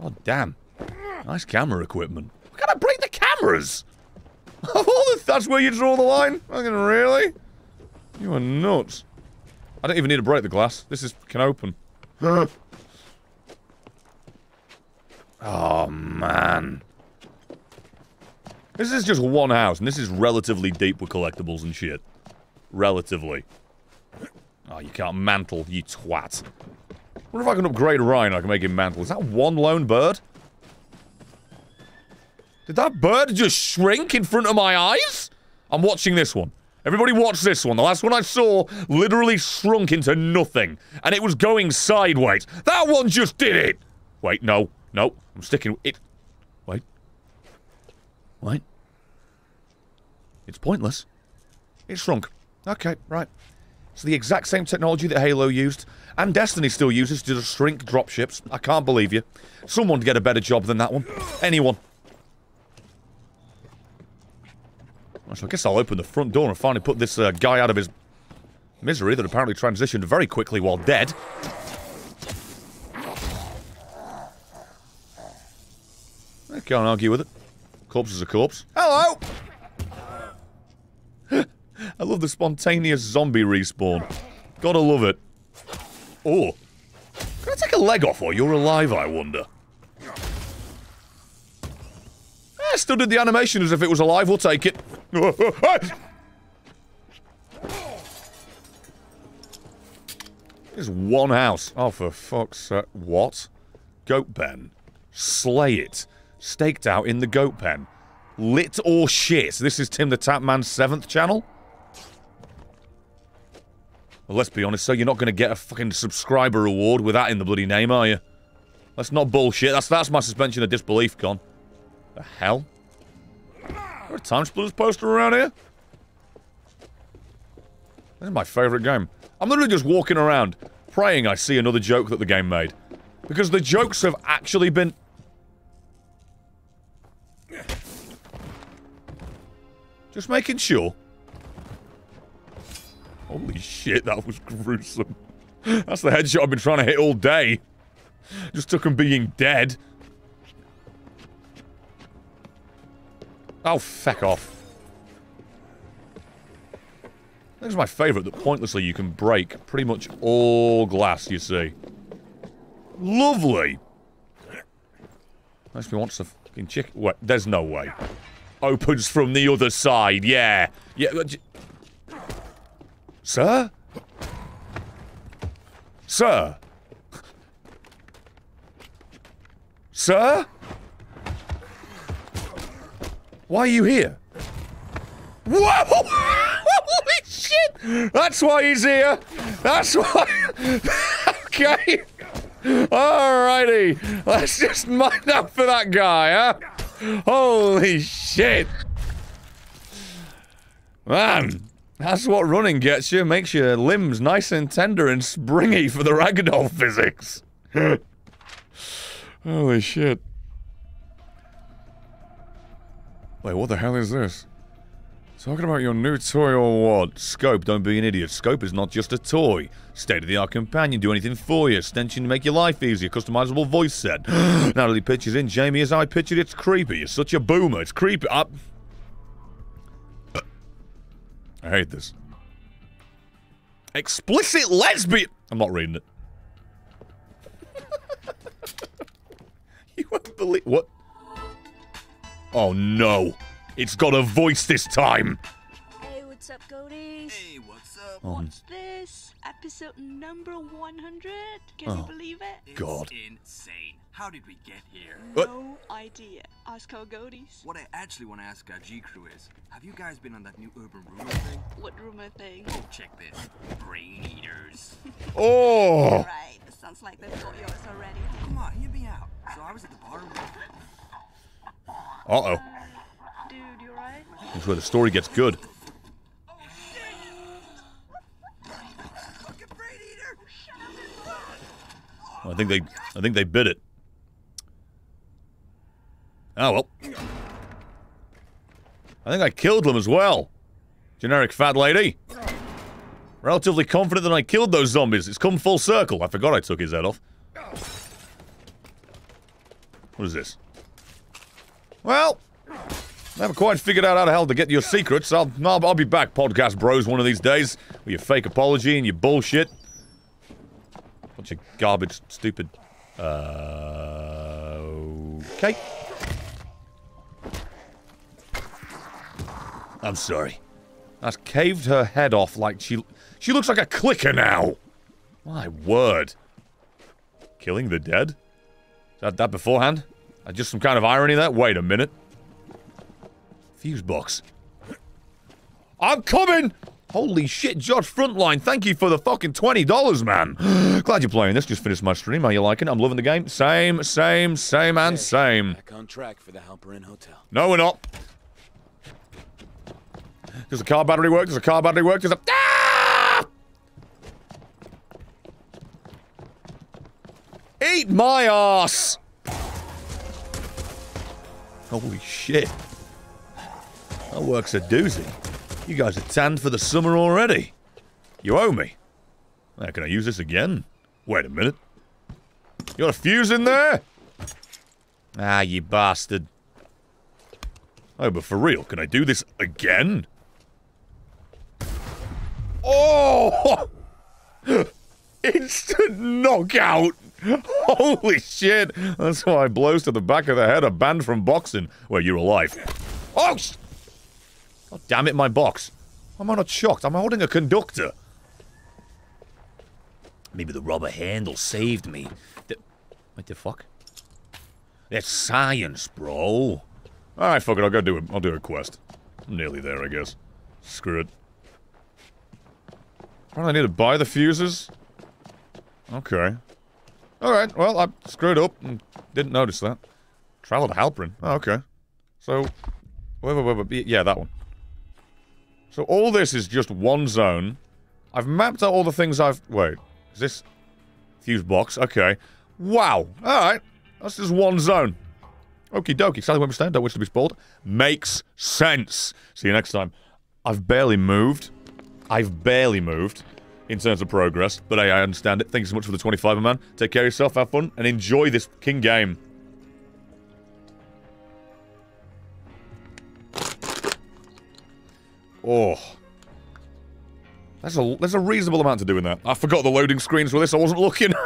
Oh, damn. Nice camera equipment. Why can't I break the cameras? *laughs* That's where you draw the line? Fucking really? You are nuts. I don't even need to break the glass. This is fucking open. *laughs* oh, man. This is just one house, and this is relatively deep with collectibles and shit. Relatively. Oh, you can't mantle, you twat. What if I can upgrade Ryan I can make him mantle? Is that one lone bird? Did that bird just shrink in front of my eyes? I'm watching this one. Everybody watch this one. The last one I saw literally shrunk into nothing. And it was going sideways. That one just did it! Wait, no. No. I'm sticking... It... Wait. Wait. It's pointless. It shrunk. Okay, right. It's the exact same technology that Halo used, and Destiny still uses to just shrink dropships. I can't believe you. Someone get a better job than that one. Anyone. So I guess I'll open the front door and finally put this uh, guy out of his misery that apparently transitioned very quickly while dead. I can't argue with it. Corpse is a corpse. Hello! *laughs* I love the spontaneous zombie respawn. Gotta love it. Oh. Can I take a leg off while you're alive, I wonder? I still did the animation as if it was alive. We'll take it. *laughs* There's one house. Oh, for fuck's sake. What? Goat Ben. Slay it. Staked out in the goat pen. Lit or shit. This is Tim the Tapman's seventh channel? Well, let's be honest, so you're not going to get a fucking subscriber reward with that in the bloody name, are you? That's not bullshit. That's that's my suspension of disbelief gone. The hell? There a TimeSplitters poster around here? This is my favourite game. I'm literally just walking around, praying I see another joke that the game made. Because the jokes have actually been... Just making sure. Holy shit, that was gruesome. That's the headshot I've been trying to hit all day. Just took him being dead. Oh, feck off. This is my favourite, that pointlessly you can break pretty much all glass you see. Lovely! Makes me want some fucking chicken. Wait, there's no way. Opens from the other side, yeah. Yeah. Uh, Sir? Sir? Sir? Why are you here? Whoa! *laughs* Holy shit! That's why he's here! That's why... *laughs* okay! Alrighty! Let's just mind up for that guy, huh? Holy shit! Man! That's what running gets you. Makes your limbs nice and tender and springy for the ragdoll physics. *laughs* Holy shit. Wait, what the hell is this? Talking about your new toy or what? Scope, don't be an idiot. Scope is not just a toy. State-of-the-art companion, do anything for you. Extension to make your life easier. Customizable voice set. *gasps* Natalie pitches in. Jamie, as I pictured, it's creepy. You're such a boomer. It's creepy. I... I hate this. Explicit lesbian. I'm not reading it. *laughs* you won't believe what? Oh no! It's got a voice this time. Hey, what's up, Goaties? Hey, what's up? What's this? Episode number 100? Can you Oh, believe it? God. Insane. How did we get here? What? No idea. Ask our Goaties. What I actually want to ask our G crew is, have you guys been on that new urban rumor thing? What rumor thing? Oh, check this. Brain eaters. *laughs* Oh. Right, it sounds like they've got yours already. Come on, hear me out. So I was at the bar. Uh oh. Dude, you right? This is where the story gets good. I think they, I think they bit it. Oh well. I think I killed them as well. Generic fat lady. Relatively confident that I killed those zombies. It's come full circle. I forgot I took his head off. What is this? Well, never quite figured out how the hell to get your secrets. I'll, I'll, I'll be back, podcast bros, one of these days. With your fake apology and your bullshit. Bunch of garbage, stupid. Uh, okay. I'm sorry. That's caved her head off like she... She looks like a clicker now! My word. Killing the dead? Is that that beforehand? Uh, just some kind of irony there? Wait a minute. Fuse box. I'm coming! Holy shit, Josh Frontline, thank you for the fucking $20, man. *gasps* Glad you're playing this. Just finished my stream. Are you liking it? I'm loving the game. Same, same, same, and same. Back on track for the Halperin Hotel. No, we're not. Does the car battery work? Does the car battery work? Does the... Ah! Eat my ass! Holy shit. That works a doozy. You guys are tanned for the summer already. You owe me. Now, can I use this again? Wait a minute. You got a fuse in there? Ah, you bastard. Oh, but for real, can I do this again? Oh! *laughs* Instant knockout! *laughs* Holy shit! That's why blows to the back of the head are banned from boxing. Well, you're alive. Oh! God damn it, my box. Am I not shocked? I'm holding a conductor. Maybe the rubber handle saved me. The, what the fuck? That's science, bro. Alright, fuck it, I'll go do it. I'll do a quest. I'm nearly there, I guess. Screw it. Probably need to buy the fuses? Okay. Alright, well, I screwed up and didn't notice that. Travel to Halperin. Oh, okay. So, wait, wait, wait, yeah, that one. So all this is just one zone. I've mapped out all the things I've... Wait, is this... Fuse box? Okay. Wow. Alright. That's just one zone. Okie dokie. Sally won't be staying. Don't wish to be spoiled. Makes sense. See you next time. I've barely moved. I've barely moved in terms of progress, but hey, I understand it. Thank you so much for the 25 man. Take care of yourself, have fun, and enjoy this king game. Oh. That's a, there's a reasonable amount to do in that. I forgot the loading screens for this, I wasn't looking. *laughs*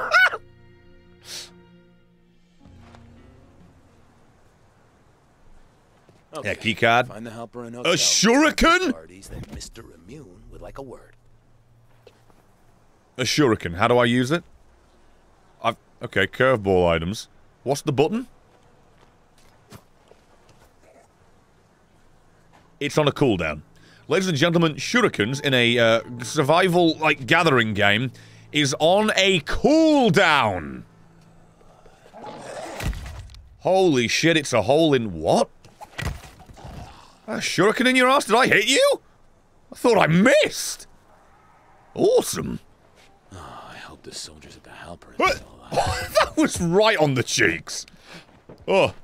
Okay. Yeah, keycard. Find the Halperin A Hotel. shuriken? Parties that Mr. Immune would like a word. A shuriken. How do I use it? I've... Okay, curveball items. What's the button? It's on a cooldown. Ladies and gentlemen, shurikens in a uh, survival, like, gathering game is on a cooldown. Holy shit, it's a hole in what? A shuriken in your ass? Did I hit you? I thought I missed. Awesome. Oh, I hope the soldiers at the Halperin What? *laughs* that was right on the cheeks. Oh.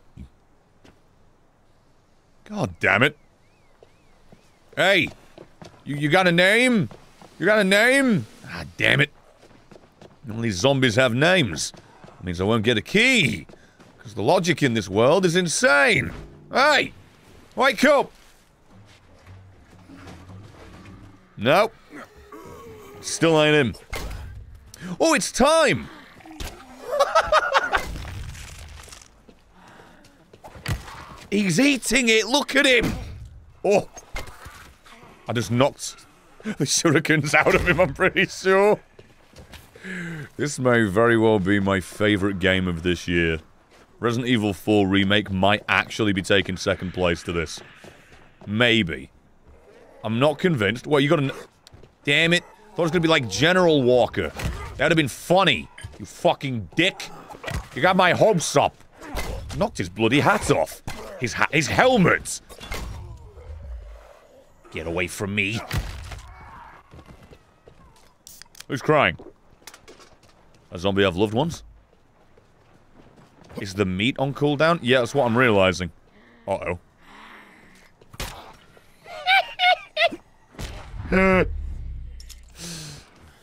God damn it. Hey. You, you got a name? You got a name? Ah, damn it. All these zombies have names. That means I won't get a key. Because the logic in this world is insane. Hey! Wake up! Nope. Still ain't him. Oh, it's time! *laughs* He's eating it, look at him! Oh! I just knocked the shurikens out of him, I'm pretty sure. This may very well be my favourite game of this year. Resident Evil 4 Remake might actually be taking second place to this. Maybe. I'm not convinced. Well, you gotta... Damn it. Thought it was gonna be like General Walker. That'd have been funny. You fucking dick. You got my hopes up. Knocked his bloody hat off. His ha his helmet. Get away from me. Who's crying? A zombie have loved ones? Is the meat on cooldown? Yeah, that's what I'm realizing. Uh-oh. *laughs*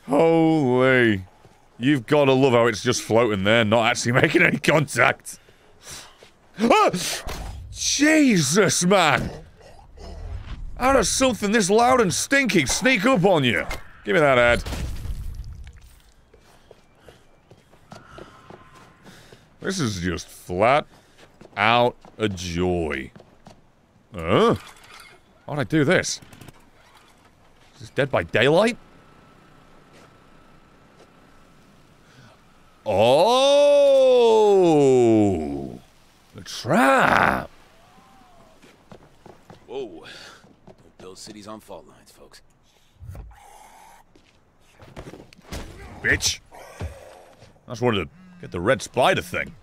Holy. You've got to love how it's just floating there, not actually *laughs* making any contact. Ah! Jesus, man! How does something this loud and stinky sneak up on you? Give me that ad. This is just flat out a joy. Huh? Why'd I do this? Is this Dead by Daylight? Oh! The trap! Whoa. Cities on fault lines, folks. Bitch! I just wanted to get the red spider thing.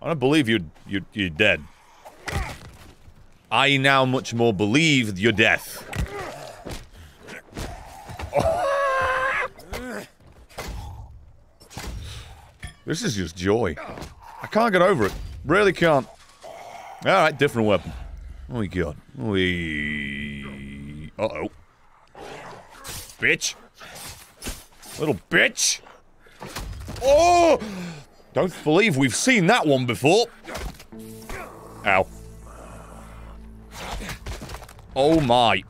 I don't believe you you you're dead. I now much more believe your death. *laughs* This is just joy. I can't get over it. Really can't. Alright, different weapon. Oh my god. We. Uh oh. Bitch. Little bitch. Oh! Don't believe we've seen that one before. Ow. Oh my.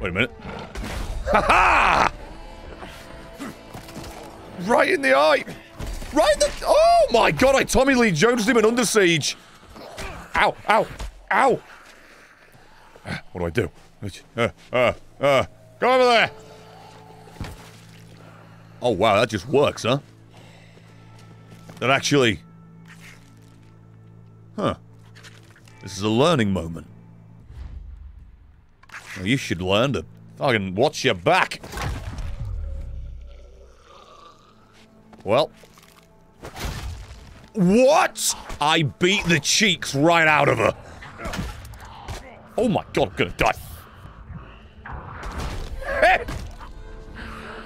Wait a minute. Ha ha! Right in the eye! Right the- Oh my god, I Tommy Lee Jones him in Under Siege! Ow, ow, ow! What do I do? Uh, uh, uh, go over there! Oh wow, that just works, huh? That actually... Huh. This is a learning moment. Well, you should learn to fucking watch your back. Well. What? I beat the cheeks right out of her. Oh my god, I'm gonna die.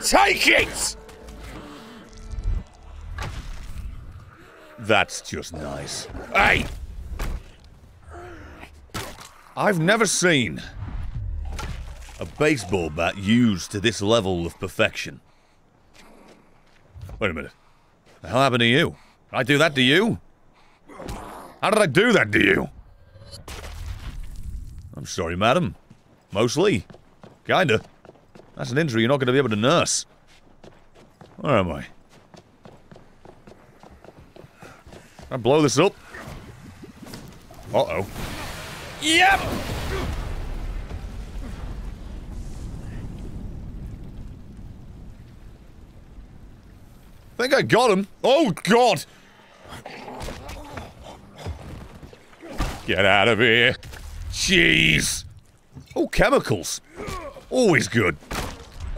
Take it! That's just nice. Hey! I've never seen a baseball bat used to this level of perfection. Wait a minute. Hell happened to you? I do that to you? How did I do that to you? I'm sorry, madam. Mostly. Kinda. That's an injury you're not gonna be able to nurse. Where am I? Can I blow this up? Uh-oh. Yep! I think I got him. Oh, God! Get out of here. Jeez. Oh, chemicals. Always good.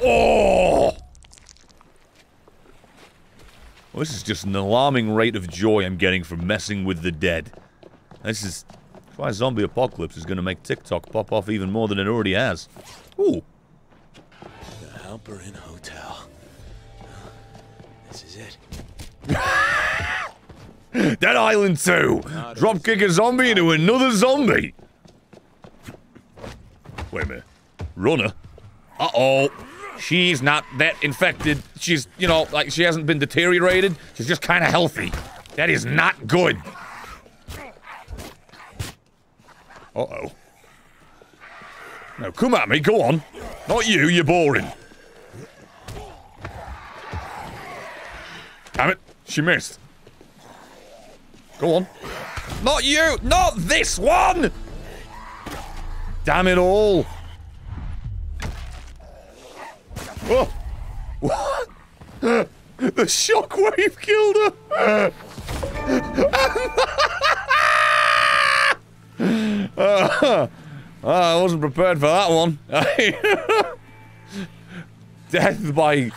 Oh! Well, this is just an alarming rate of joy I'm getting from messing with the dead. This is why zombie apocalypse is going to make TikTok pop off even more than it already has. Ooh. The Halperin Hotel. This is it. *laughs* *laughs* Dead Island 2! Dropkick a zombie into another zombie! Wait a minute. Runner? Uh-oh. She's not that infected. She's, you know, like, she hasn't been deteriorated. She's just kind of healthy. That is not good. Uh-oh. Now, come at me, go on. Not you, you're boring. Damn it, she missed. Go on. Not you! Not this one! Damn it all! Oh! What? The shockwave killed her! Uh, *laughs* I wasn't prepared for that one. *laughs* Death by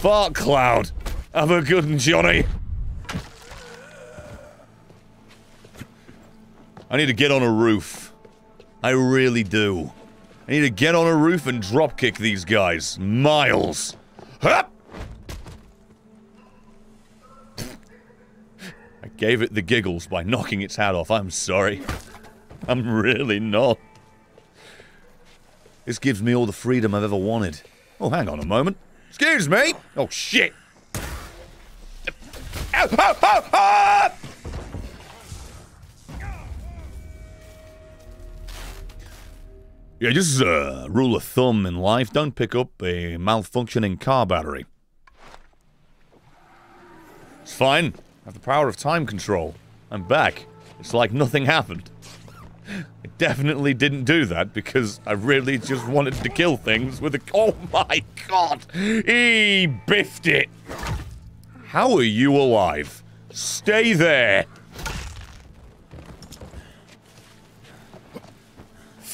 fart cloud. Have a good one, Johnny. I need to get on a roof. I really do. I need to get on a roof and dropkick these guys. Miles. Hup! I gave it the giggles by knocking its hat off. I'm sorry. I'm really not. This gives me all the freedom I've ever wanted. Oh, hang on a moment. Excuse me! Oh, shit! Yeah, just a rule of thumb in life. Don't pick up a malfunctioning car battery. It's fine. I have the power of time control. I'm back. It's like nothing happened. I definitely didn't do that because I really just wanted to kill things with a. *laughs* Oh my god! He biffed it! How are you alive? Stay there!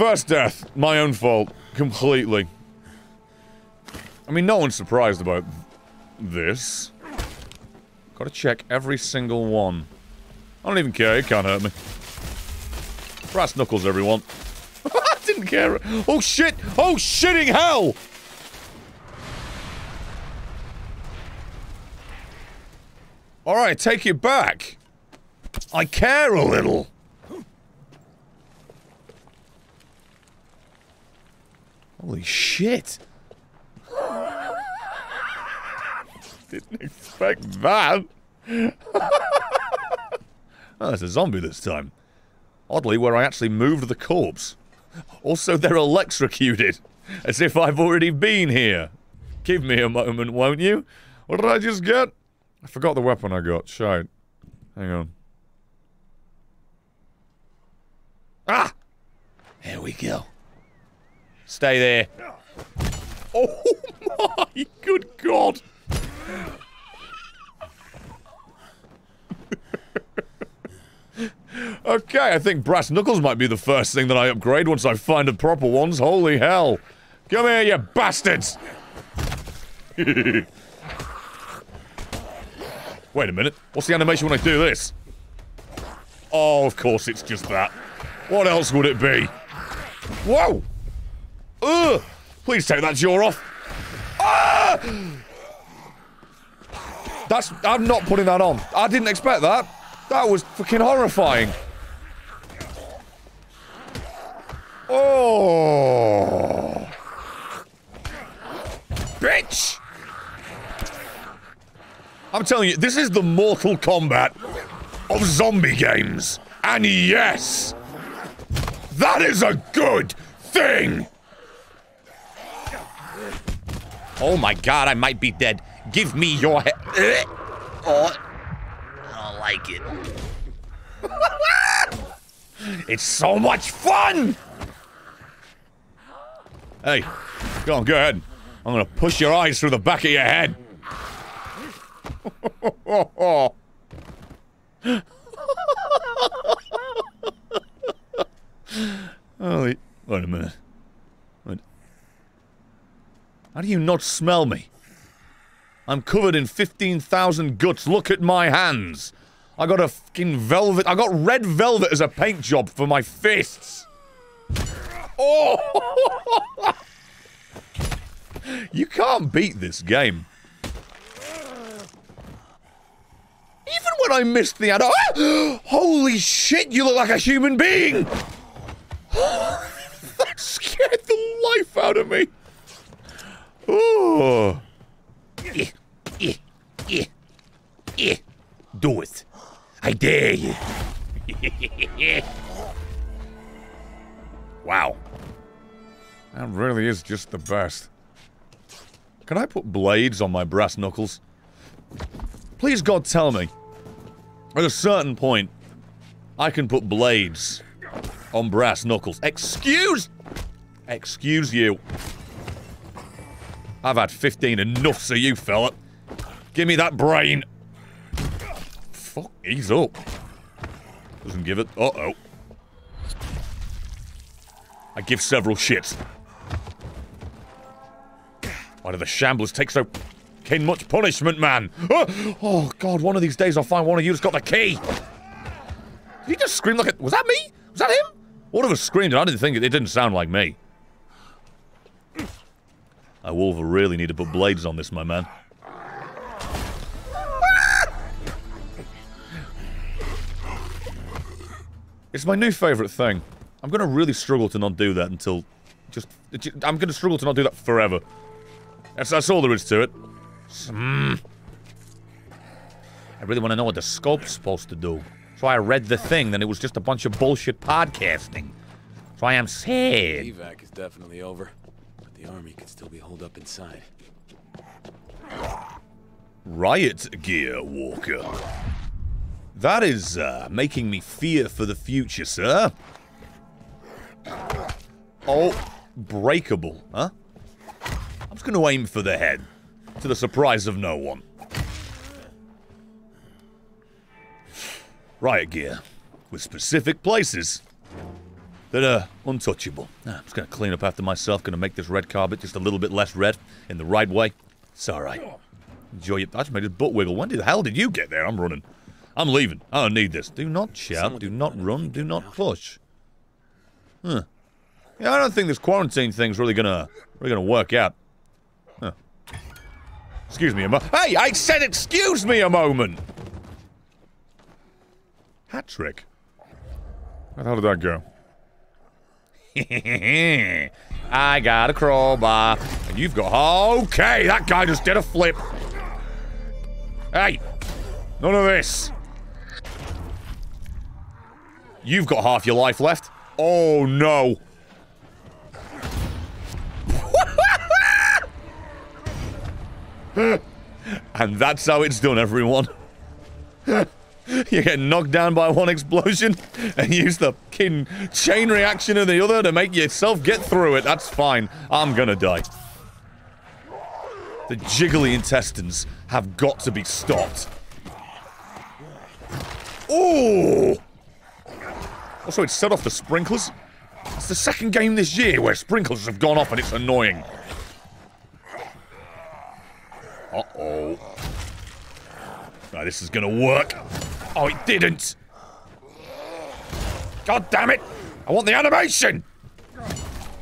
First death, my own fault. Completely. I mean, no one's surprised about this. Gotta check every single one. I don't even care, it can't hurt me. Brass knuckles, everyone. *laughs* I didn't care. Oh shit! Oh shitting hell! Alright, take it back. I care a little. Holy shit. Didn't expect that. *laughs* oh, it's a zombie this time. Oddly, where I actually moved the corpse. Also, they're electrocuted. As if I've already been here. Give me a moment, won't you? What did I just get? I forgot the weapon I got. Shite. Hang on. Ah! Here we go. Stay there. Oh my good god! okay, I think brass knuckles might be the first thing that I upgrade once I find the proper ones. Holy hell. Come here, you bastards! *laughs* Wait a minute. What's the animation when I do this? Oh, of course it's just that. What else would it be? Whoa! Ugh! Please take that jaw off. Ah! That's. I'm not putting that on. I didn't expect that. That was fucking horrifying. Oh. Bitch! I'm telling you, this is the Mortal Kombat of zombie games. And yes, that is a good thing! Oh my god, I might be dead. Give me your head. *laughs* Oh, I don't like it. *laughs* It's so much fun! Hey, go on, go ahead. I'm gonna push your eyes through the back of your head. *laughs* Holy, wait a minute. How do you not smell me? I'm covered in 15,000 guts. Look at my hands. I got a fucking velvet. I got red velvet as a paint job for my fists. Oh! *laughs* you can't beat this game. Even when I missed the ad. Ah! *gasps* Holy shit, you look like a human being! *laughs* that scared the life out of me. Do it. I dare you. *laughs* wow. That really is just the best. Can I put blades on my brass knuckles? Please, God, tell me. At a certain point, I can put blades on brass knuckles. Excuse... Excuse you. I've had 15 enough, of you, fella. Give me that brain. Fuck, ease up. Doesn't give it. Uh-oh. I give several shits. Why do the shamblers take so fucking much punishment, man? Oh, oh, God, one of these days I'll find one of you that's got the key. Did he just scream like a... Was that me? Was that him? One of us screamed and I didn't think it, it didn't sound like me. I will really need to put blades on this, my man. It's my new favourite thing. I'm going to really struggle to not do that until... Just... I'm going to struggle to not do that forever. That's, that's all there is to it. Mm. I really want to know what the scope's supposed to do. So I read the thing, then it was just a bunch of bullshit podcasting. That's why I'm sad. Evac is definitely over, the army could still be holed up inside. Riot gear, Walker. That is uh, making me fear for the future, sir. Oh, breakable, huh? I'm just going to aim for the head, to the surprise of no one. Riot gear, with specific places that are untouchable. Ah, I'm just going to clean up after myself, going to make this red carpet just a little bit less red in the right way. It's alright. Enjoy it. I just made his butt wiggle. When the hell did you get there? I'm running. I'm leaving. I don't need this. Do not shout. Do not run. Do not push. Huh. Yeah, I don't think this quarantine thing's really gonna really gonna work out. Huh. Excuse me a mo- Hey, I said excuse me a moment! Hat trick. How did that go? *laughs* I got a crowbar. And you've got... Okay, that guy just did a flip. Hey! None of this. You've got half your life left. Oh, no. *laughs* and that's how it's done, everyone. *laughs* you get knocked down by one explosion *laughs* and use the kin chain reaction of the other to make yourself get through it. That's fine. I'm gonna die. The jiggly intestines have got to be stopped. Oh! Also, it set off the sprinklers. It's the second game this year where sprinklers have gone off and it's annoying. Uh-oh. Right, this is gonna work. Oh, it didn't! God damn it! I want the animation!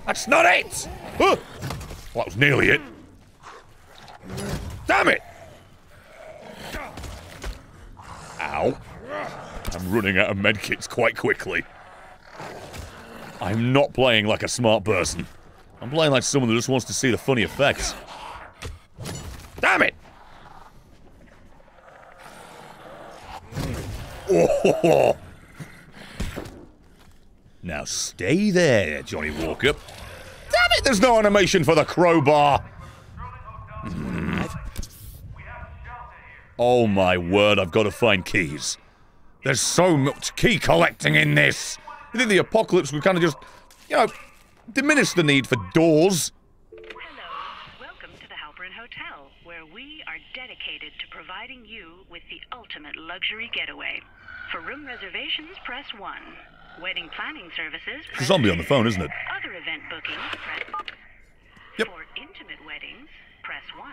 That's not it! Well, that was nearly it. Damn it! Ow. I'm running out of medkits quite quickly. I'm not playing like a smart person. I'm playing like someone that just wants to see the funny effects. Damn it! Oh. *laughs* Now stay there, Johnny Walker. Damn it, there's no animation for the crowbar! Mm. Oh my word, I've got to find keys. There's so much key collecting in this! You think the apocalypse would kind of just, you know, diminish the need for doors? Welcome to the Halperin Hotel, where we are dedicated to providing you with the ultimate luxury getaway. For room reservations, press 1. Wedding planning services, It's a press zombie on the phone, isn't it? Other event bookings, press Yep. For intimate weddings, press 1.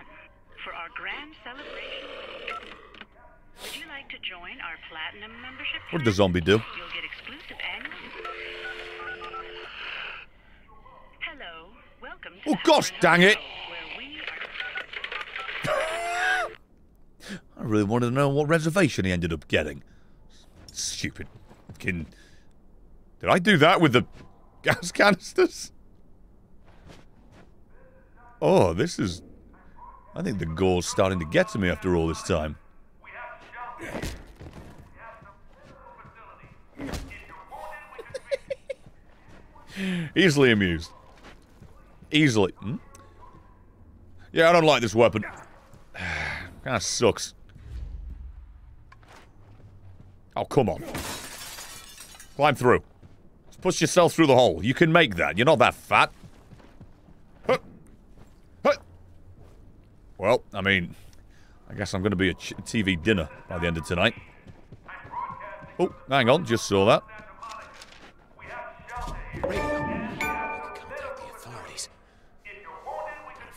For our grand celebration, would you like to join our platinum membership? What did the zombie do? You'll get exclusive annual. Hello, welcome to Oh gosh, dang it! *laughs* I really wanted to know what reservation he ended up getting. Stupid. Fucking. Did I do that with the gas canisters? Oh, this is. I think the gore's starting to get to me after all this time. *laughs* Easily amused. Easily. Hmm? Yeah, I don't like this weapon. *sighs* Kinda sucks. Oh, come on. Climb through. Just push yourself through the hole. You can make that. You're not that fat. Well, I mean, I guess I'm going to be a TV dinner by the end of tonight. Oh, hang on. Just saw that.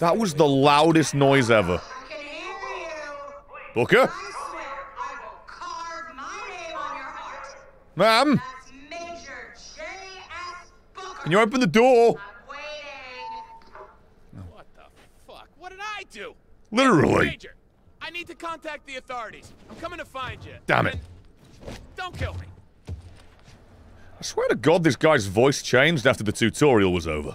That was the loudest noise ever. Booker? Ma'am? Can you open the door? What the fuck? What did I do? Literally. Major, I need to contact the authorities. I'm coming to find you. Damn it. Don't kill me. I swear to God this guy's voice changed after the tutorial was over.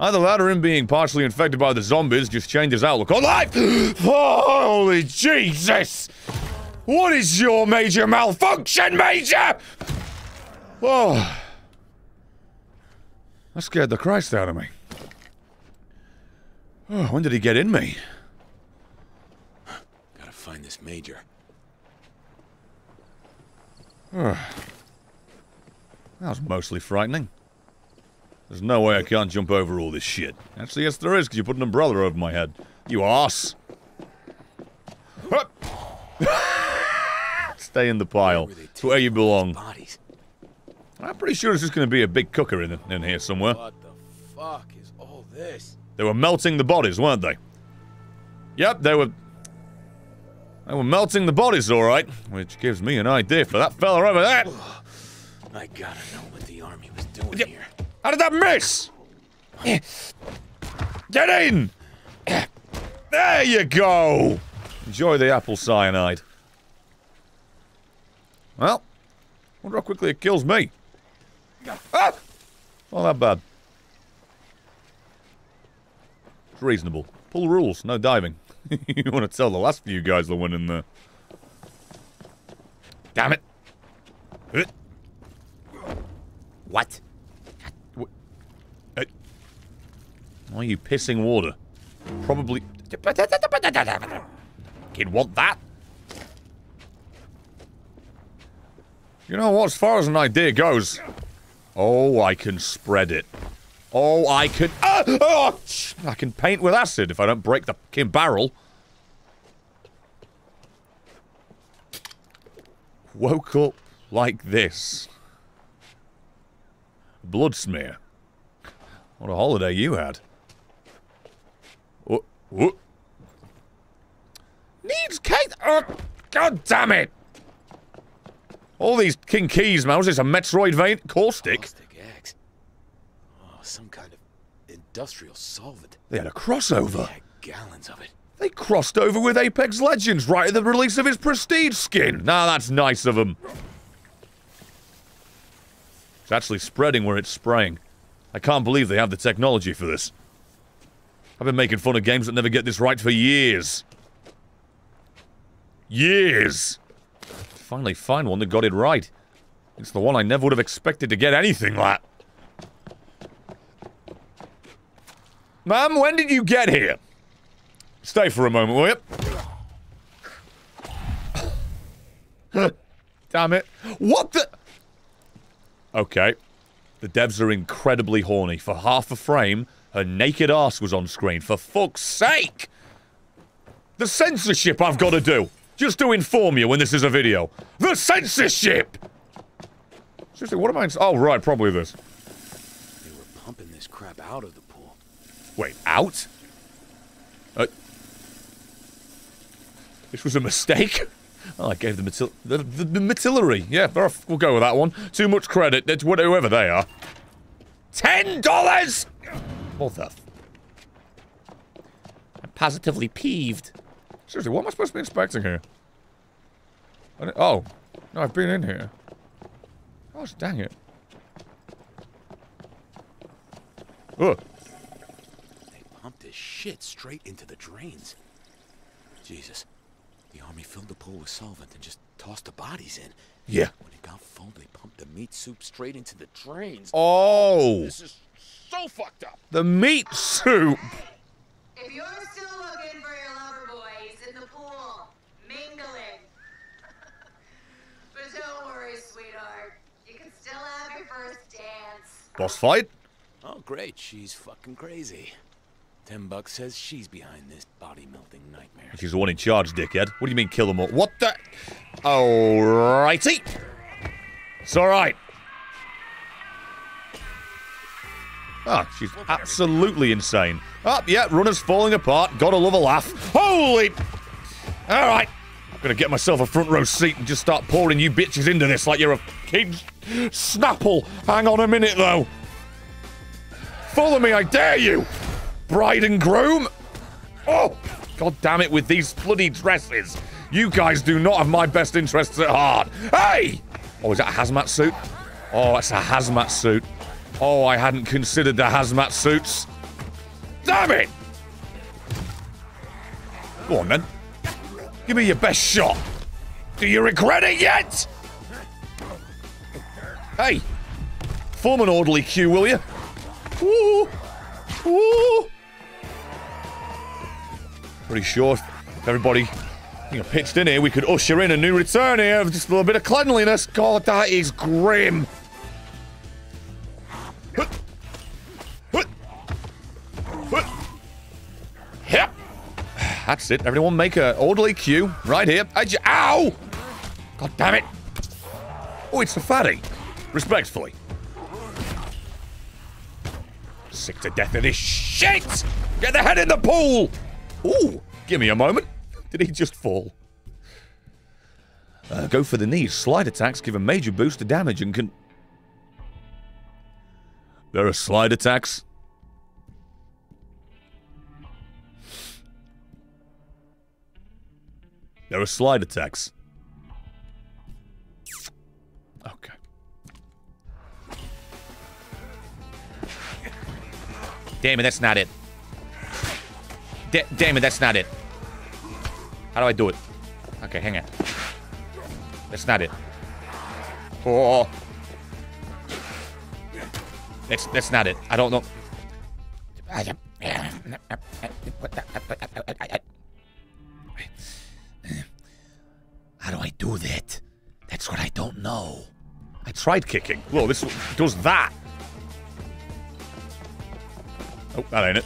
Either that or him being partially infected by the zombies just changed his outlook on life! *gasps* Holy Jesus! What is your major malfunction, Major? Oh. That scared the Christ out of me. Oh, when did he get in me? Gotta find this major. that was mostly frightening. There's no way I can't jump over all this shit. Actually, yes there is, because you put an umbrella over my head. You ass! *laughs* Stay in the pile. It's where you belong. I'm pretty sure it's just going to be a big cooker in, in here somewhere. What the fuck is all this? They were melting the bodies, weren't they? Yep, they were... They were melting the bodies, alright. Which gives me an idea for that fella over there. *sighs* I gotta know what the army was doing here. How did that miss? Get in! There you go! Enjoy the apple cyanide. Well, wonder how quickly it kills me. Ah! Not that bad. It's reasonable. Pull rules, no diving. *laughs* you want to tell the last few guys that went in there. Damn it! What? Why are you pissing water? Probably... Kid, want that? You know what, as far as an idea goes... Oh, I can spread it. Oh, I can... Ah! Oh, I can paint with acid if I don't break the fucking barrel. Woke up like this. Blood smear. What a holiday you had. Oh, oh. Needs cake? Oh, God damn it! All these King Keys mouse is a Metroidvania caustic. Caustic X. Oh, some kind of industrial solvent. They had a crossover. They had gallons of it. They crossed over with Apex Legends right at the release of his Prestige skin. Now that's nice of them. It's actually spreading where it's spraying. I can't believe they have the technology for this. I've been making fun of games that never get this right for years. Years! Finally find one that got it right. It's the one I never would have expected to get anything like. Ma'am, when did you get here? Stay for a moment, will you? *laughs* Damn it. What the... Okay. The devs are incredibly horny. For half a frame, her naked ass was on screen. For fuck's sake! The censorship I've got to do! Just to inform you when this is a video. The censorship! Seriously, what am I... Oh, right, probably this. They were pumping this crap out of the pool. Wait, out? Uh, this was a mistake? *laughs* Oh, I gave the, matil the, the, the matillery. Yeah, we'll go with that one. Too much credit to whoever they are. Ten dollars! Mother. I'm positively peeved. Seriously, what am I supposed to be inspecting here? Oh. No, I've been in here. Gosh, dang it. Ugh. They pumped this shit straight into the drains. Jesus. The army filled the pool with solvent and just tossed the bodies in. Yeah. When it got full, they pumped the meat soup straight into the drains. Oh. This is so fucked up. The meat soup. If you're still looking for your lover boys in the pool, mingling. but don't worry, sweetheart. You can still have your first dance. Boss fight? Oh, great. She's fucking crazy. Ten bucks says she's behind this body melting nightmare. She's the one in charge, dickhead. What do you mean kill them all? What the? Alrighty. It's alright. Ah, she's absolutely insane. Up, oh, yeah, runner's falling apart. Gotta love a laugh. Holy! Alright. Gonna get myself a front row seat and just start pouring you bitches into this like you're a kid Snapple. Hang on a minute, though. Follow me, I dare you! Bride and groom? Oh! God damn it with these bloody dresses. You guys do not have my best interests at heart. Hey! Oh, is that a hazmat suit? Oh, it's a hazmat suit. Oh, I hadn't considered the hazmat suits. Damn it! Go on, then. Give me your best shot. Do you regret it yet? Hey! Form an orderly queue, will you? Ooh! Ooh! Pretty sure if everybody think I pitched in here. We could usher in a new return here just a little bit of cleanliness. God, that is grim. Yep. That's it. Everyone make a orderly queue right here. Ow! God damn it. Oh, it's the fatty. Respectfully. Sick to death of this shit! Get the head in the pool! Ooh, give me a moment. Did he just fall? Uh, go for the knees. Slide attacks give a major boost to damage and can... There are slide attacks. There are slide attacks. Okay. Damn it, that's not it. Da damn it, that's not it. How do I do it? Okay, hang on. That's not it. Oh. That's that's not it. I don't know. How do I do that? That's what I don't know. I tried kicking. Whoa, this does that. Oh, that ain't it.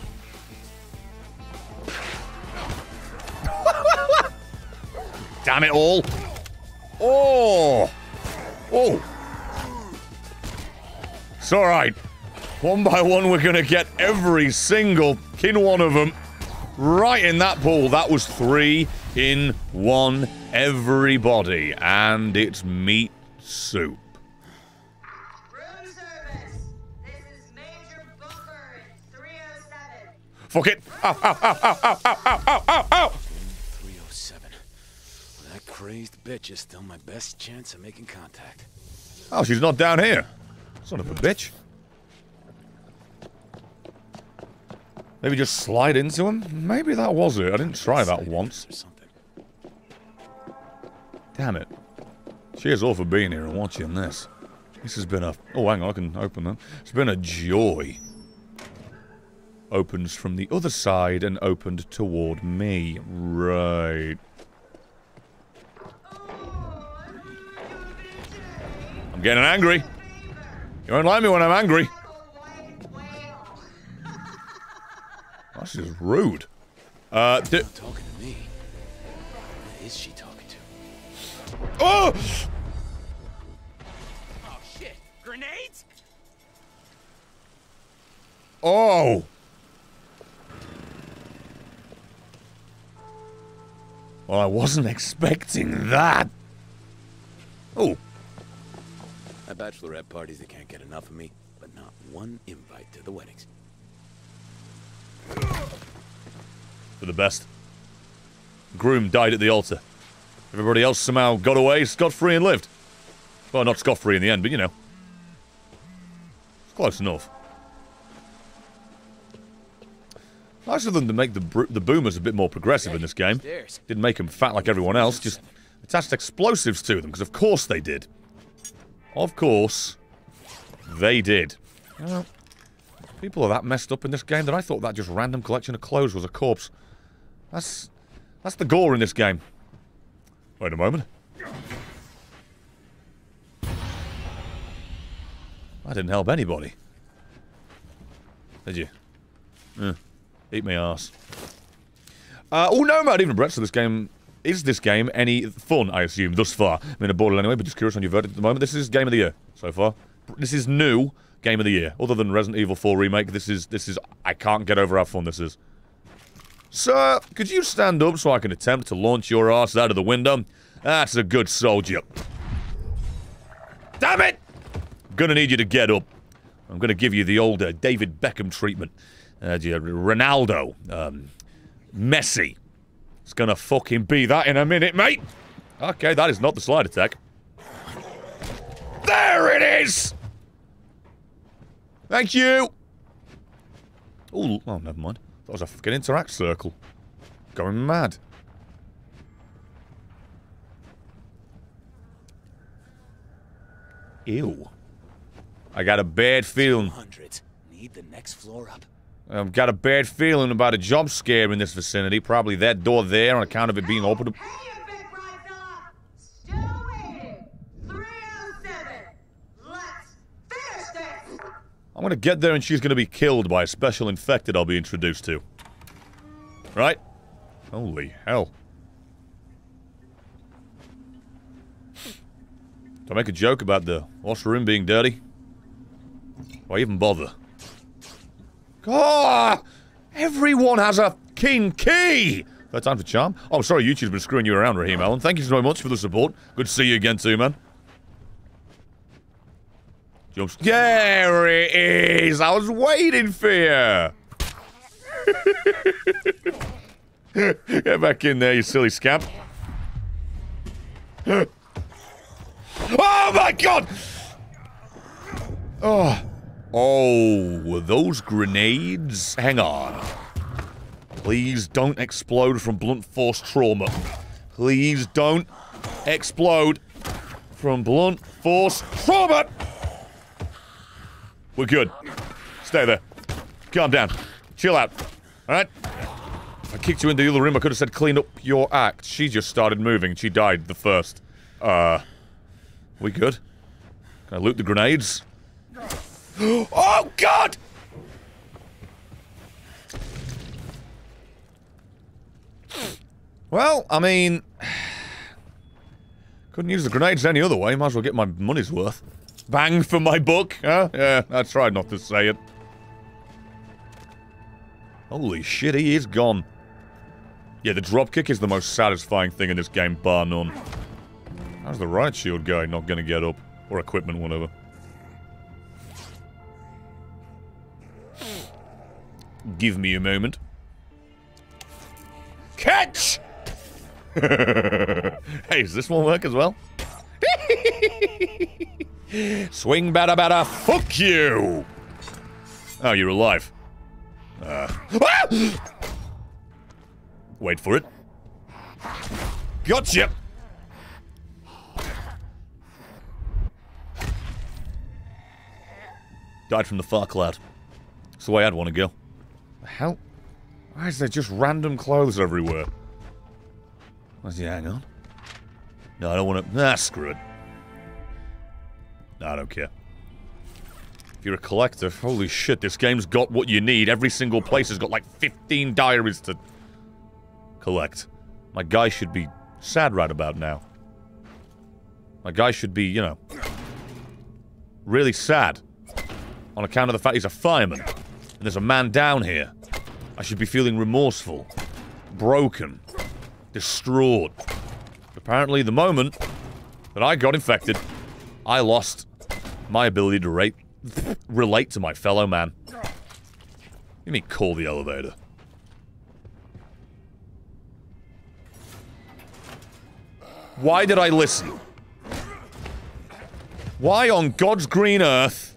*laughs* Damn it all. Oh. Oh. It's alright. One by one, we're going to get every single kin one of them right in that pool. That was three in one, everybody. And it's meat soup. Fuck it. Ow, ow, ow, ow, ow, ow, ow, ow, ow, ow. 307. That crazed bitch is still my best chance of making contact. Oh, she's not down here. Son of a bitch. Maybe just slide into him? Maybe that was it. I didn't try that once. Damn it. Cheers all for being here and watching this. This has been a... Oh, hang on, I can open them. It's been a joy. Opens from the other side and opened toward me. Right. I'm getting angry. You won't like me when I'm angry. *laughs* That's just rude. Uh, Talking to me. Is she? Oh! Oh shit! Grenades? Oh! Well, I wasn't expecting that. Oh, At bachelorette parties, they can't get enough of me, but not one invite to the weddings. for the best. Groom died at the altar. Everybody else somehow got away scot-free and lived. Well, not scot-free in the end, but you know. It's close enough. Nice of them to make the the boomers a bit more progressive in this game. Didn't make them fat like everyone else, just attached explosives to them, because of course they did. Of course, they did. Know, people are that messed up in this game that I thought that just random collection of clothes was a corpse. That's that's the gore in this game. Wait a moment. I didn't help anybody. Did you? Eat my ass. Uh, oh no, not even Brett. So this game is this game any fun? I assume thus far. I'm in a bottle anyway, but just curious on your verdict at the moment. This is game of the year so far. This is new game of the year. Other than Resident Evil 4 remake, this is this is. I can't get over how fun this is. Sir, could you stand up so I can attempt to launch your ass out of the window? That's a good soldier. Damn it! Gonna need you to get up. I'm gonna give you the old uh, David Beckham treatment. Uh, Ronaldo. Um, Messi. It's gonna fucking be that in a minute, mate. Okay, that is not the slide attack. There it is! Thank you! Ooh, oh, never mind. That was a fucking interact circle. Going mad. Ew. I got a bad feeling. Need the next floor up. I've got a bad feeling about a jump scare in this vicinity. Probably that door there on account of it being open. I'm gonna get there and she's gonna be killed by a special infected I'll be introduced to. Right? Holy hell. Do I make a joke about the washroom being dirty? Why even bother? Ah! Everyone has a king key! Third time for charm? Oh, sorry, YouTube's been screwing you around, Raheem Allen. Thank you so much for the support. Good to see you again, too, man. Jumps. There it is! I was waiting for you! *laughs* Get back in there, you silly scamp. oh my god! Oh. Oh, those grenades? Hang on. Please don't explode from blunt force trauma. Please don't explode from blunt force trauma! We're good. Stay there. Calm down. Chill out. Alright? I kicked you into the other room. I could have said clean up your act. She just started moving. She died the first. Uh. We good? Can I loot the grenades? *gasps* oh, God! Well, I mean... *sighs* Couldn't use the grenades any other way. Might as well get my money's worth. Bang for my book, huh? Yeah, I tried not to say it. Holy shit, he is gone. Yeah, the dropkick is the most satisfying thing in this game, bar none. How's the right shield guy not gonna get up? Or equipment, whatever. Give me a moment. Catch! *laughs* hey, does this one work as well? *laughs* Swing batter batter, fuck you! Oh, you're alive. Uh. Ah! Wait for it. Gotcha! Died from the far cloud. That's the way I'd want to go. The hell? Why is there just random clothes everywhere? What's he hang on? No, I don't want to. Ah, screw it. No, I don't care. If you're a collector, holy shit, this game's got what you need. Every single place has got like 15 diaries to collect. My guy should be sad right about now. My guy should be, you know, really sad. On account of the fact he's a fireman. And there's a man down here. I should be feeling remorseful. Broken. Distraught. Apparently, the moment that I got infected, I lost my ability to rate, relate to my fellow man. Let me call the elevator. Why did I listen? Why on God's green earth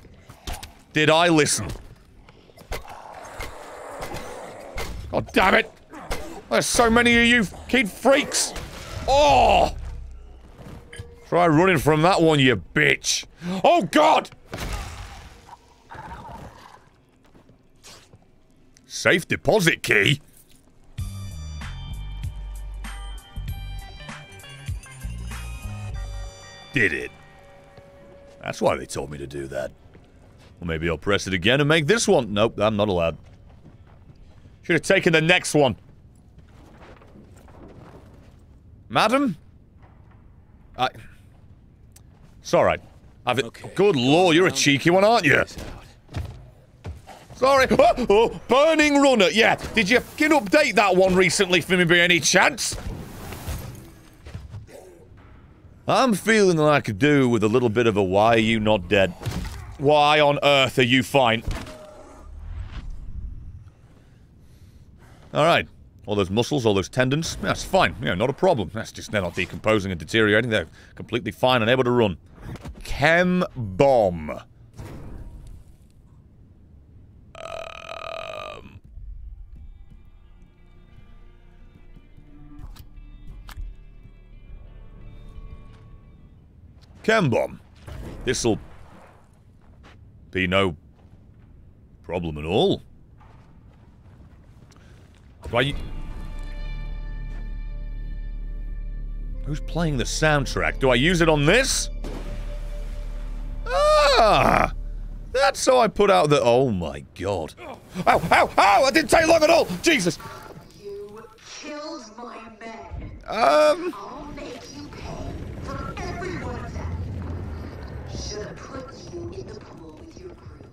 did I listen? God damn it! There's so many of you kid freaks! Oh! Try running from that one, you bitch! Oh God! Safe deposit key? Did it? That's why they told me to do that. Well, maybe I'll press it again and make this one. Nope, I'm not allowed. Should have taken the next one. Madam? I... It's alright. I've... Okay. Good lord, you're a cheeky one, aren't you? Sorry. Oh, oh, burning runner. Yeah. Did you fucking update that one recently for me by any chance? I'm feeling that I could do with a little bit of a why are you not dead? Why on earth are you fine? Alright. All those muscles, all those tendons, that's fine. Yeah, not a problem. That's just they're not decomposing and deteriorating. They're completely fine and able to run. Chem bomb. Um. Chem bomb. This'll be no problem at all. Why Who's playing the soundtrack? Do I use it on this? Ah! That's how I put out the. Oh my god. Ow, ow, ow! That didn't take long at all! Jesus! You killed my men. Um. I'll make you pay for every one of them. Should have put you in the pool with your group.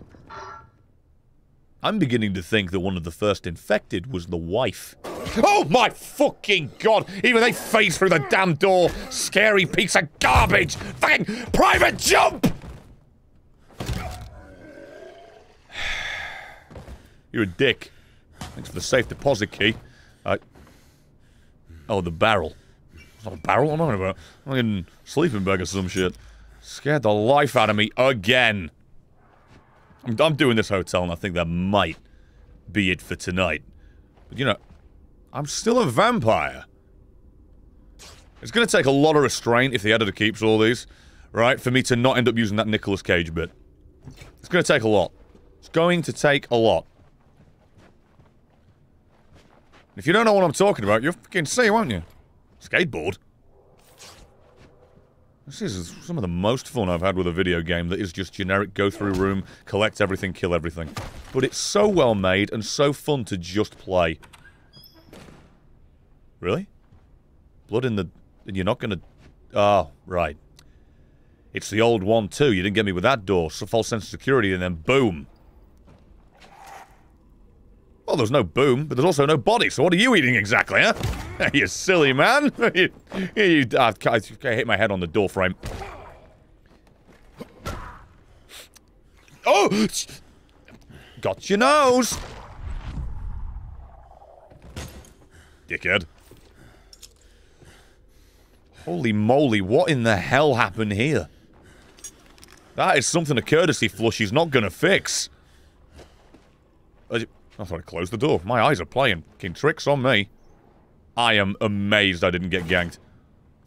I'm beginning to think that one of the first infected was the wife. Oh my fucking god! Even they phase through the damn door! Scary piece of garbage! Fucking private jump! You're a dick. Thanks for the safe deposit key. I. Oh, the barrel. It's not a barrel I'm talking about. I'm in sleeping bag or some shit. Scared the life out of me again. I'm, I'm doing this hotel and I think that might be it for tonight. But you know, I'm still a vampire. It's going to take a lot of restraint if the editor keeps all these, right? For me to not end up using that Nicolas Cage bit. It's going to take a lot. It's going to take a lot. If you don't know what I'm talking about, you'll fucking see, won't you? Skateboard. This is some of the most fun I've had with a video game that is just generic go through room, collect everything, kill everything. But it's so well made and so fun to just play. Really? Blood in the... And you're not gonna... Oh, right. It's the old one too. You didn't get me with that door. So false sense of security and then boom. Well, there's no boom, but there's also no body, so what are you eating exactly, huh? *laughs* you silly man. *laughs* you, you, uh, I, I hit my head on the door frame. Oh! Got your nose! Dickhead. Holy moly, what in the hell happened here? That is something a courtesy flush is not gonna fix. I thought I closed the door. My eyes are playing fucking tricks on me. I am amazed I didn't get ganked.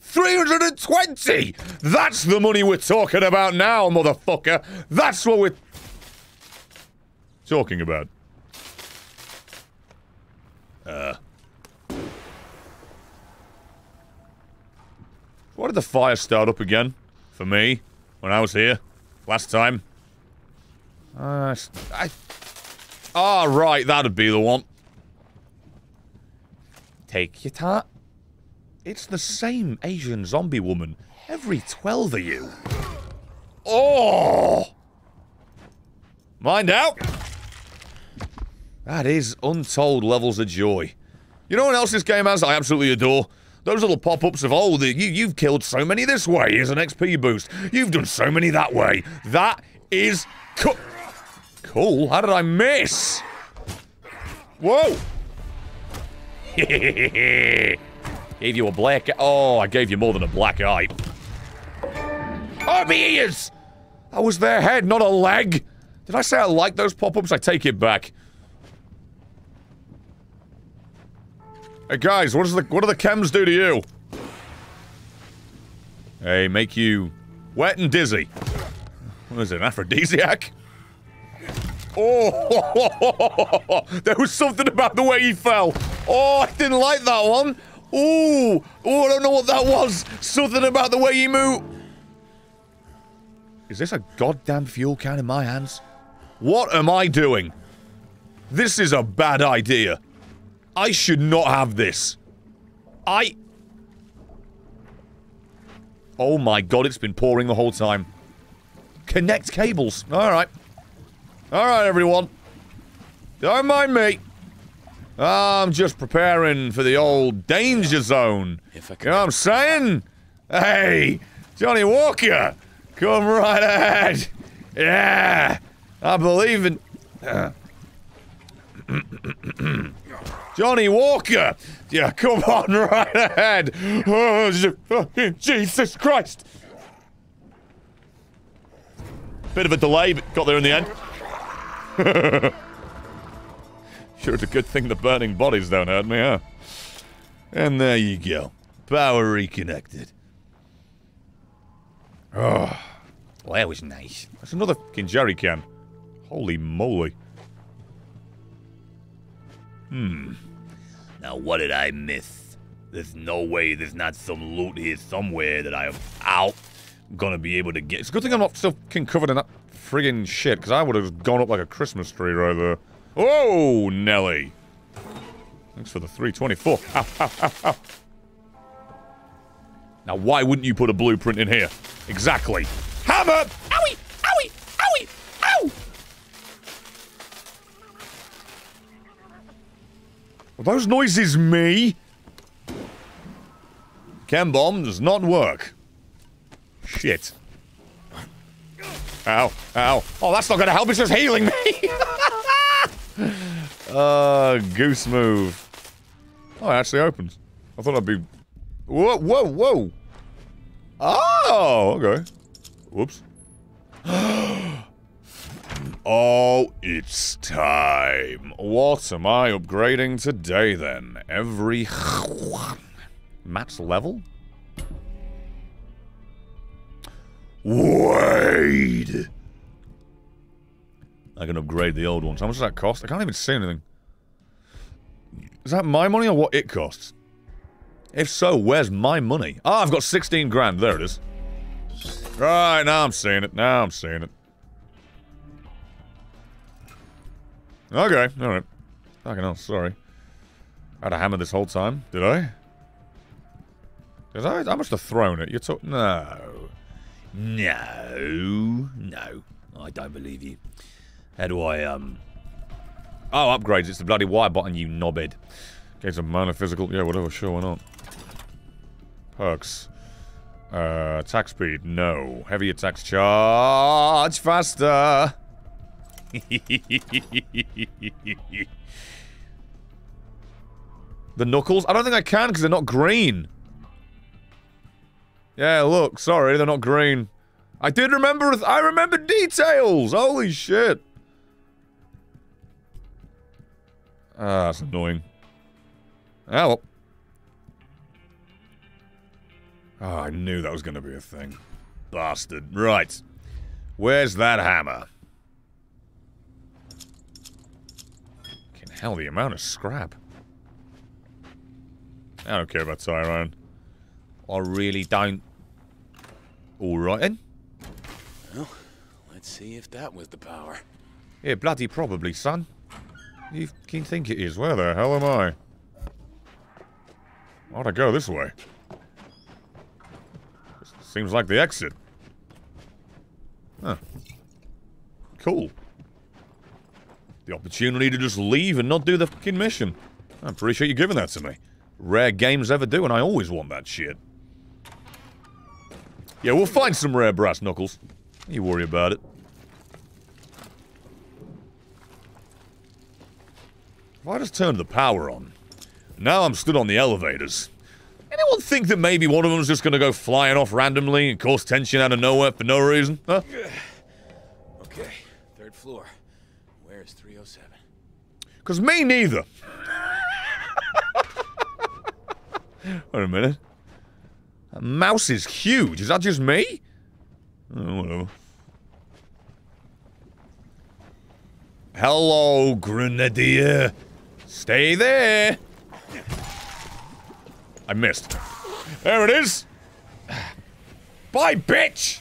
320! That's the money we're talking about now, motherfucker! That's what we're... Talking about. Uh... Why did the fire start up again? For me? When I was here? Last time? Uh, I... Ah, oh, right, that'd be the one. Take your time. It's the same Asian zombie woman. Every 12 of you. Oh! Mind out! That is untold levels of joy. You know what else this game has I absolutely adore? Those little pop-ups of, oh, the, you, you've killed so many this way, here's an XP boost. You've done so many that way. That is cool. How did I miss? Whoa! *laughs* gave you a black Oh, I gave you more than a black eye. Oh, my ears! That was their head, not a leg. Did I say I like those pop-ups? I take it back. Hey guys, what does the what do the chems do to you? Hey, make you wet and dizzy. What is it, an aphrodisiac? Oh, *laughs* there was something about the way he fell. Oh, I didn't like that one. Oh, oh, I don't know what that was. Something about the way he moved. Is this a goddamn fuel can in my hands? What am I doing? This is a bad idea. I should not have this. I... Oh my god, it's been pouring the whole time. Connect cables. Alright. Alright, everyone. Don't mind me. I'm just preparing for the old danger zone. If I You know what I'm saying? Hey, Johnny Walker, come right ahead. Yeah, I believe in... Uh. *coughs* Johnny Walker! Yeah, come on *laughs* right ahead! Oh, Jesus Christ! Bit of a delay, but got there in the end. *laughs* sure, it's a good thing the burning bodies don't hurt me, huh? And there you go. Power reconnected. Oh, well, that was nice. That's another fucking jerry can. Holy moly. Hmm. Now, what did I miss? There's no way there's not some loot here somewhere that I am out gonna be able to get. It's a good thing I'm not still covered in that friggin' shit, because I would have gone up like a Christmas tree right there. Oh, Nelly. Thanks for the 324. Ow, *laughs* ow, ow, ow. Now, why wouldn't you put a blueprint in here? Exactly. Hammer! Owie! Owie! Owie! Ow! Are those noises me? Chem bomb does not work. Shit. Ow, ow. Oh, that's not gonna help, it's just healing me! *laughs* uh, goose move. Oh, it actually opens. I thought I'd be... Whoa, whoa, whoa! Oh, okay. Whoops. *gasps* oh, it's time. What am I upgrading today, then? Every... *laughs* Match level? Wait! I can upgrade the old ones. How much does that cost? I can't even see anything. Is that my money or what it costs? If so, where's my money? Ah, oh, I've got 16 grand. There it is. Right, now I'm seeing it. Now I'm seeing it. Okay, alright. Fucking hell, sorry. I had a hammer this whole time. Did I? Did I? I must have thrown it. You took... No. No. No. I don't believe you. How do I, um... Oh, upgrades. It's the bloody Y button, you knobhead. Okay, some minor physical. Yeah, whatever. Sure, why not? Perks. Uh, attack speed. No. Heavy attacks charge faster. *laughs* the knuckles? I don't think I can because they're not green. Yeah, look. Sorry, they're not green. I did remember... I remember details! Holy shit. Ah, that's annoying. Oh, I knew that was going to be a thing. Bastard. Right. Where's that hammer? Fucking hell, the amount of scrap. I don't care about Tyrone. I really don't. Alright then. Well, let's see if that was the power. Yeah, bloody probably, son. You can think it is. Where the hell am I? Ought to go this way? Seems like the exit. Huh. Cool. The opportunity to just leave and not do the fucking mission. I appreciate you giving that to me. Rare games ever do, and I always want that shit. Yeah, we'll find some rare brass knuckles. You worry about it. If I just turned the power on, now I'm stood on the elevators. Anyone think that maybe one of them's just gonna go flying off randomly and cause tension out of nowhere for no reason? Huh? *sighs* Okay, third floor. Where's 307? Because me neither. *laughs* Wait a minute. That mouse is huge. Is that just me? Oh, whatever. Hello, Grenadier. Stay there. I missed. There it is. Bye, bitch.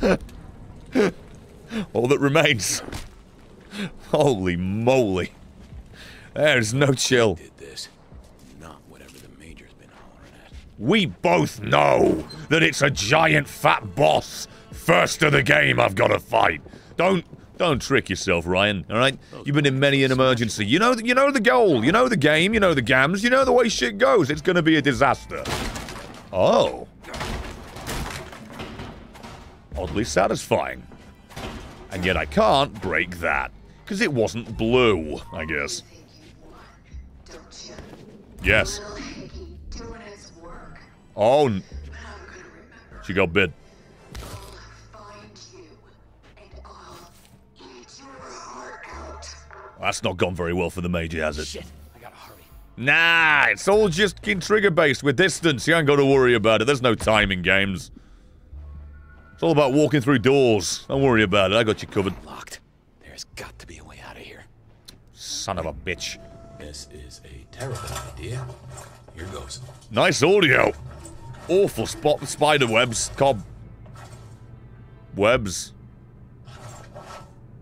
*laughs* All that remains. Holy moly. There's no chill. We both know that it's a giant fat boss. First of the game I've got to fight. Don't don't trick yourself, Ryan. All right, you've been in many an emergency. You know, you know the goal. You know the game. You know the gams. You know the way shit goes. It's gonna be a disaster. Oh, oddly satisfying. And yet I can't break that because it wasn't blue. I guess. Yes. Oh. She got bit. That's not gone very well for the Major, has it? Shit, I gotta hurry. Nah, it's all just trigger based with distance. You ain't got to worry about it. There's no timing games. It's all about walking through doors. Don't worry about it. I got you covered. Locked. There's got to be a way out of here. Son of a bitch. This is a terrible idea. Here goes. Nice audio. Awful spot spider webs. Cob. webs.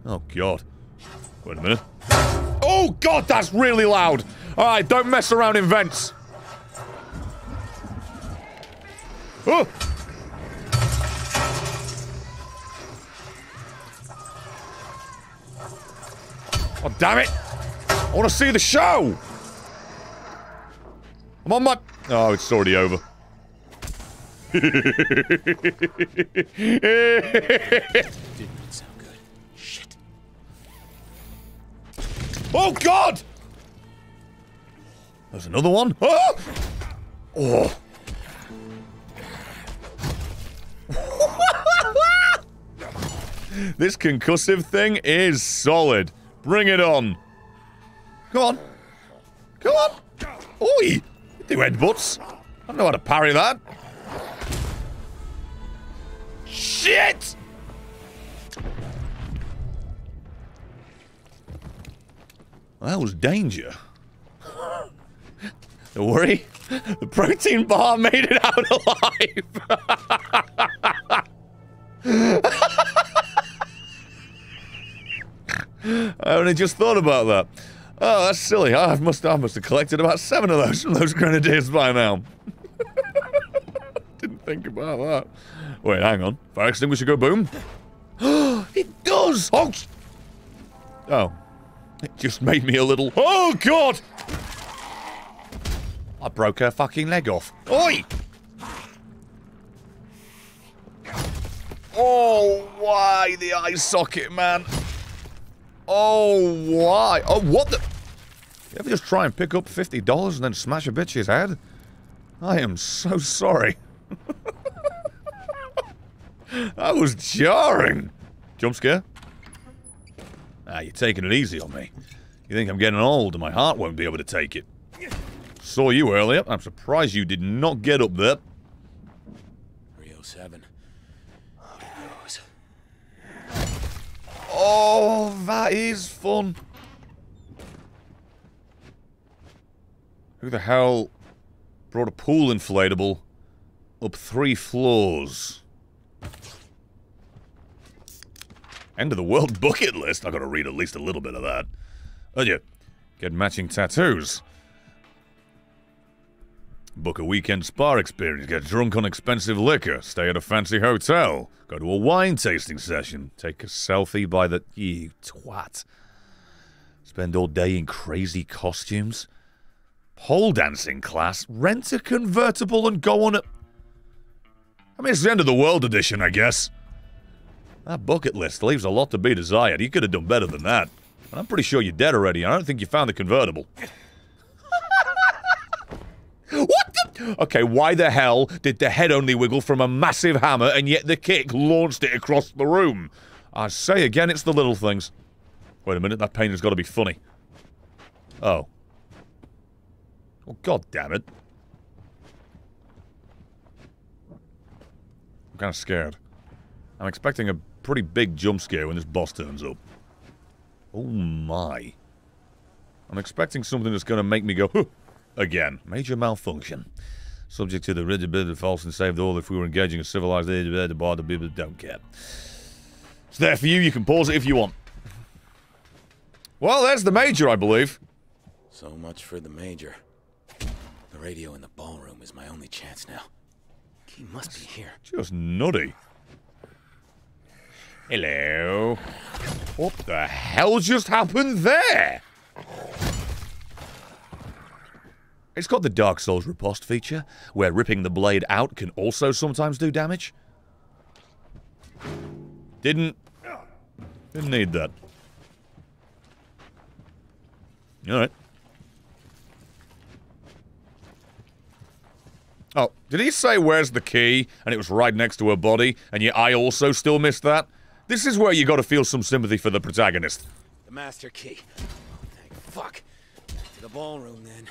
Oh, God. Wait a minute. Oh, God, that's really loud. All right, don't mess around in vents. Oh! Oh, damn it! I want to see the show! I'm on my... Oh, it's already over. Didn't sound good. Shit. Oh, God! There's another one. *laughs* Oh! Oh. *laughs* this concussive thing is solid. Bring it on. Come on. Come on. Oi! Do headbutts. I don't know how to parry that. Shit! That was danger. Don't worry. The protein bar made it out alive. I only just thought about that. Oh, that's silly. I must, I must have collected about seven of those from *laughs* those grenadiers by now. *laughs* Didn't think about that. Wait, hang on. Fire extinguisher go boom? *gasps* it does! Oh! Oh. It just made me a little... Oh, God! I broke her fucking leg off. Oi! Oh, why the eye socket, man? Oh, why? Oh, what the? You ever just try and pick up $50 and then smash a bitch's head? I am so sorry. *laughs* that was jarring. Jump scare? Ah, you're taking it easy on me. You think I'm getting old and my heart won't be able to take it. Saw you earlier. I'm surprised you did not get up there. 307. Oh, that is fun. Who the hell brought a pool inflatable up three floors? End of the world *laughs* bucket list. I gotta read at least a little bit of that. Oh yeah. Get matching tattoos. Book a weekend spa experience, get drunk on expensive liquor, stay at a fancy hotel, go to a wine tasting session, take a selfie by the. You twat. Spend all day in crazy costumes, pole dancing class, rent a convertible and go on a. I mean, it's the end of the world edition, I guess. That bucket list leaves a lot to be desired. You could have done better than that. And I'm pretty sure you're dead already. I don't think you found the convertible. *laughs* What the? Okay, why the hell did the head only wiggle from a massive hammer and yet the kick launched it across the room? I say again, it's the little things. Wait a minute, that painting's got to be funny. Oh. Oh, god damn it. Kind of scared. I'm expecting a pretty big jump scare when this boss turns up. Oh my. I'm expecting something that's going to make me go, huh, Again, major malfunction. Subject to the rigid bit of false and saved all if we were engaging a civilized age of the bar the people don't care. It's there for you, you can pause it if you want. Well, there's the major, I believe. So much for the major. The radio in the ballroom is my only chance now. He must be here. Just nutty. Hello. What the hell just happened there? It's got the Dark Souls riposte feature, where ripping the blade out can also sometimes do damage. Didn't... Didn't need that. Alright. Oh, did he say where's the key, and it was right next to her body, and yet I also still missed that? This is where you gotta feel some sympathy for the protagonist. The master key. Oh, thank fuck. To the ballroom, then.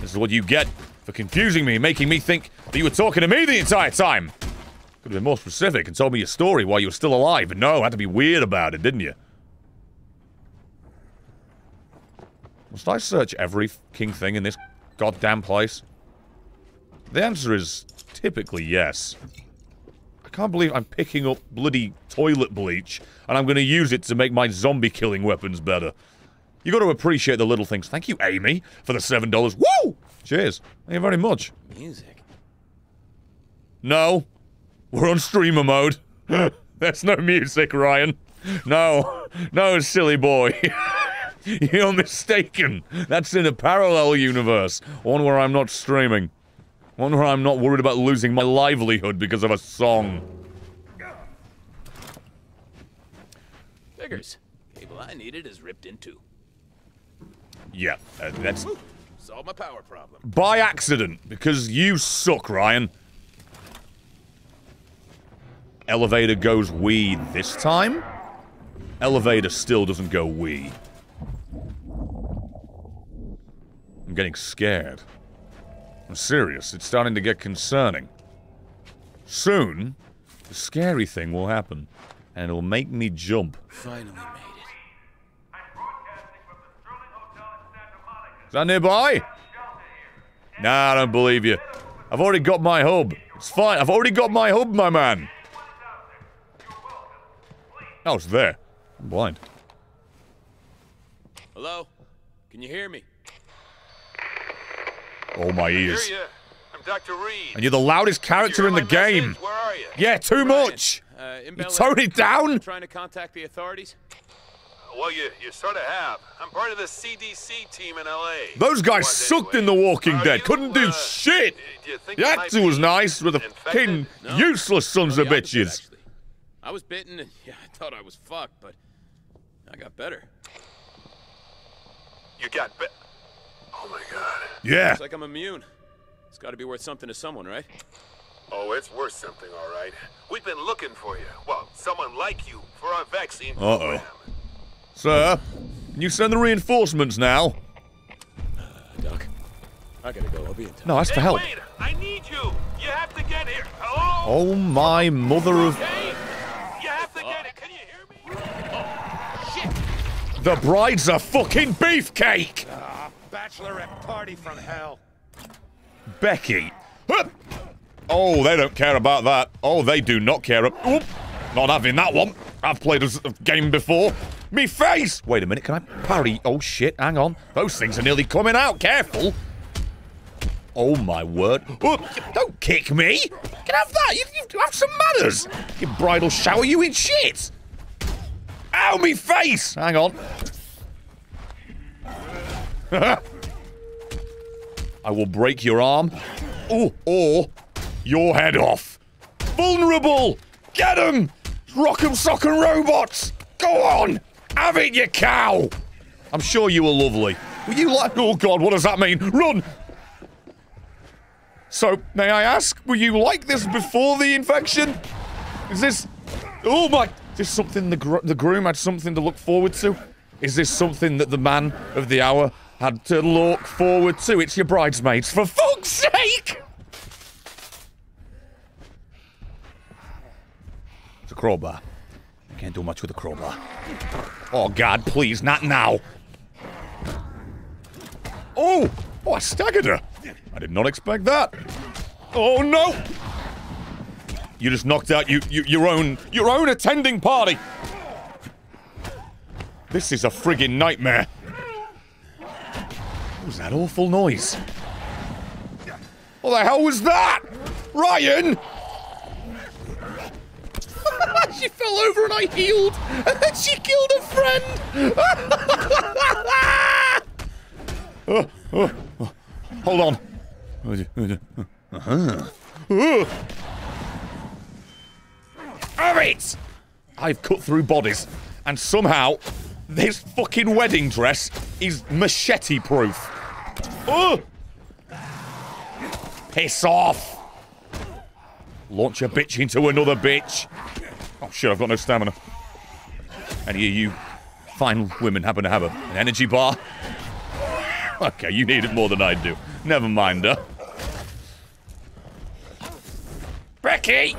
This is what you get for confusing me, making me think that you were talking to me the entire time. Could have been more specific and told me your story while you were still alive, but no, had to be weird about it, didn't you? Must I search every king thing in this goddamn place? The answer is typically yes. I can't believe I'm picking up bloody toilet bleach and I'm going to use it to make my zombie killing weapons better. You got to appreciate the little things. Thank you, Amy, for the seven dollars. Woo! Cheers. Thank you very much. Music. No, we're on streamer mode. *laughs* There's no music, Ryan. No, no, silly boy. *laughs* *laughs* You're mistaken. That's in a parallel universe. One where I'm not streaming. One where I'm not worried about losing my livelihood because of a song. Figures. Cable I needed is ripped in two. Yeah, uh, that's Woo! Solve my power problem. by accident, because you suck, Ryan. Elevator goes wee this time. Elevator still doesn't go wee. I'm getting scared. I'm serious, it's starting to get concerning. Soon, the scary thing will happen, and it'll make me jump. Finally made Is that nearby? Nah, I don't believe you. I've already got my hub. It's fine. I've already got my hub, my man. Oh, it's there. I'm blind. Hello? Can you hear me? Oh, my ears. I'm Dr. Reed. And you're the loudest character in the game. Where are you? Yeah, too much. Uh, You tone it down. Trying to contact the authorities? Well, you you sort of have. I'm part of the CDC team in LA. Those guys Was sucked in The Walking Dead. Couldn't do shit. do you think you might That was nice with the fucking No. useless sons I'm of the opposite, bitches. actually. I was bitten and *laughs* yeah, I thought I was fucked, but I got better. You got bit. Oh my god. Yeah. Looks like I'm immune. It's got to be worth something to someone, right? Oh, it's worth something, all right. We've been looking for you. Well, someone like you for our vaccine Uh program. oh. Sir, can you send the reinforcements now? Doc, I gotta go. I'll be in touch. No, that's for Hey, help. wait! I need you. You have to get here. Hello? Oh my mother of. Hey, you have to get it. Can you hear me? Oh, shit. The bride's a fucking beefcake! Ah, bachelorette party from hell. Becky. Oh, they don't care about that. Oh, they do not care. Oop. Not having that one. I've played a game before. Me face! Wait a minute, can I parry? Oh shit, hang on. Those things are nearly coming out. Careful. Oh my word. Oh, don't kick me. Can I have that? You, you have some manners. Your bridal shower you in shit. Ow, me face! Hang on. *laughs* I will break your arm. Oh, or your head off. Vulnerable! Get 'em! Rock'em sock'em robots! Go on! Have it, you cow! I'm sure you were lovely. Were you like. Oh god, what does that mean? Run! So, may I ask, were you like this before the infection? Is this. Oh my. Is this something the, the groom had something to look forward to? Is this something that the man of the hour had to look forward to? It's your bridesmaids, for fuck's sake! It's a crowbar. Can't do much with a crowbar. Oh god, please, not now. Oh! Oh, I staggered her. I did not expect that. Oh no! You just knocked out you, you, your own your own attending party. This is a friggin' nightmare. What was that awful noise? What the hell was that? Ryan! *laughs* she fell over and I healed, and then she killed a friend! Oh, oh, oh. Hold on. Uh. Have it! I've cut through bodies, and somehow this fucking wedding dress is machete proof. Oh! Piss off! Launch a bitch into another bitch. Oh shit, I've got no stamina. Any of you fine women happen to have a, an energy bar? Okay, you need it more than I do. Never mind, her. Becky!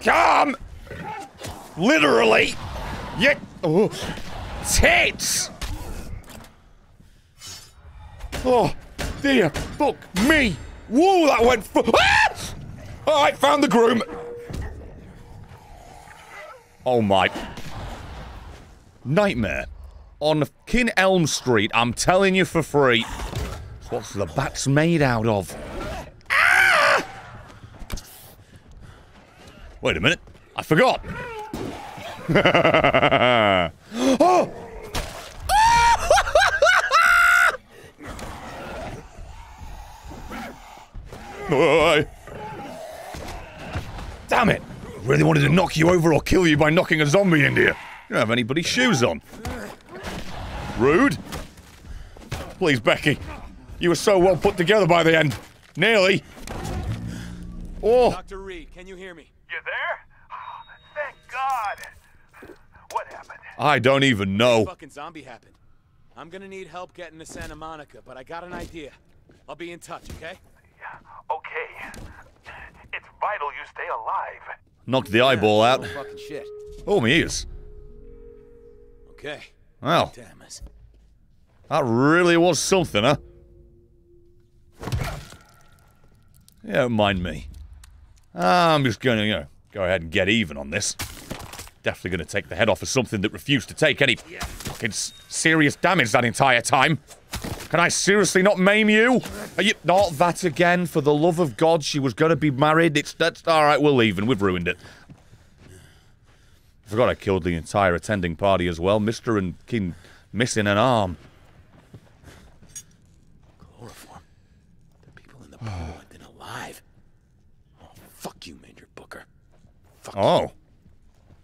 Come! Literally! You... Oh. Tits! Oh, dear, fuck me! Whoa, that went ah! Alright, found the groom. Oh my. Nightmare. On Kin Elm Street, I'm telling you for free. What's the bat's made out of? Ah! Wait a minute. I forgot. Oh! *laughs* Damn it! Really wanted to knock you over or kill you by knocking a zombie into you. You don't have anybody's shoes on. Rude. Please, Becky. You were so well put together by the end. Nearly. Oh. Dr. Reed, can you hear me? You there? Oh, thank God. What happened? I don't even know. Fucking zombie happened. I'm gonna need help getting to Santa Monica, but I got an idea. I'll be in touch, okay? Okay. It's vital you stay alive. Knocked the eyeball out. Oh, fucking shit. Oh, my ears. Okay. Wow. Damn it. That really was something, huh? Yeah, don't mind me. I'm just gonna, you know, go ahead and get even on this. Definitely gonna take the head off of something that refused to take any fucking serious damage that entire time. Can I seriously not maim you? Are you not that again? For the love of God, she was gonna be married. It's that's all right. We're leaving. We've ruined it. I forgot I killed the entire attending party as well. Mister and King missing an arm. Chloroform. The people in the pool have been alive. Oh, fuck you, Major Booker. Oh.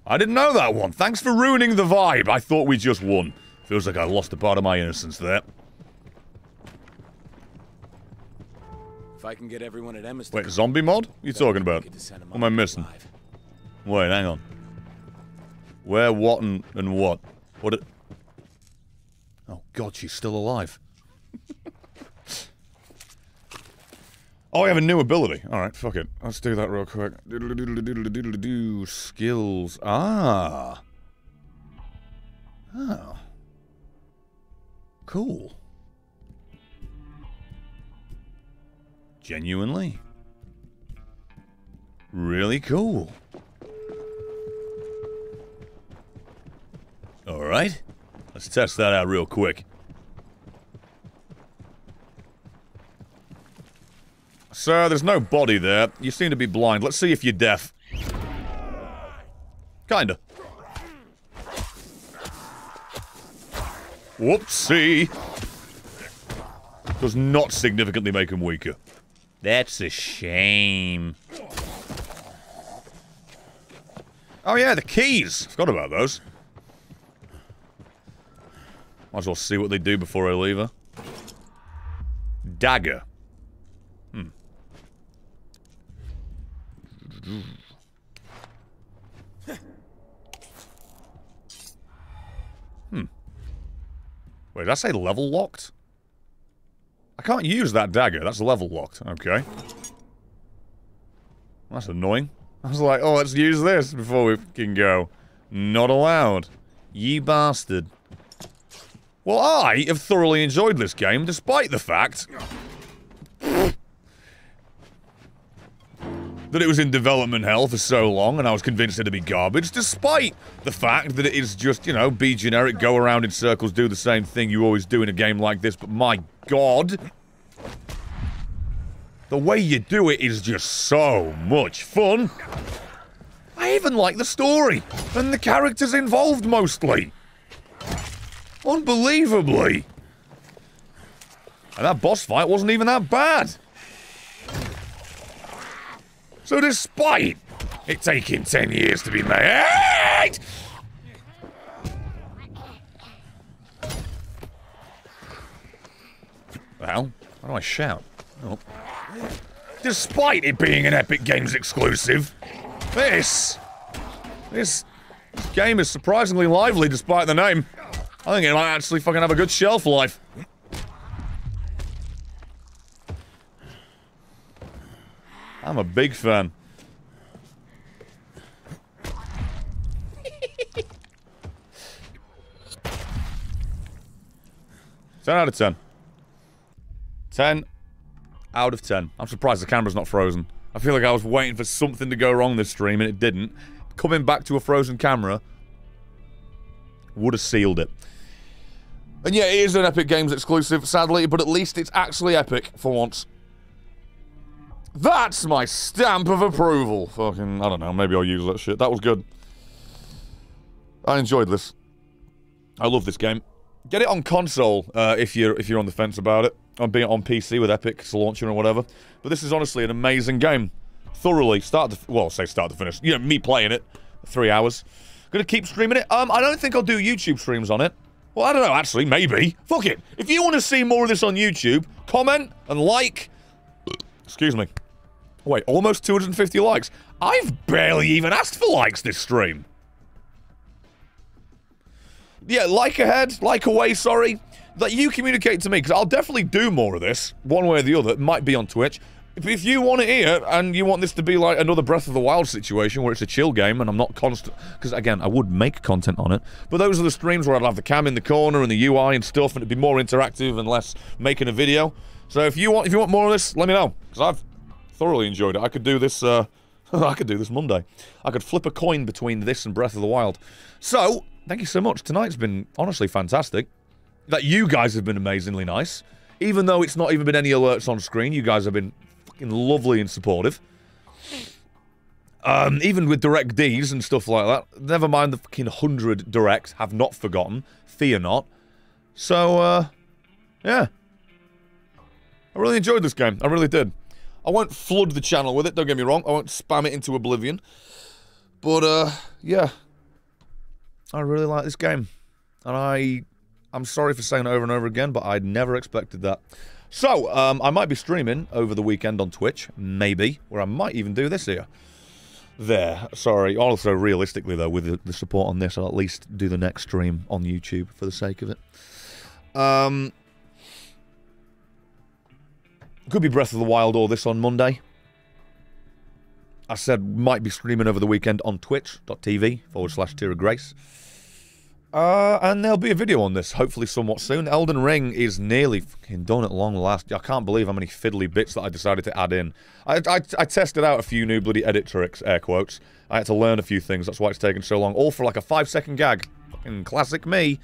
I didn't know that one. Thanks for ruining the vibe. I thought we just won. Feels like I lost a part of my innocence there. If I can get everyone at Emma's Wait, zombie mod? What are you talking about? What am I missing? Wait, hang on. Where, what, and, and what? What it... Oh, God, she's still alive. *laughs* oh, I have a new ability. Alright, fuck it. Let's do that real quick. Skills. Ah. Oh. Cool. Genuinely. Really cool. Alright. Let's test that out real quick. Sir, there's no body there. You seem to be blind. Let's see if you're deaf. Kinda. Whoopsie. Does not significantly make him weaker. That's a shame. Oh yeah, the keys. Forgot about those. Might as well see what they do before I leave her. Dagger. Hmm. Wait, did I say level locked? I can't use that dagger. That's level locked. Okay. That's annoying. I was like, oh, let's use this before we can go. Not allowed. Ye bastard. Well, I have thoroughly enjoyed this game, despite the fact that it was in development hell for so long and I was convinced it'd be garbage, despite the fact that it is just, you know, be generic, go around in circles, do the same thing you always do in a game like this, but my god. The way you do it is just so much fun. I even like the story and the characters involved mostly. Unbelievably. And that boss fight wasn't even that bad. So despite it taking 10 years to be made... Well, how do I shout? Oh. Despite it being an Epic Games exclusive, this... This game is surprisingly lively despite the name. I think it might actually fucking have a good shelf life. I'm a big fan. *laughs* ten out of ten. Ten out of ten. I'm surprised the camera's not frozen. I feel like I was waiting for something to go wrong this stream and it didn't. coming back to a frozen camera would have sealed it. And yeah, it is an Epic Games exclusive, sadly, but at least it's actually epic for once. That's my stamp of approval. Fucking, I don't know, maybe I'll use that shit. That was good. I enjoyed this. I love this game. Get it on console uh, if you're if you're on the fence about it. I'm being on PC with Epic's launcher or whatever. But this is honestly an amazing game. Thoroughly, start to well, say start to finish. You know, me playing it, three hours. Gonna keep streaming it. Um, I don't think I'll do YouTube streams on it. Well, I don't know. Actually, maybe. Fuck it. If you want to see more of this on YouTube, comment and like. Excuse me. Wait, almost 250 likes. I've barely even asked for likes this stream. Yeah, like ahead, like away, sorry. That you communicate to me, because I'll definitely do more of this, one way or the other. It might be on Twitch. If, you want it here, and you want this to be like another Breath of the Wild situation, where it's a chill game, and I'm not constant... Because, again, I would make content on it, but those are the streams where I'd have the cam in the corner, and the UI and stuff, and it'd be more interactive and less making a video. So if you want if you want more of this, let me know, because I've thoroughly enjoyed it. I could do this, uh... *laughs* I could do this Monday. I could flip a coin between this and Breath of the Wild. So, thank you so much. Tonight's been honestly fantastic. That you guys have been amazingly nice. Even though it's not even been any alerts on screen, you guys have been fucking lovely and supportive. Um, even with direct Ds and stuff like that. Never mind the fucking hundred directs. Have not forgotten. Fear not. So, uh, yeah. I really enjoyed this game. I really did. I won't flood the channel with it, don't get me wrong. I won't spam it into oblivion. But, uh, yeah. I really like this game. And I I'm sorry for saying it over and over again, but I'd never expected that. So, um, I might be streaming over the weekend on Twitch, maybe, where I might even do this here. There, sorry. Also, realistically, though, with the support on this, I'll at least do the next stream on YouTube for the sake of it. Um, could be Breath of the Wild or this on Monday. I said might be streaming over the weekend on twitch.tv forward slash Tear of Grace. Uh, and there'll be a video on this, hopefully somewhat soon. Elden Ring is nearly fucking done at long last. I can't believe how many fiddly bits that I decided to add in. I, I, I tested out a few new bloody edit tricks, air quotes. I had to learn a few things, that's why it's taken so long. All for like a five second gag. Fucking classic me.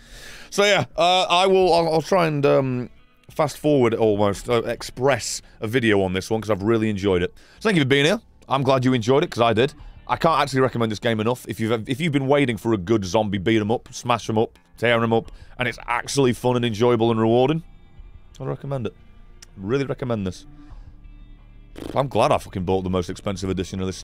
So yeah, uh, I will, I'll, I'll, try and um, fast forward almost, uh, express a video on this one because I've really enjoyed it. So thank you for being here. I'm glad you enjoyed it because I did. I can't actually recommend this game enough. If you've if you've been waiting for a good zombie beat 'em up, smash 'em up, tear 'em up, and it's actually fun and enjoyable and rewarding, I'd recommend it. Really recommend this. I'm glad I fucking bought the most expensive edition of this